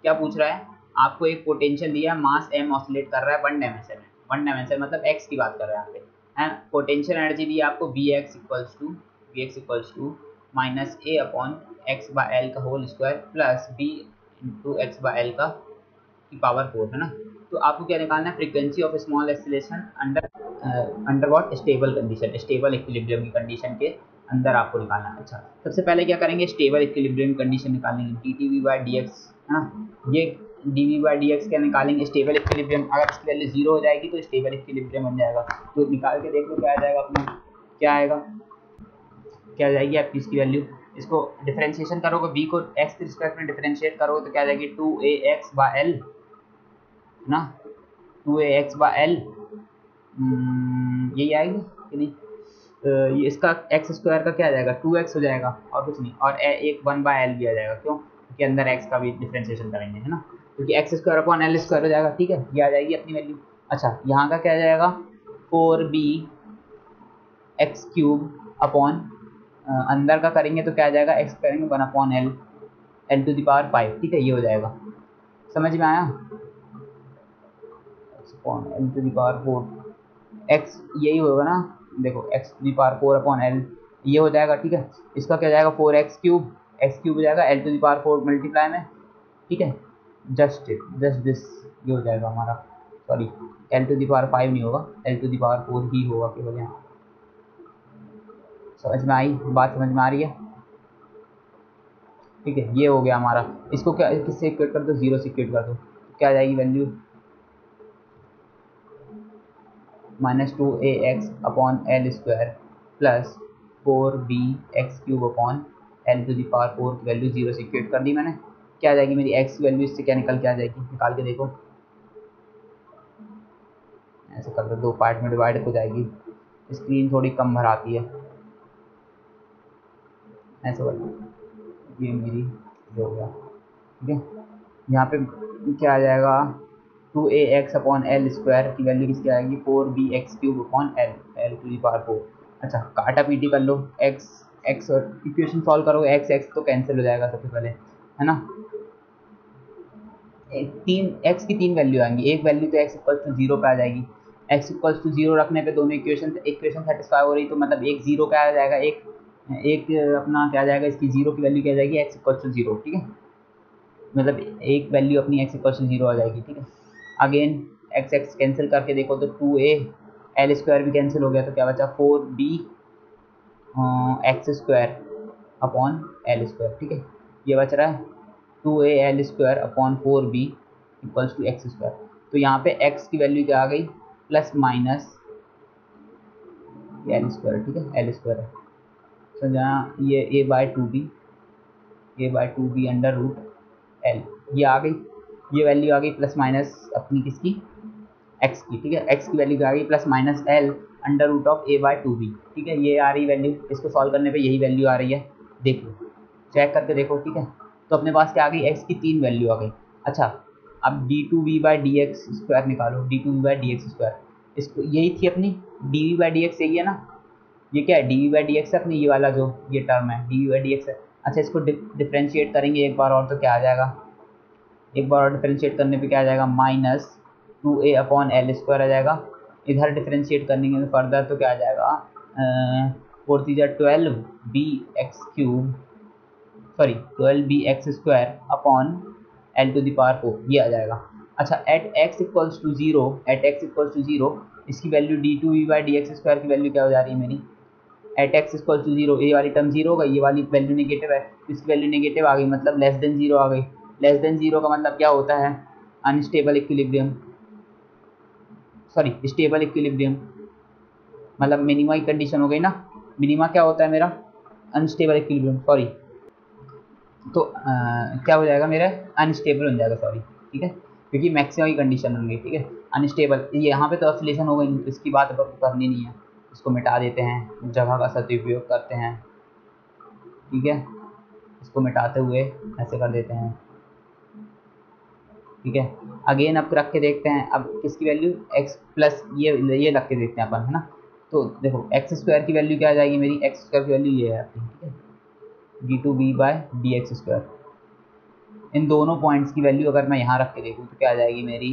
क्या पूछ रहा है? आपको एक पोटेंशियल दिया है मास एम ऑसिलेट कर रहा है वन डायमेंशन में। वन डायमेंशन मतलब एक्स की बात कर रहे हैं यहाँ पे। है? पोटेंशियल एनर्जी दी आपको v x equals to v x equals to minus a upon x by l का whole square plus b into x by l का की पावर फोर है ना? तो आपको क्या निकालना है? Frequency of small oscillation under under what stable condition stable equilibrium की कंडीशन के अंदर आपको निकालना है। अच्छा सबसे पहले क्या करेंगे? स्टेबल इक्विलिब्रियम कंडीशन निकालेंगे d t v by d x है ना? ये d v by d x क्या निकालेंगे? Stable equilibrium. अगर इसकी वैल्यू ज़ीरो हो जाएगी तो स्टेबल इक्विलिब्रियम बन जाएगा। तो निकाल के देख लो, क्या आ जाएगा अपना? क्या आएगा? क्या जाएगी आपकी इसकी वैल्यू? इसको डिफरेंशिएशन करोगे बी को एक्स के रिस्पेक्ट में डिफरेंशिएट करोगे तो क्या आ जाएगी? Two a x by l ना? Two a x by l यही आएगी कि नहीं? ये इसका एक्स स्क्वायर का क्या आ जाएगा? टू एक्स हो जाएगा और कुछ नहीं। और ए, एक वन बाय एल भी आ जाएगा। क्यों? क्योंकि अंदर एक्स का भी डिफ्रेंशिएशन करेंगे है ना? क्योंकि x square upon l square हो जाएगा ठीक है? ये आ जाएगी अपनी वैल्यू अच्छा यहाँ का क्या आ जाएगा four b x cube upon अंदर का करेंगे तो क्या आ जाएगा? एक्स करेंगे one upon l l to the power five ठीक है? ये हो जाएगा। समझ में आया? X upon l to the power four x यही होगा ना? देखो x to the power four upon l ये हो जाएगा, ठीक है? इसका क्या जाएगा? Four x cube x cube हो जाएगा l to the power four multiply में, ठीक है? जस्ट इट जस्ट दिस ये हो जाएगा हमारा sorry l to the power five नहीं होगा l to the the power four ही होगा केवल यहाँ। समझ में आई? बात समझ में आ रही है? ठीक है, ये हो गया हमारा। इसको क्या, किससे इक्वेट कर दो? ज़ीरो से इक्वेट कर दो। क्या जाएगी value minus two a x upon l square plus four b x cube upon l to the power four की वैल्यू ज़ीरो से इक्वेट कर दी मैंने। क्या आ जाएगी मेरी एक्स की वैल्यू इससे क्या निकल के आ जाएगी? निकाल के देखो। ऐसे कर दो दो पार्ट में डिवाइड हो जाएगी। स्क्रीन थोड़ी कम भर आती है। ऐसे कर ये मेरी हो गया। ठीक है? यहाँ पे क्या आ जाएगा? Two a x upon l square की वैल्यू किसकी आएगी? Four b x cube upon l l to the power four अच्छा काटा पीटी कर लो। एक्स एक्स और इक्वेशन सॉल्व करोगे एक्स एक्स तो कैंसिल हो जाएगा सबसे पहले, है ना? तीन एक्स की तीन वैल्यू आएँगी। एक वैल्यू तो एक्स इक्वल टू ज़ीरो पे आ जाएगी। एक्स इक्वल टू ज़ीरो रखने पे दोनों इक्वेशन इक्वेशन सेटिस्फाई हो रही तो मतलब एक ज़ीरो का आ जाएगा, एक एक अपना क्या आ जाएगा, इसकी ज़ीरो की वैल्यू क्या आ जाएगी? एक्स इक्वल टू ज़ीरो ठीक है? मतलब एक वैल्यू अपनी एक्स इक्वल टू ज़ीरो आ जाएगी, ठीक है? अगेन एक्स एक्स कैंसिल करके देखो तो टू ए एल स्क्वायर भी कैंसिल हो गया तो क्या बचा? Four b x square upon l square ठीक है? ये बच रहा है। Two a l square upon four b equals to x square तो यहाँ पे एक्स की वैल्यू क्या आ गई? प्लस माइनस एल स्क्वायर ठीक है? एल स्क्वायर है। तो जहाँ ये a by two b a by two b under root l ये आ गई। ये वैल्यू आ गई प्लस माइनस अपनी किसकी? एक्स की, ठीक है? एक्स की वैल्यू आ गई? Plus minus l under root of a by two b ठीक है? ये आ रही वैल्यू इसको सॉल्व करने पे यही वैल्यू आ रही है। देख लो चेक करके देखो, ठीक है? तो अपने पास क्या आ गई? एक्स की तीन वैल्यू आ गई। अच्छा अब d two v by d x square निकालो d two v by d x square इसको, यही थी अपनी? D v by d x यही है ना? ये क्या है? D v by d x है अपनी? ये वाला जो, ये टर्म है d v by d x है। अच्छा इसको डिफ्रेंशिएट करेंगे एक बार और तो क्या आ जाएगा? एक बार डिफ्रेंशिएट करने पे क्या आ जाएगा? Minus two a upon l square आ जाएगा। इधर डिफ्रेंशिएट करने के फर्दर तो क्या आ जाएगा? Four थीजा twelve b x cube sorry twelve b x square upon l to the power four ये आ जाएगा। अच्छा at x equals to zero at x equals to zero इसकी value d two v by d x square की value क्या हो जा रही है मेरी? At x equal to zero ये वाली टर्म ज़ीरो हो गई, ये वाली वैल्यू नेगेटिव है, इसकी वैल्यू नेगेटिव आ गई मतलब लेस देन ज़ीरो आ गई। लेस देन ज़ीरो का मतलब क्या होता है? Unstable equilibrium sorry stable equilibrium मतलब मिनिमा की कंडीशन हो गई ना? मिनिमा क्या होता है मेरा? अनस्टेबल इक्विलिब्रियम सॉरी तो आ, क्या हो जाएगा मेरा? अनस्टेबल हो जाएगा सॉरी ठीक है? क्योंकि मैक्सिमम की कंडीशन गई ठीक है? अनस्टेबल यहाँ पे तो ऑसिलेशन हो गई इसकी बात करनी नहीं है। इसको मिटा देते हैं जगह का सदुपयोग करते हैं। ठीक है? इसको मिटाते हुए ऐसे कर देते हैं। ठीक है? अगेन आप रख के देखते हैं, अब किसकी वैल्यू एक्स प्लस ये ये रख के देखते हैं अपन, है ना? तो देखो एक्स स्क्वायर की वैल्यू क्या आ जाएगी मेरी? एक्स स्क्वायर की वैल्यू ये है आपकी, ठीक है? D two b by d x square इन दोनों पॉइंट्स की वैल्यू अगर मैं यहाँ रख के देखूँ तो क्या आ जाएगी मेरी?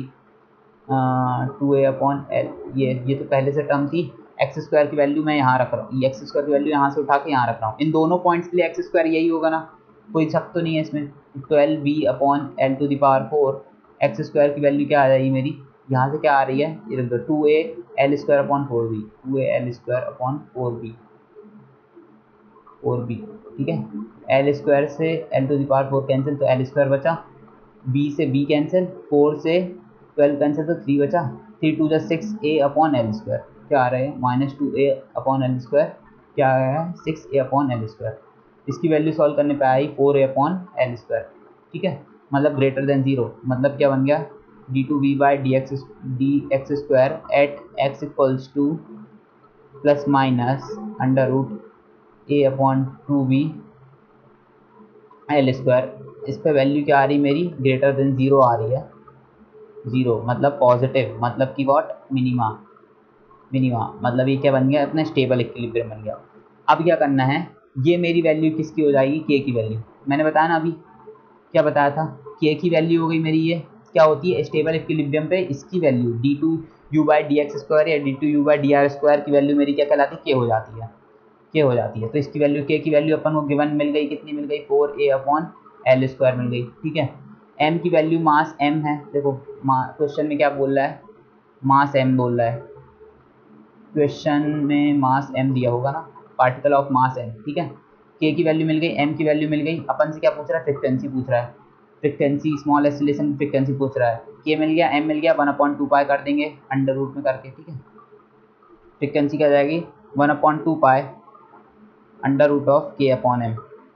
टू ए अपॉन एल ये ये तो पहले से टर्म थी। एक्स स्क्वायर की वैल्यू मैं यहाँ रख रहा हूँ। एक्स स्क्वायर की वैल्यू यहाँ से उठा के यहाँ रख रहा हूँ। इन दोनों पॉइंट्स के लिए एक्स स्क्वायर यही होगा ना? कोई शक तो नहीं है इसमें। Twelve b upon l to the power four x square की वैल्यू क्या आ जाएगी मेरी? यहाँ से क्या आ रही है? ये देख दो two a l square upon four b two l square upon four b four b ठीक है? एल स्क्वायर से l to the power four cancel तो एल स्क्वायर बचा। बी से बी कैंसिल फोर से ट्वेल्व कैंसिल तो three बचा। Three two जो six a upon l square क्या आ रहा है? Minus two a upon l square क्या आ रहा है? Six a upon l square इसकी वैल्यू सॉल्व करने पे आई four a upon l square ठीक है? मतलब ग्रेटर देन ज़ीरो मतलब क्या बन गया? D two v by d x d x square at x equals to plus minus under root a upon two v l square इस पर value क्या आ रही मेरी? ग्रेटर देन ज़ीरो आ रही है। ज़ीरो मतलब पॉजिटिव मतलब कि वॉट मिनिमा मिनिमा मतलब ये क्या बन गया? अपना स्टेबल इक्विलिब्रियम बन गया। अब क्या करना है? ये मेरी वैल्यू किसकी हो जाएगी? के की वैल्यू मैंने बताया ना अभी? क्या बताया था? के की वैल्यू हो गई मेरी ये। क्या होती है? स्टेबल इक्विलिब्रियम पे इसकी value d two u by d x square या d two u by d r square की वैल्यू मेरी क्या कहलाती है? के हो जाती है। के हो जाती है। तो इसकी वैल्यू के की वैल्यू अपन को गिवन मिल गई। कितनी मिल गई? Four a upon l square मिल गई। ठीक है? एम की वैल्यू मास एम है। देखो क्वेश्चन में क्या बोल रहा है? मास एम बोल रहा है। क्वेश्चन में मास एम दिया होगा ना? पार्टिकल ऑफ़ मास एम ठीक है? के की वैल्यू मिल गई। एम की वैल्यू मिल गई। अपन से क्या पूछ रहा है? फ्रिक्वेंसी पूछ रहा है। फ्रिक्वेंसी स्मॉल एसिलेशन फ्रिक्वेंसी पूछ रहा है। के मिल गया एम मिल गया वन अपॉइंट टू पाई कर देंगे अंडर रूट में करके, ठीक है? फ्रिक्वेंसी क्या जाएगी? One upon two pi under root of k upon m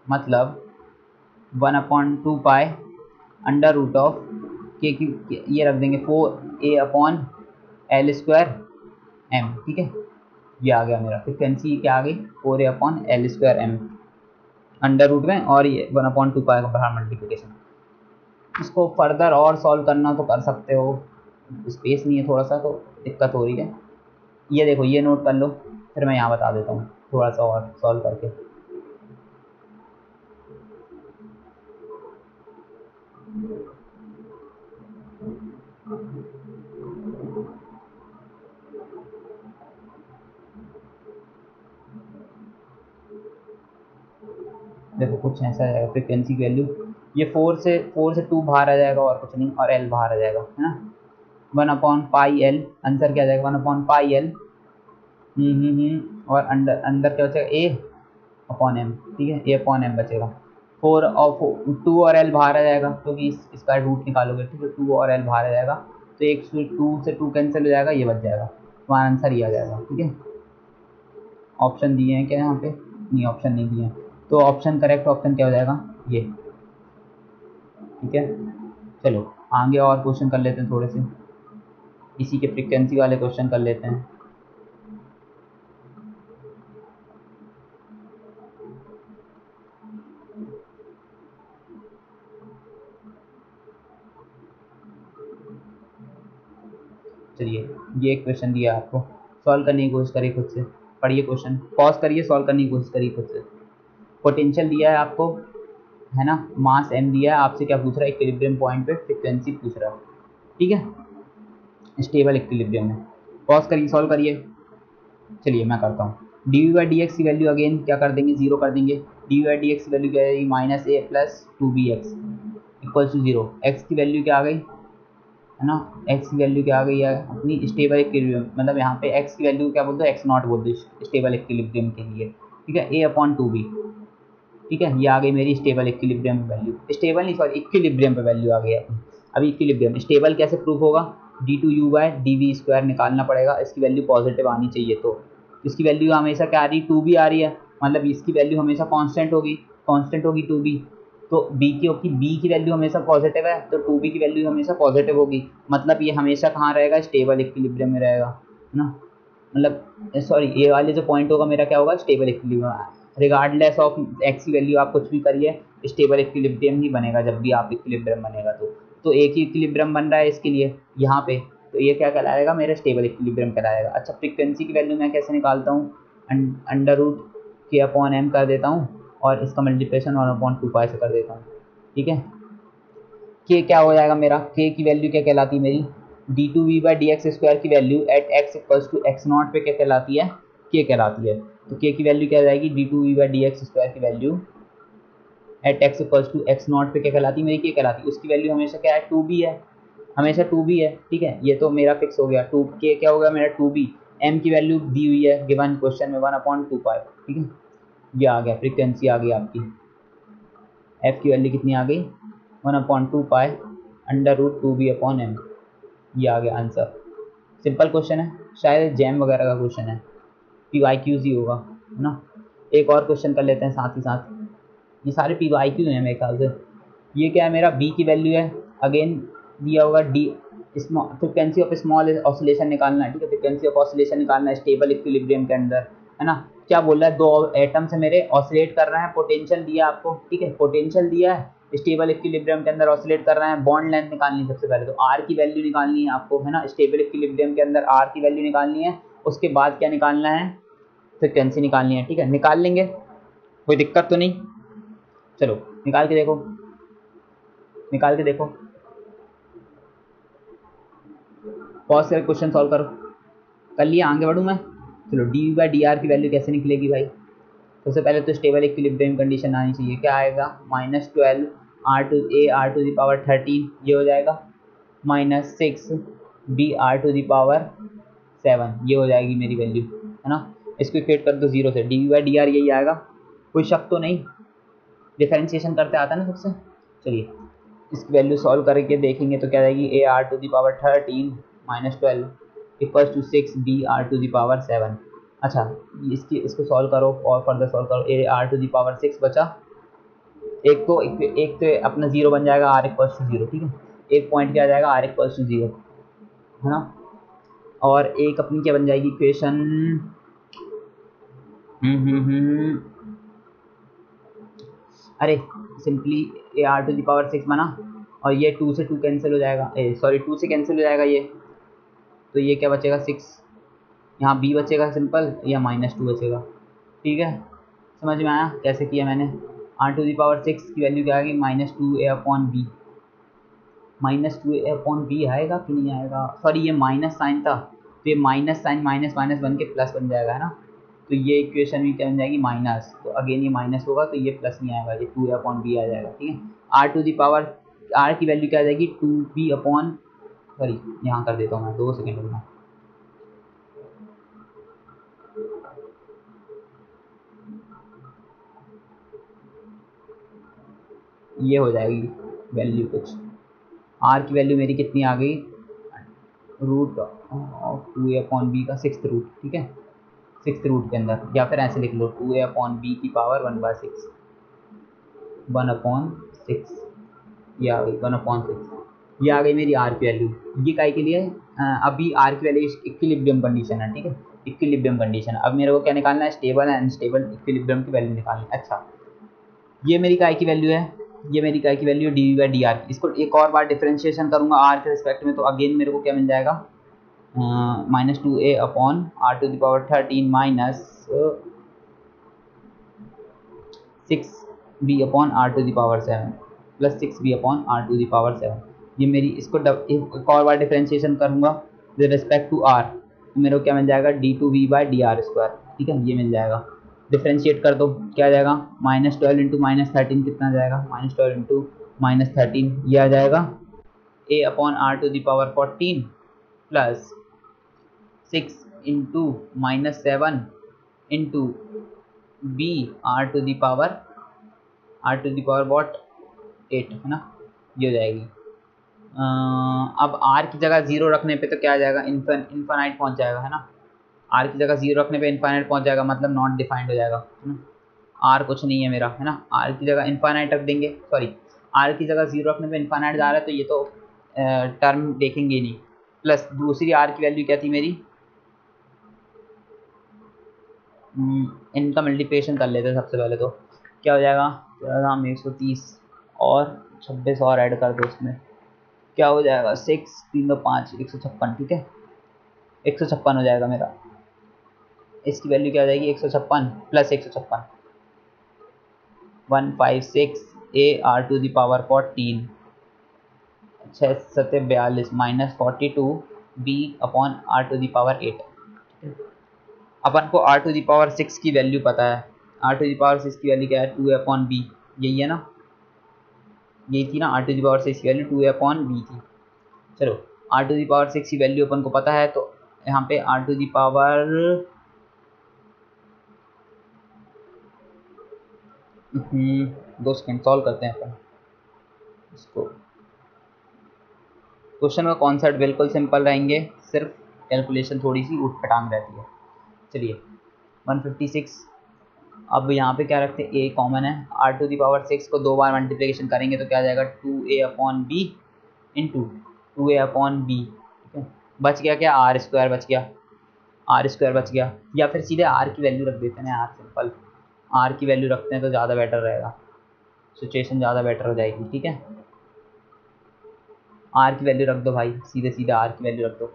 मतलब one upon two pi under root of k की, ये रख देंगे four a upon l square m ठीक है? ये आ गया मेरा फ्रिक्वेंसी क्या आ गई? Four a upon l square m under root में, और ये वन अपॉइंट टू पाए का बाहर मल्टीप्लिकेशन इसको फर्दर और सॉल्व करना तो कर सकते हो। स्पेस नहीं है थोड़ा सा तो दिक्कत हो रही है। ये देखो, ये नोट कर लो, फिर मैं यहाँ बता देता हूँ थोड़ा सा और सॉल्व करके। देखो, कुछ ऐसा जाएगा फ्रिक्वेंसी वैल्यू ये फोर से फोर से टू बाहर आ जाएगा और कुछ नहीं, और एल बाहर आ जाएगा, है ना? One upon pi l answer क्या जाएगा? One upon pi L hmm और अंडर अंदर क्या बचेगा? ए अपॉन एम ठीक है? ए अपॉन एम बचेगा। फोर और टू और एल बाहर आ जाएगा क्योंकि तो इसका रूट निकालोगे, ठीक है? टू और एल बाहर आ जाएगा तो एक से टू से टू कैंसिल हो जाएगा, ये बच जाएगा। तो आंसर ही आ जाएगा, ठीक है? ऑप्शन दिए हैं क्या यहाँ पे? नहीं ऑप्शन नहीं दिए तो ऑप्शन करेक्ट ऑप्शन क्या हो जाएगा? ये। ठीक है? चलो, आगे और क्वेश्चन कर लेते हैं थोड़े से। इसी के फ्रिक्वेंसी वाले क्वेश्चन कर लेते हैं। चलिए, ये एक क्वेश्चन दिया आपको। सॉल्व करने की कोशिश करिए खुद से। पढ़िए क्वेश्चन पॉज करिए सॉल्व करने की कोशिश करिए खुद से। पोटेंशियल दिया है आपको। है ना? मास एम दिया है, आपसे क्या पूछ रहा है? इक्विलिब्रियम पॉइंट पे फ्रिक्वेंसी पूछ रहा है। ठीक है? स्टेबल इक्विलिब्रियम में पॉज करिए सॉल्व करिए। चलिए, मैं करता हूँ। D V by D X की वैल्यू अगेन क्या कर देंगे? ज़ीरो कर देंगे। D V by D X की वैल्यू क्या आएगी minus A plus two B X equal to zero X की वैल्यू क्या आ गई? है ना? एक्स की वैल्यू क्या आ गई है? अपनी स्टेबल इक्विलिब्रियम मतलब यहाँ पे एक्स की वैल्यू क्या बोलते हो? एक्स नॉट बोलते स्टेबल इक्विलिब्रियम के लिए। ठीक है? ए अपॉन टू बी ठीक है, ये आ गई मेरी स्टेबल इक्विलिब्रियम वैल्यू स्टेबल नहीं सॉरी इक्विलिब्रियम पे वैल्यू आ गई अपनी अभी इक्विलिब्रियम स्टेबल कैसे प्रूफ होगा? D two U by D V square निकालना पड़ेगा, इसकी वैल्यू पॉजिटिव आनी चाहिए तो. इसकी वैल्यू हमेशा क्या आ रही? है टू बी आ रही है. मतलब इसकी वैल्यू हमेशा कॉन्स्टेंट होगी. कॉन्स्टेंट होगी टू बी तो बी की, क्योंकि बी की वैल्यू हमेशा पॉजिटिव है तो टू बी की वैल्यू हमेशा पॉजिटिव होगी. मतलब ये हमेशा कहाँ रहेगा? स्टेबल इक्विलिब्रियम में रहेगा. है ना? मतलब सॉरी ये वाले जो पॉइंट होगा, मेरा क्या होगा? Stable equilibrium regardless of X की वैल्यू आप कुछ भी करिए स्टेबल इक्विलिब्रियम ही बनेगा जब भी आप इक्विलिब्रियम बनेगा तो। तो एक ही इक्विलिब्रियम बन रहा है इसके लिए, यहाँ पे। तो ये क्या कहलाएगा? मेरा स्टेबल इक्विलिब्रियम कहलाएगा। अच्छा फ्रिक्वेंसी की वैल्यू मैं कैसे निकालता हूँ? अंडर रूट के अपॉन एम कर देता हूँ और इसका multiplication one upon two pi से कर देता हूँ। ठीक है? के क्या हो जाएगा मेरा? के की वैल्यू क्या कहलाती है मेरी? D two V by D X square की value at X equals to X naught पे क्या कहलाती है? के कहलाती है। तो के की वैल्यू क्या जाएगी? D two V by D X square की value at X equals to X naught पे क्या कहलाती मेरी के कहलाती उसकी वैल्यू हमेशा क्या है? टू बी है। हमेशा टू बी है, ठीक है? ये तो मेरा फिक्स हो गया। टू के क्या हो गया? मेरा टू बी एम की वैल्यू दी हुई है गिवन क्वेश्चन में वन अपॉन टू फाइव ठीक है? ये आ गया फ्रिक्वेंसी आ गई आपकी। एफ़ की वैल्यू कितनी आ गई? One upon two pi under root two B upon M ये आ गया आंसर सिंपल क्वेश्चन है। शायद जैम वगैरह का क्वेश्चन है। पी वाई क्यूज ही होगा, है ना? एक और क्वेश्चन कर लेते हैं साथ ही साथ। ये सारे पी वाई क्यू हैं मेरे ख्याल से। ये क्या है मेरा? बी की वैल्यू है। अगेन दिया होगा the small frequency of small oscillation निकालना है, ठीक है? फ्रिक्वेंसी ऑफ़ ऑसिलेशन निकालना है स्टेबल इक्विलिब्रियम के अंदर, है ना? क्या बोल रहा है? दो एटम्स से मेरे ऑसिलेट कर रहे हैं पोटेंशियल दिया आपको, ठीक है? पोटेंशियल दिया है स्टेबल इक्विलिब्रियम के अंदर ऑसिलेट कर रहे हैं बॉन्ड लेंथ निकालनी है सबसे पहले तो। आर की वैल्यू निकालनी है आपको, है ना? स्टेबल इक्विलिब्रियम के अंदर आर की वैल्यू निकालनी है। उसके बाद क्या निकालना है? फ्रिक्वेंसी निकालनी है, ठीक है? निकाल लेंगे, कोई दिक्कत तो नहीं। चलो, निकाल के देखो। निकाल के देखो। बहुत सारे क्वेश्चन सॉल्व करो। कर लिया, आगे बढ़ूँ मैं? चलो D V by D R की वैल्यू कैसे निकलेगी भाई? सबसे पहले तो स्टेबल इक्विलिब्रियम कंडीशन आनी चाहिए। क्या आएगा? Minus twelve R to A R to the power thirteen ये हो जाएगा। Minus six B R to the power seven ये हो जाएगी मेरी वैल्यू है ना? इसको इक्वेट कर दो ज़ीरो से। डी वी बाई डी यही आएगा। कोई शक तो नहीं? डिफरेंशिएशन करते आता ना सबसे? चलिए, इसकी वैल्यू सॉल्व करके देखेंगे तो क्या जाएगी A R to the power thirteen minus twelve equals to six B R to the power seven अच्छा इसकी, इसको सॉल्व करो और फर्दर सॉल्व करो। A R to the power six बचा। एक तो एक तो अपना ज़ीरो बन जाएगा। आर इक्वल्स टू ज़ीरो ठीक है? एक पॉइंट क्या आ जाएगा? आर इक्वल्स टू ज़ीरो है ना? और एक अपनी क्या बन जाएगी इक्वेशन हम्म हम्म हम्म। अरे simply A R to the power six बना और ये टू से टू कैंसिल हो जाएगा। ए सॉरी टू से कैंसिल हो जाएगा ये। तो ये क्या बचेगा? सिक्स यहाँ बी बचेगा सिंपल या माइनस टू बचेगा। ठीक है? समझ में आया? कैसे किया मैंने? R to the power six की वैल्यू क्या आएगी minus two A upon B minus two A upon B आएगा कि नहीं आएगा? सॉरी ये माइनस साइन था। तो ये माइनस साइन, माइनस माइनस बन के प्लस बन जाएगा, है ना? तो ये इक्वेशन भी क्या बन जाएगी? माइनस। तो अगेन ये माइनस होगा तो ये प्लस नहीं आएगा, ये टू ए अपॉन बी आ जाएगा, ठीक है? R to the power R की वैल्यू क्या आ जाएगी? टू बी अपॉन सॉरी यहाँ कर देता हूँ मैं, दो सेकेंड में ये हो जाएगी वैल्यू कुछ। आर की वैल्यू मेरी कितनी आ गई? Root of two A upon B का सिक्स रूट ठीक है? सिक्स रूट के अंदर, या फिर ऐसे लिख लो टू ए अपॉन बी की power one by six one upon six ये आ गई वन अपॉन सिक्स ये आ गई मेरी आर की वैल्यू ये काय के लिए? अभी आर की वैल्यू इक्विलिब्रियम कंडीशन है, ठीक है? इक्विलिब्रियम कंडीशन अब मेरे को क्या निकालना है? स्टेबल एंड अनस्टेबल इक्विलिब्रियम की वैल्यू निकालनी अच्छा। ये मेरी काय की वैल्यू है? ये मेरी काय की value D V by D R इसको एक और बार डिफ्रेंशिएशन करूँगा आर के रिस्पेक्ट में तो अगेन मेरे को क्या मिल जाएगा? Minus two A upon R to the power thirteen minus six B upon R to the power seven plus six B upon R to the power seven ये मेरी, इसको एक और बार डिफ्रेंशिएशन करूँगा विद रिस्पेक्ट टू आर मेरे को क्या मिल जाएगा? D two V by D R square ठीक है? ये मिल जाएगा। डिफ्रेंशिएट कर दो क्या जाएगा? Minus twelve into minus thirteen कितना जाएगा? Minus twelve into minus thirteen ये आ जाएगा। A upon R to the power fourteen plus six into minus seven into B R to the power R to the power what eight है ना? ये हो जाएगी। आ, अब आर की जगह ज़ीरो रखने पे तो क्या आ जाएगा इन्फन पहुँच जाएगा है ना? आर की जगह ज़ीरो रखने पे इन्फानाइट पहुँच जाएगा मतलब नॉट डिफाइंड हो जाएगा है ना? आर कुछ नहीं है मेरा है ना? आर की जगह इन्फानाइट रख देंगे सॉरी आर की जगह ज़ीरो रखने पे इन्फानाइट जा रहा है तो ये तो टर्म देखेंगे नहीं। प्लस दूसरी आर की वैल्यू क्या थी मेरी? हम्म, इनका मल्टीप्लिकेशन कर लेते हैं सबसे पहले तो। क्या हो जाएगा? हम एक सौ तीस और छब्बीस और ऐड कर दो उसमें क्या हो जाएगा? सिक्स तीन दो पाँच एक सौ छप्पन ठीक है? एक सौ छप्पन हो जाएगा मेरा। इसकी वैल्यू क्या हो जाएगी? एक सौ छप्पन प्लस एक सौ छप्पन। One five six A R to the power fourteen. छः सत्य बयालीस minus forty two B upon R to the power eight. अपन को R to the power six की वैल्यू पता है। R to the power six की वैल्यू क्या है? टू अपॉन बी यही है ना? यही थी ना? R to the power six की वैल्यू टू अपॉन बी थी। चलो R to the power six की वैल्यू अपन को पता है तो यहाँ पे आर टू दी पावर दो सेकेंड सॉल्व करते हैं अपन। इसको। क्वेश्चन का कॉन्सेप्ट बिल्कुल सिंपल रहेंगे, सिर्फ़ कैलकुलेशन थोड़ी सी उठ पटांग रहती है। चलिए 156 अब यहाँ पे क्या रखते हैं? ए कॉमन है। R to the power six को दो बार मल्टीप्लिकेशन करेंगे तो क्या जाएगा? Two A upon B into two A upon B ठीक है? बच गया क्या? आर स्क्वायर बच गया। आर स्क्वायर बच गया। या फिर सीधे आर की वैल्यू रख देते हैं आर सिंपल आर की वैल्यू रखते हैं तो ज़्यादा बेटर रहेगा। सिचुएशन ज़्यादा बेटर हो जाएगी, ठीक है? आर की वैल्यू रख दो भाई, सीधे सीधे आर की वैल्यू रख दो।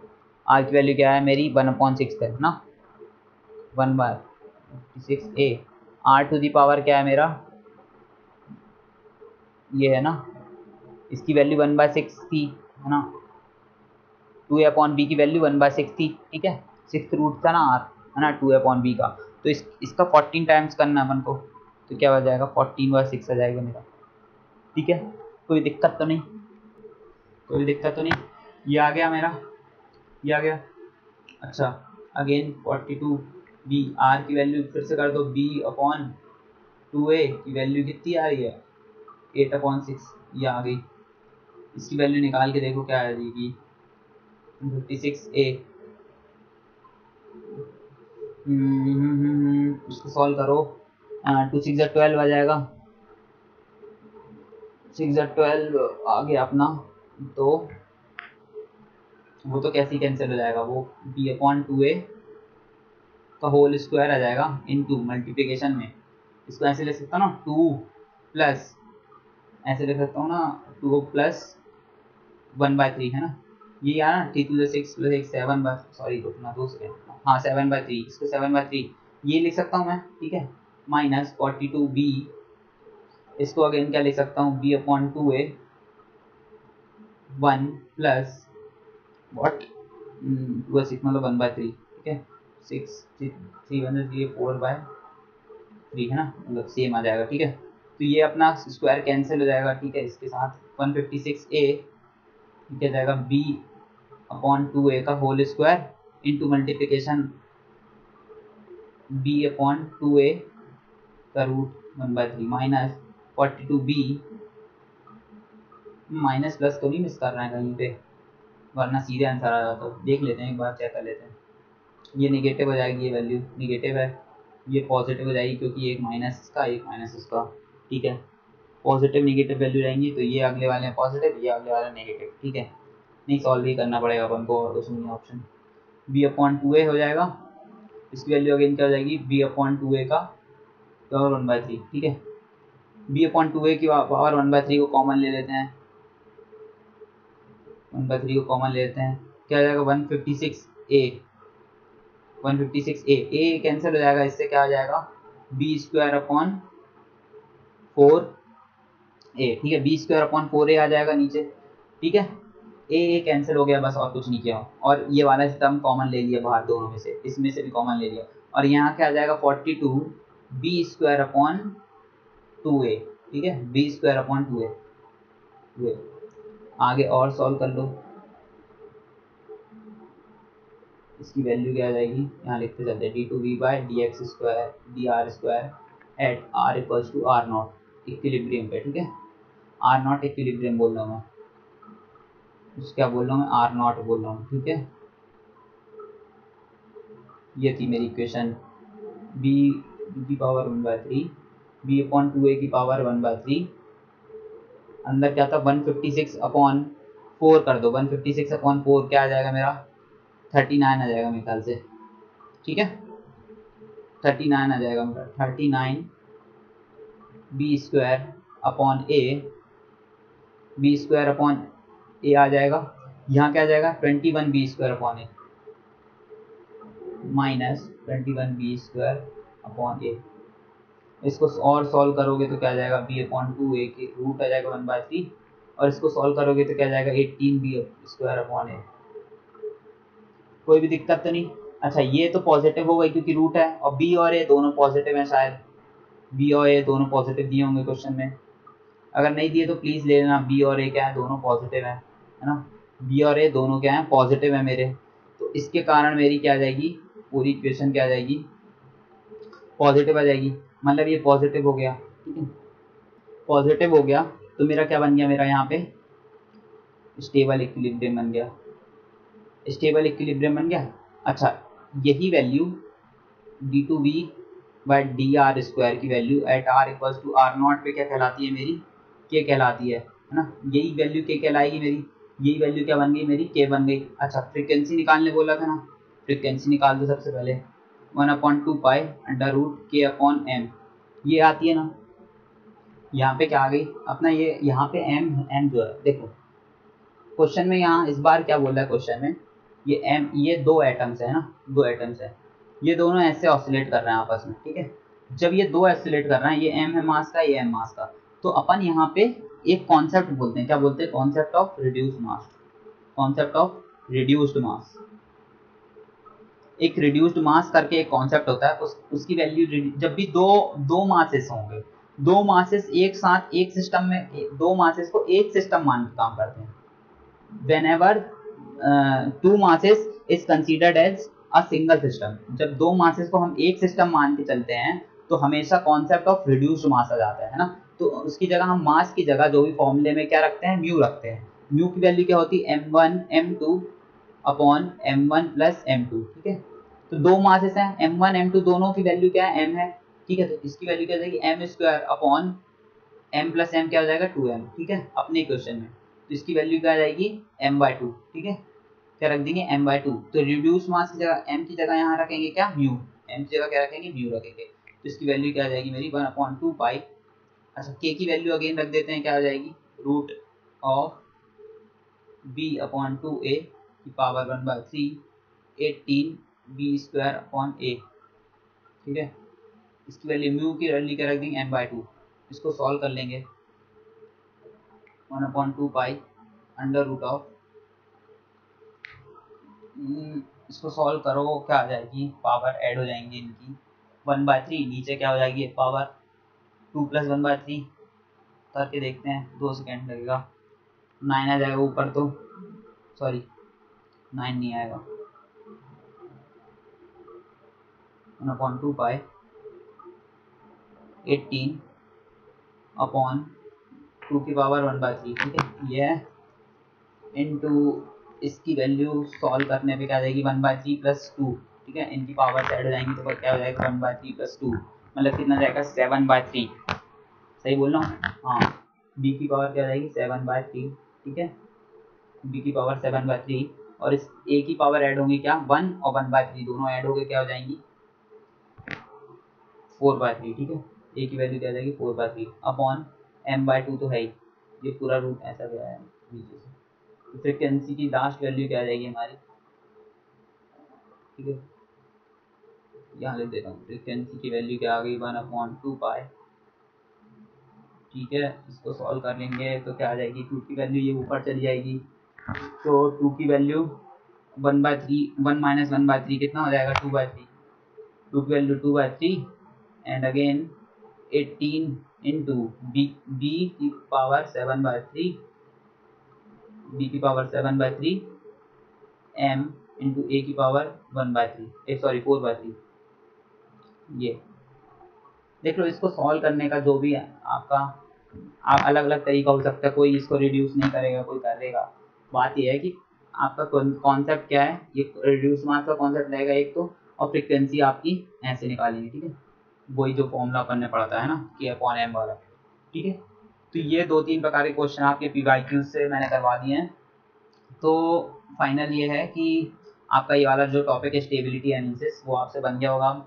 आर की वैल्यू क्या है? मेरी वन अपॉन सिक्स है ना? One by six A R to the power क्या है मेरा? ये है ना? इसकी वैल्यू वन बाय सिक्स थी, है ना? टू ए अपॉन बी की वैल्यू वन बाय सिक्स थी, ठीक है? सिक्स रूट था ना आर है ना? टू ए अपॉन बी का। तो इस, इसका फोर्टीन टाइम्स करना है अपन को तो क्या हो जाएगा? फोर्टीन बाय सिक्स आ जाएगा मेरा। ठीक है? कोई दिक्कत तो नहीं? कोई दिक्कत तो नहीं? ये आ गया मेरा। ये आ गया। अच्छा again forty two B R की वैल्यू फिर से कर दो। बी अपॉन टू ए की वैल्यू कितनी आ रही है? एट अपॉन सिक्स ये आ गई। इसकी वैल्यू निकाल के देखो क्या आ जाएगी। फिफ्टी सिक्स ए इसको सॉल्व करो। टू सिक्स ट्वेल्व आ जाएगा। सिक्स ट्वेल्व आ गया अपना तो वो तो कैसे कैंसिल हो जाएगा, वो बी अपॉन टू ए का होल स्क्वायर आ जाएगा इन टू मल्टीप्लीकेशन में। इसको ऐसे ले सकता हूँ ना टू प्लस ऐसे लिख सकता हूँ ना two plus one by three है ना? ये यार ना थ्री टू सिक्स प्लस एक सेवन बाय सॉरी रुकना दो सेकेंड हाँ सेवन बाय थ्री इसको सेवन बाय थ्री ये लिख सकता हूँ मैं ठीक है? माइनस फोर्टी टू बी इसको अगेन क्या लिख सकता हूँ? B upon two A one plus what two six मतलब वन बाय थ्री ठीक है? Six three one three four by three है ना? मतलब सेम आ जाएगा ठीक है? तो ये अपना स्क्वायर कैंसिल हो जाएगा ठीक है? इसके साथ वन फिफ्टी सिक्स ए है जाएगा बी अपॉन टू ए का whole square into multiplication B upon two A का root one by three minus forty two B minus plus तो नहीं मिस कर रहे हैं कहीं पे, वरना सीधे आंसर आ जाता है। देख लेते हैं, एक बार चेक कर लेते हैं। ये निगेटिव हो जाएगी, ये वैल्यू निगेटिव है। ये पॉजिटिव हो जाएगी क्योंकि एक माइनस इसका, एक माइनस उसका ठीक है? पॉजिटिव निगेटिव वैल्यू रहेंगी तो ये अगले वाले हैं पॉजिटिव ये अगले वाले नेगेटिव ठीक है? नहीं सॉल्व ही करना पड़ेगा अपन को और कुछ नहीं option B upon two A हो जाएगा। इसकी वैल्यू अगेन क्या हो जाएगी? बी अपॉन टू ए का पावर वन बाई थ्री ठीक है? बी अपॉन टू ए की पावर वन बाई थ्री को कॉमन ले लेते हैं। वन बाई थ्री को कॉमन ले लेते हैं। क्या हो जाएगा? One fifty six A one fifty six A A cancel हो जाएगा, इससे क्या हो जाएगा? B square upon four A ठीक है? B square upon four A आ जाएगा नीचे, ठीक है? ए ए कैंसिल हो गया, बस और कुछ नहीं किया। और ये वाला टर्म कॉमन ले लिया बाहर दोनों में से, इसमें से भी कॉमन ले लिया। और यहाँ क्या आ जाएगा forty two B square upon two A ठीक है? B square upon two A आगे और सॉल्व कर लो। इसकी वैल्यू क्या आ जाएगी? यहाँ लिखते चलते D two V by D X square D R square at R equals to R naught equilibrium पे, ठीक है? आर नॉट इक्विलिब्रियम बोल रहा हूँ क्या बोल रहा हूँ? मैं आर नॉट बोल रहा हूँ, ठीक है? ये थी मेरी इक्वेशन बी की power one by three B upon two A की पावर वन बाय थ्री अंदर क्या था? One fifty six upon four कर दो. One fifty six upon four क्या आ जाएगा मेरा? थर्टी नाइन आ जाएगा मेरे ख्याल से. ठीक है? थर्टी नाइन आ जाएगा मेरा. Thirty nine B square upon A B square upon A आ जाएगा। यहाँ क्या आ जाएगा? Twenty one B square upon A minus twenty one B square upon A इसको और सॉल्व करोगे तो क्या जाएगा? बी अपॉन टू ए के रूट आ जाएगा वन बाय थ्री और इसको सॉल्व करोगे तो क्या जाएगा? Eighteen B square upon A कोई भी दिक्कत तो नहीं? अच्छा ये तो पॉजिटिव हो गई क्योंकि रूट है। और बी और ए दोनों पॉजिटिव है शायद। बी और ए दोनों पॉजिटिव दिए होंगे क्वेश्चन में। अगर नहीं दिए तो प्लीज़ ले लेना। बी और ए क्या है? दोनों पॉजिटिव है। है ना? बी और ए दोनों क्या है? पॉजिटिव है मेरे। तो इसके कारण मेरी क्या आ जाएगी? पूरी इक्वेशन क्या आ जाएगी? पॉजिटिव आ जाएगी। मतलब ये पॉजिटिव हो गया। ठीक है? पॉजिटिव हो गया। तो मेरा क्या बन गया? मेरा यहाँ पे स्टेबल इक्विलिब्रियम बन गया। स्टेबल इक्विलिब्रियम बन गया? अच्छा यही value D two V by D R square की value at R equals to R naught पे क्या कहलाती है मेरी? के कहलाती है है ना? यही वैल्यू के कहलाएगी मेरी। यही वैल्यू क्या बन गई मेरी? के बन गई। अच्छा फ्रिक्वेंसी निकालने बोला था ना? फ्रिक्वेंसी निकाल दो सबसे पहले। One upon two pi under root के अपॉन एम ये आती है ना? यहाँ पे क्या आ गई? अपना ये, यहाँ पे एम एम जो है, देखो। क्वेश्चन में यहाँ इस बार क्या बोल है क्वेश्चन में? ये एम ये दो एटम्स है ना? दो एटम्स है। ये दोनों ऐसे ऑसिलेट कर रहे हैं आपस में, ठीक है? जब ये दो ऑसिलेट कर रहे हैं, ये एम है मास का, ये एम मास का। तो अपन यहाँ पे एक कॉन्सेप्ट बोलते हैं। क्या बोलते हैं? Concept of reduce mass concept of reduced mass एक रिड्यूस्ड मास करके एक कॉन्सेप्ट होता है। उस, उसकी वैल्यू जब भी दो दो मासेस होंगे, दो मासेस एक साथ एक सिस्टम में, दो मासेस को एक सिस्टम मान के काम करते हैं। Whenever two masses is considered as a single system जब दो मासेस को हम एक सिस्टम मान के चलते हैं तो हमेशा कॉन्सेप्ट ऑफ़ रिड्यूस्ड मास आ जाता है ना? तो उसकी जगह हम मास की जगह जो भी फॉर्मूले में क्या रखते हैं? म्यू रखते हैं। म्यू की वैल्यू क्या होती? है M one M two upon M one plus M two ठीक है? तो दो मासेस हैं। एम वन एम टू दोनों की वैल्यू क्या है? एम है, ठीक है? तो इसकी वैल्यू क्या जाएगी? M square upon M plus M क्या हो जाएगा? टू एम ठीक है? अपने क्वेश्चन में। तो इसकी वैल्यू क्या आ जाएगी? एम बाई टू ठीक है? क्या रख देंगे? एम बाई टू तो रिड्यूस मास की जगह एम की जगह यहाँ रखेंगे क्या? म्यू एम की जगह क्या रखेंगे? म्यू रखेंगे। तो इसकी वैल्यू क्या आ जाएगी मेरी? वन अपॉन टू पाई अच्छा के की वैल्यू अगेन रख देते हैं, क्या आ जाएगी? Root of B upon two A की power one by three eighteen B square upon A ठीक है? इसकी वैल्यू म्यू की वैल्यू क्या रख देंगे एम बाई टू इसको सॉल्व कर लेंगे। One upon two pi under root of इसको सॉल्व करो, क्या आ जाएगी? पावर ऐड हो जाएँगी इनकी। वन बाय थ्री नीचे क्या हो जाएगी? Power two plus one by three करके देखते हैं, दो सेकेंड लगेगा। नाइन आ जाएगा ऊपर तो सॉरी नाइन नहीं आएगा। Upon two pi eighteen upon two की पावर वन बाय थ्री ठीक है? ये इंटू इसकी वैल्यू सॉल्व करने पे क्या जाएगी? One by three plus two ठीक है? इनकी पावर ऐड हो जाएँगी तो क्या हो जाएगा? One by three plus two मतलब कितना जाएगा? सेवन बाय थ्री सही बोल रहा हूँ? हाँ। बी की पावर क्या जाएगी सेवन बाय थ्री ठीक है? बी की पावर सेवन बाय थ्री और इस ए की पावर ऐड होंगी क्या? वन और वन बाय थ्री दोनों ऐड हो गए क्या हो जाएँगी? फोर बाय थ्री ठीक है? ए की वैल्यू क्या जाएगी four by three upon M by two तो है ही। ये पूरा रूट ऐसा गया है नीचे से। तो फ्रिक्वेंसी की लास्ट वैल्यू क्या जाएगी हमारी? ठीक है? यहाँ लिख देता हूँ। फ्रिक्वेंसी की वैल्यू क्या आ गई? वन अपॉन टू पाए ठीक है, इसको सॉल्व कर लेंगे तो क्या आ जाएगी? टू की वैल्यू ये ऊपर चली जाएगी। तो टू की value one by three one minus one by three कितना हो जाएगा? टू बाय थ्री टू की value two by three and again eighteen into B B की power seven by three B की power seven by three M into A की power one by three A sorry four by three ये। देख लो, इसको solve करने का जो भी है आपका आप अलग अलग तरीका हो सकता है, कोई इसको रिड्यूस नहीं करेगा, कोई करेगा। बात यह है कि आपका कॉन्सेप्ट क्या है? ये रिड्यूस मास का कॉन्सेप्ट रहेगा एक तो और फ्रिक्वेंसी आपकी ऐसे निकालेंगे, ठीक है? वही जो फॉर्मूला अपन ने पढ़ा था है ना, कि अपॉन एम वाला, ठीक है? तो ये दो तीन प्रकार के क्वेश्चन आपके पी वाई से मैंने करवा दिए हैं। तो फाइनल ये है कि आपका ये वाला जो टॉपिक है स्टेबिलिटी एनालिसिस वो आपसे बन गया होगा।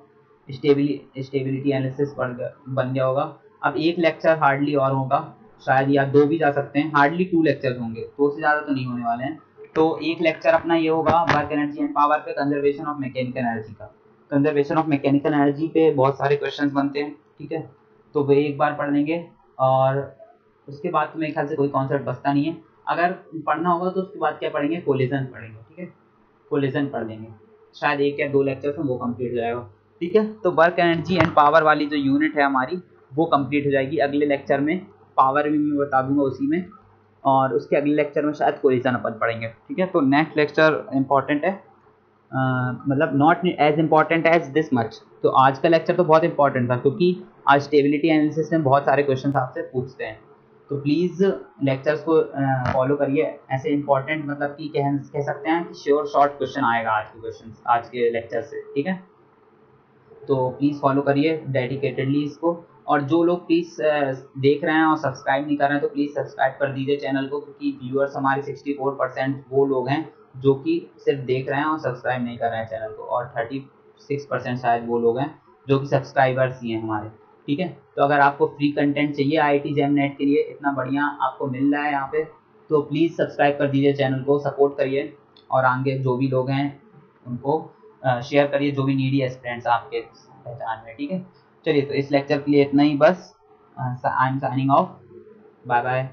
स्टेबिलिटी एनालिसिस बन गया होगा। अब एक लेक्चर हार्डली और होगा। शायद या दो भी जा सकते हैं। हार्डली टू लेक्चर होंगे। दो से ज़्यादा तो नहीं होने वाले हैं। तो एक लेक्चर अपना ये होगा वर्क एनर्जी एंड पावर पे कंजर्वेशन ऑफ़ मैकेनिकल एनर्जी का। कंजर्वेशन ऑफ़ मैकेनिकल एनर्जी पे बहुत सारे क्वेश्चंस बनते हैं, ठीक है? तो वे एक बार पढ़ लेंगे और उसके बाद तो मेरे ख्याल से कोई कॉन्सेप्ट बचता नहीं है। अगर पढ़ना होगा तो उसके बाद क्या पढ़ेंगे? कोलिजन पढ़ेंगे, ठीक है? कोलिजन पढ़ लेंगे। शायद एक या दो लेक्चर में वो कंप्लीट हो जाएगा। ठीक है? तो वर्क एनर्जी एंड पावर वाली जो यूनिट है हमारी वो कंप्लीट हो जाएगी अगले लेक्चर में। पावर भी मैं बता दूँगा उसी में। और उसके अगले लेक्चर में शायद कोलिजन अपन पढ़ेंगे। ठीक है? तो नेक्स्ट लेक्चर इंपॉर्टेंट है। मतलब not as important as this much तो आज का लेक्चर तो बहुत इंपॉर्टेंट था, क्योंकि आज स्टेबिलिटी एनालिसिस में बहुत सारे क्वेश्चन आपसे पूछते हैं। तो प्लीज़ लेक्चर्स को फॉलो करिए। ऐसे इंपॉर्टेंट मतलब कि कह कह सकते हैं कि श्योर शॉर्ट क्वेश्चन आएगा आज के क्वेश्चन आज के लेक्चर से। ठीक है? तो प्लीज़ फॉलो करिए डेडिकेटेडली इसको। और जो लोग प्लीज़ देख रहे हैं और सब्सक्राइब नहीं कर रहे हैं तो प्लीज़ सब्सक्राइब कर दीजिए चैनल को, क्योंकि व्यूअर्स हमारे 64 परसेंट वो लोग हैं जो कि सिर्फ़ देख रहे हैं और सब्सक्राइब नहीं कर रहे हैं चैनल को, और 36 परसेंट शायद वो लोग हैं जो कि सब्सक्राइबर्स ही हैं हमारे, ठीक है? तो अगर आपको फ्री कंटेंट चाहिए आई टी जेम नेट के लिए, इतना बढ़िया आपको मिल रहा है यहाँ पे तो प्लीज़ सब्सक्राइब कर दीजिए चैनल को सपोर्ट करिए, और आगे जो भी लोग हैं उनको शेयर करिए, जो भी नीडी एस्पिरेंट्स आपके पहचान में, ठीक है? चलिए तो इस लेक्चर के लिए इतना ही बस। I am signing off bye bye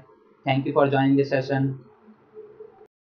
thank you for joining this session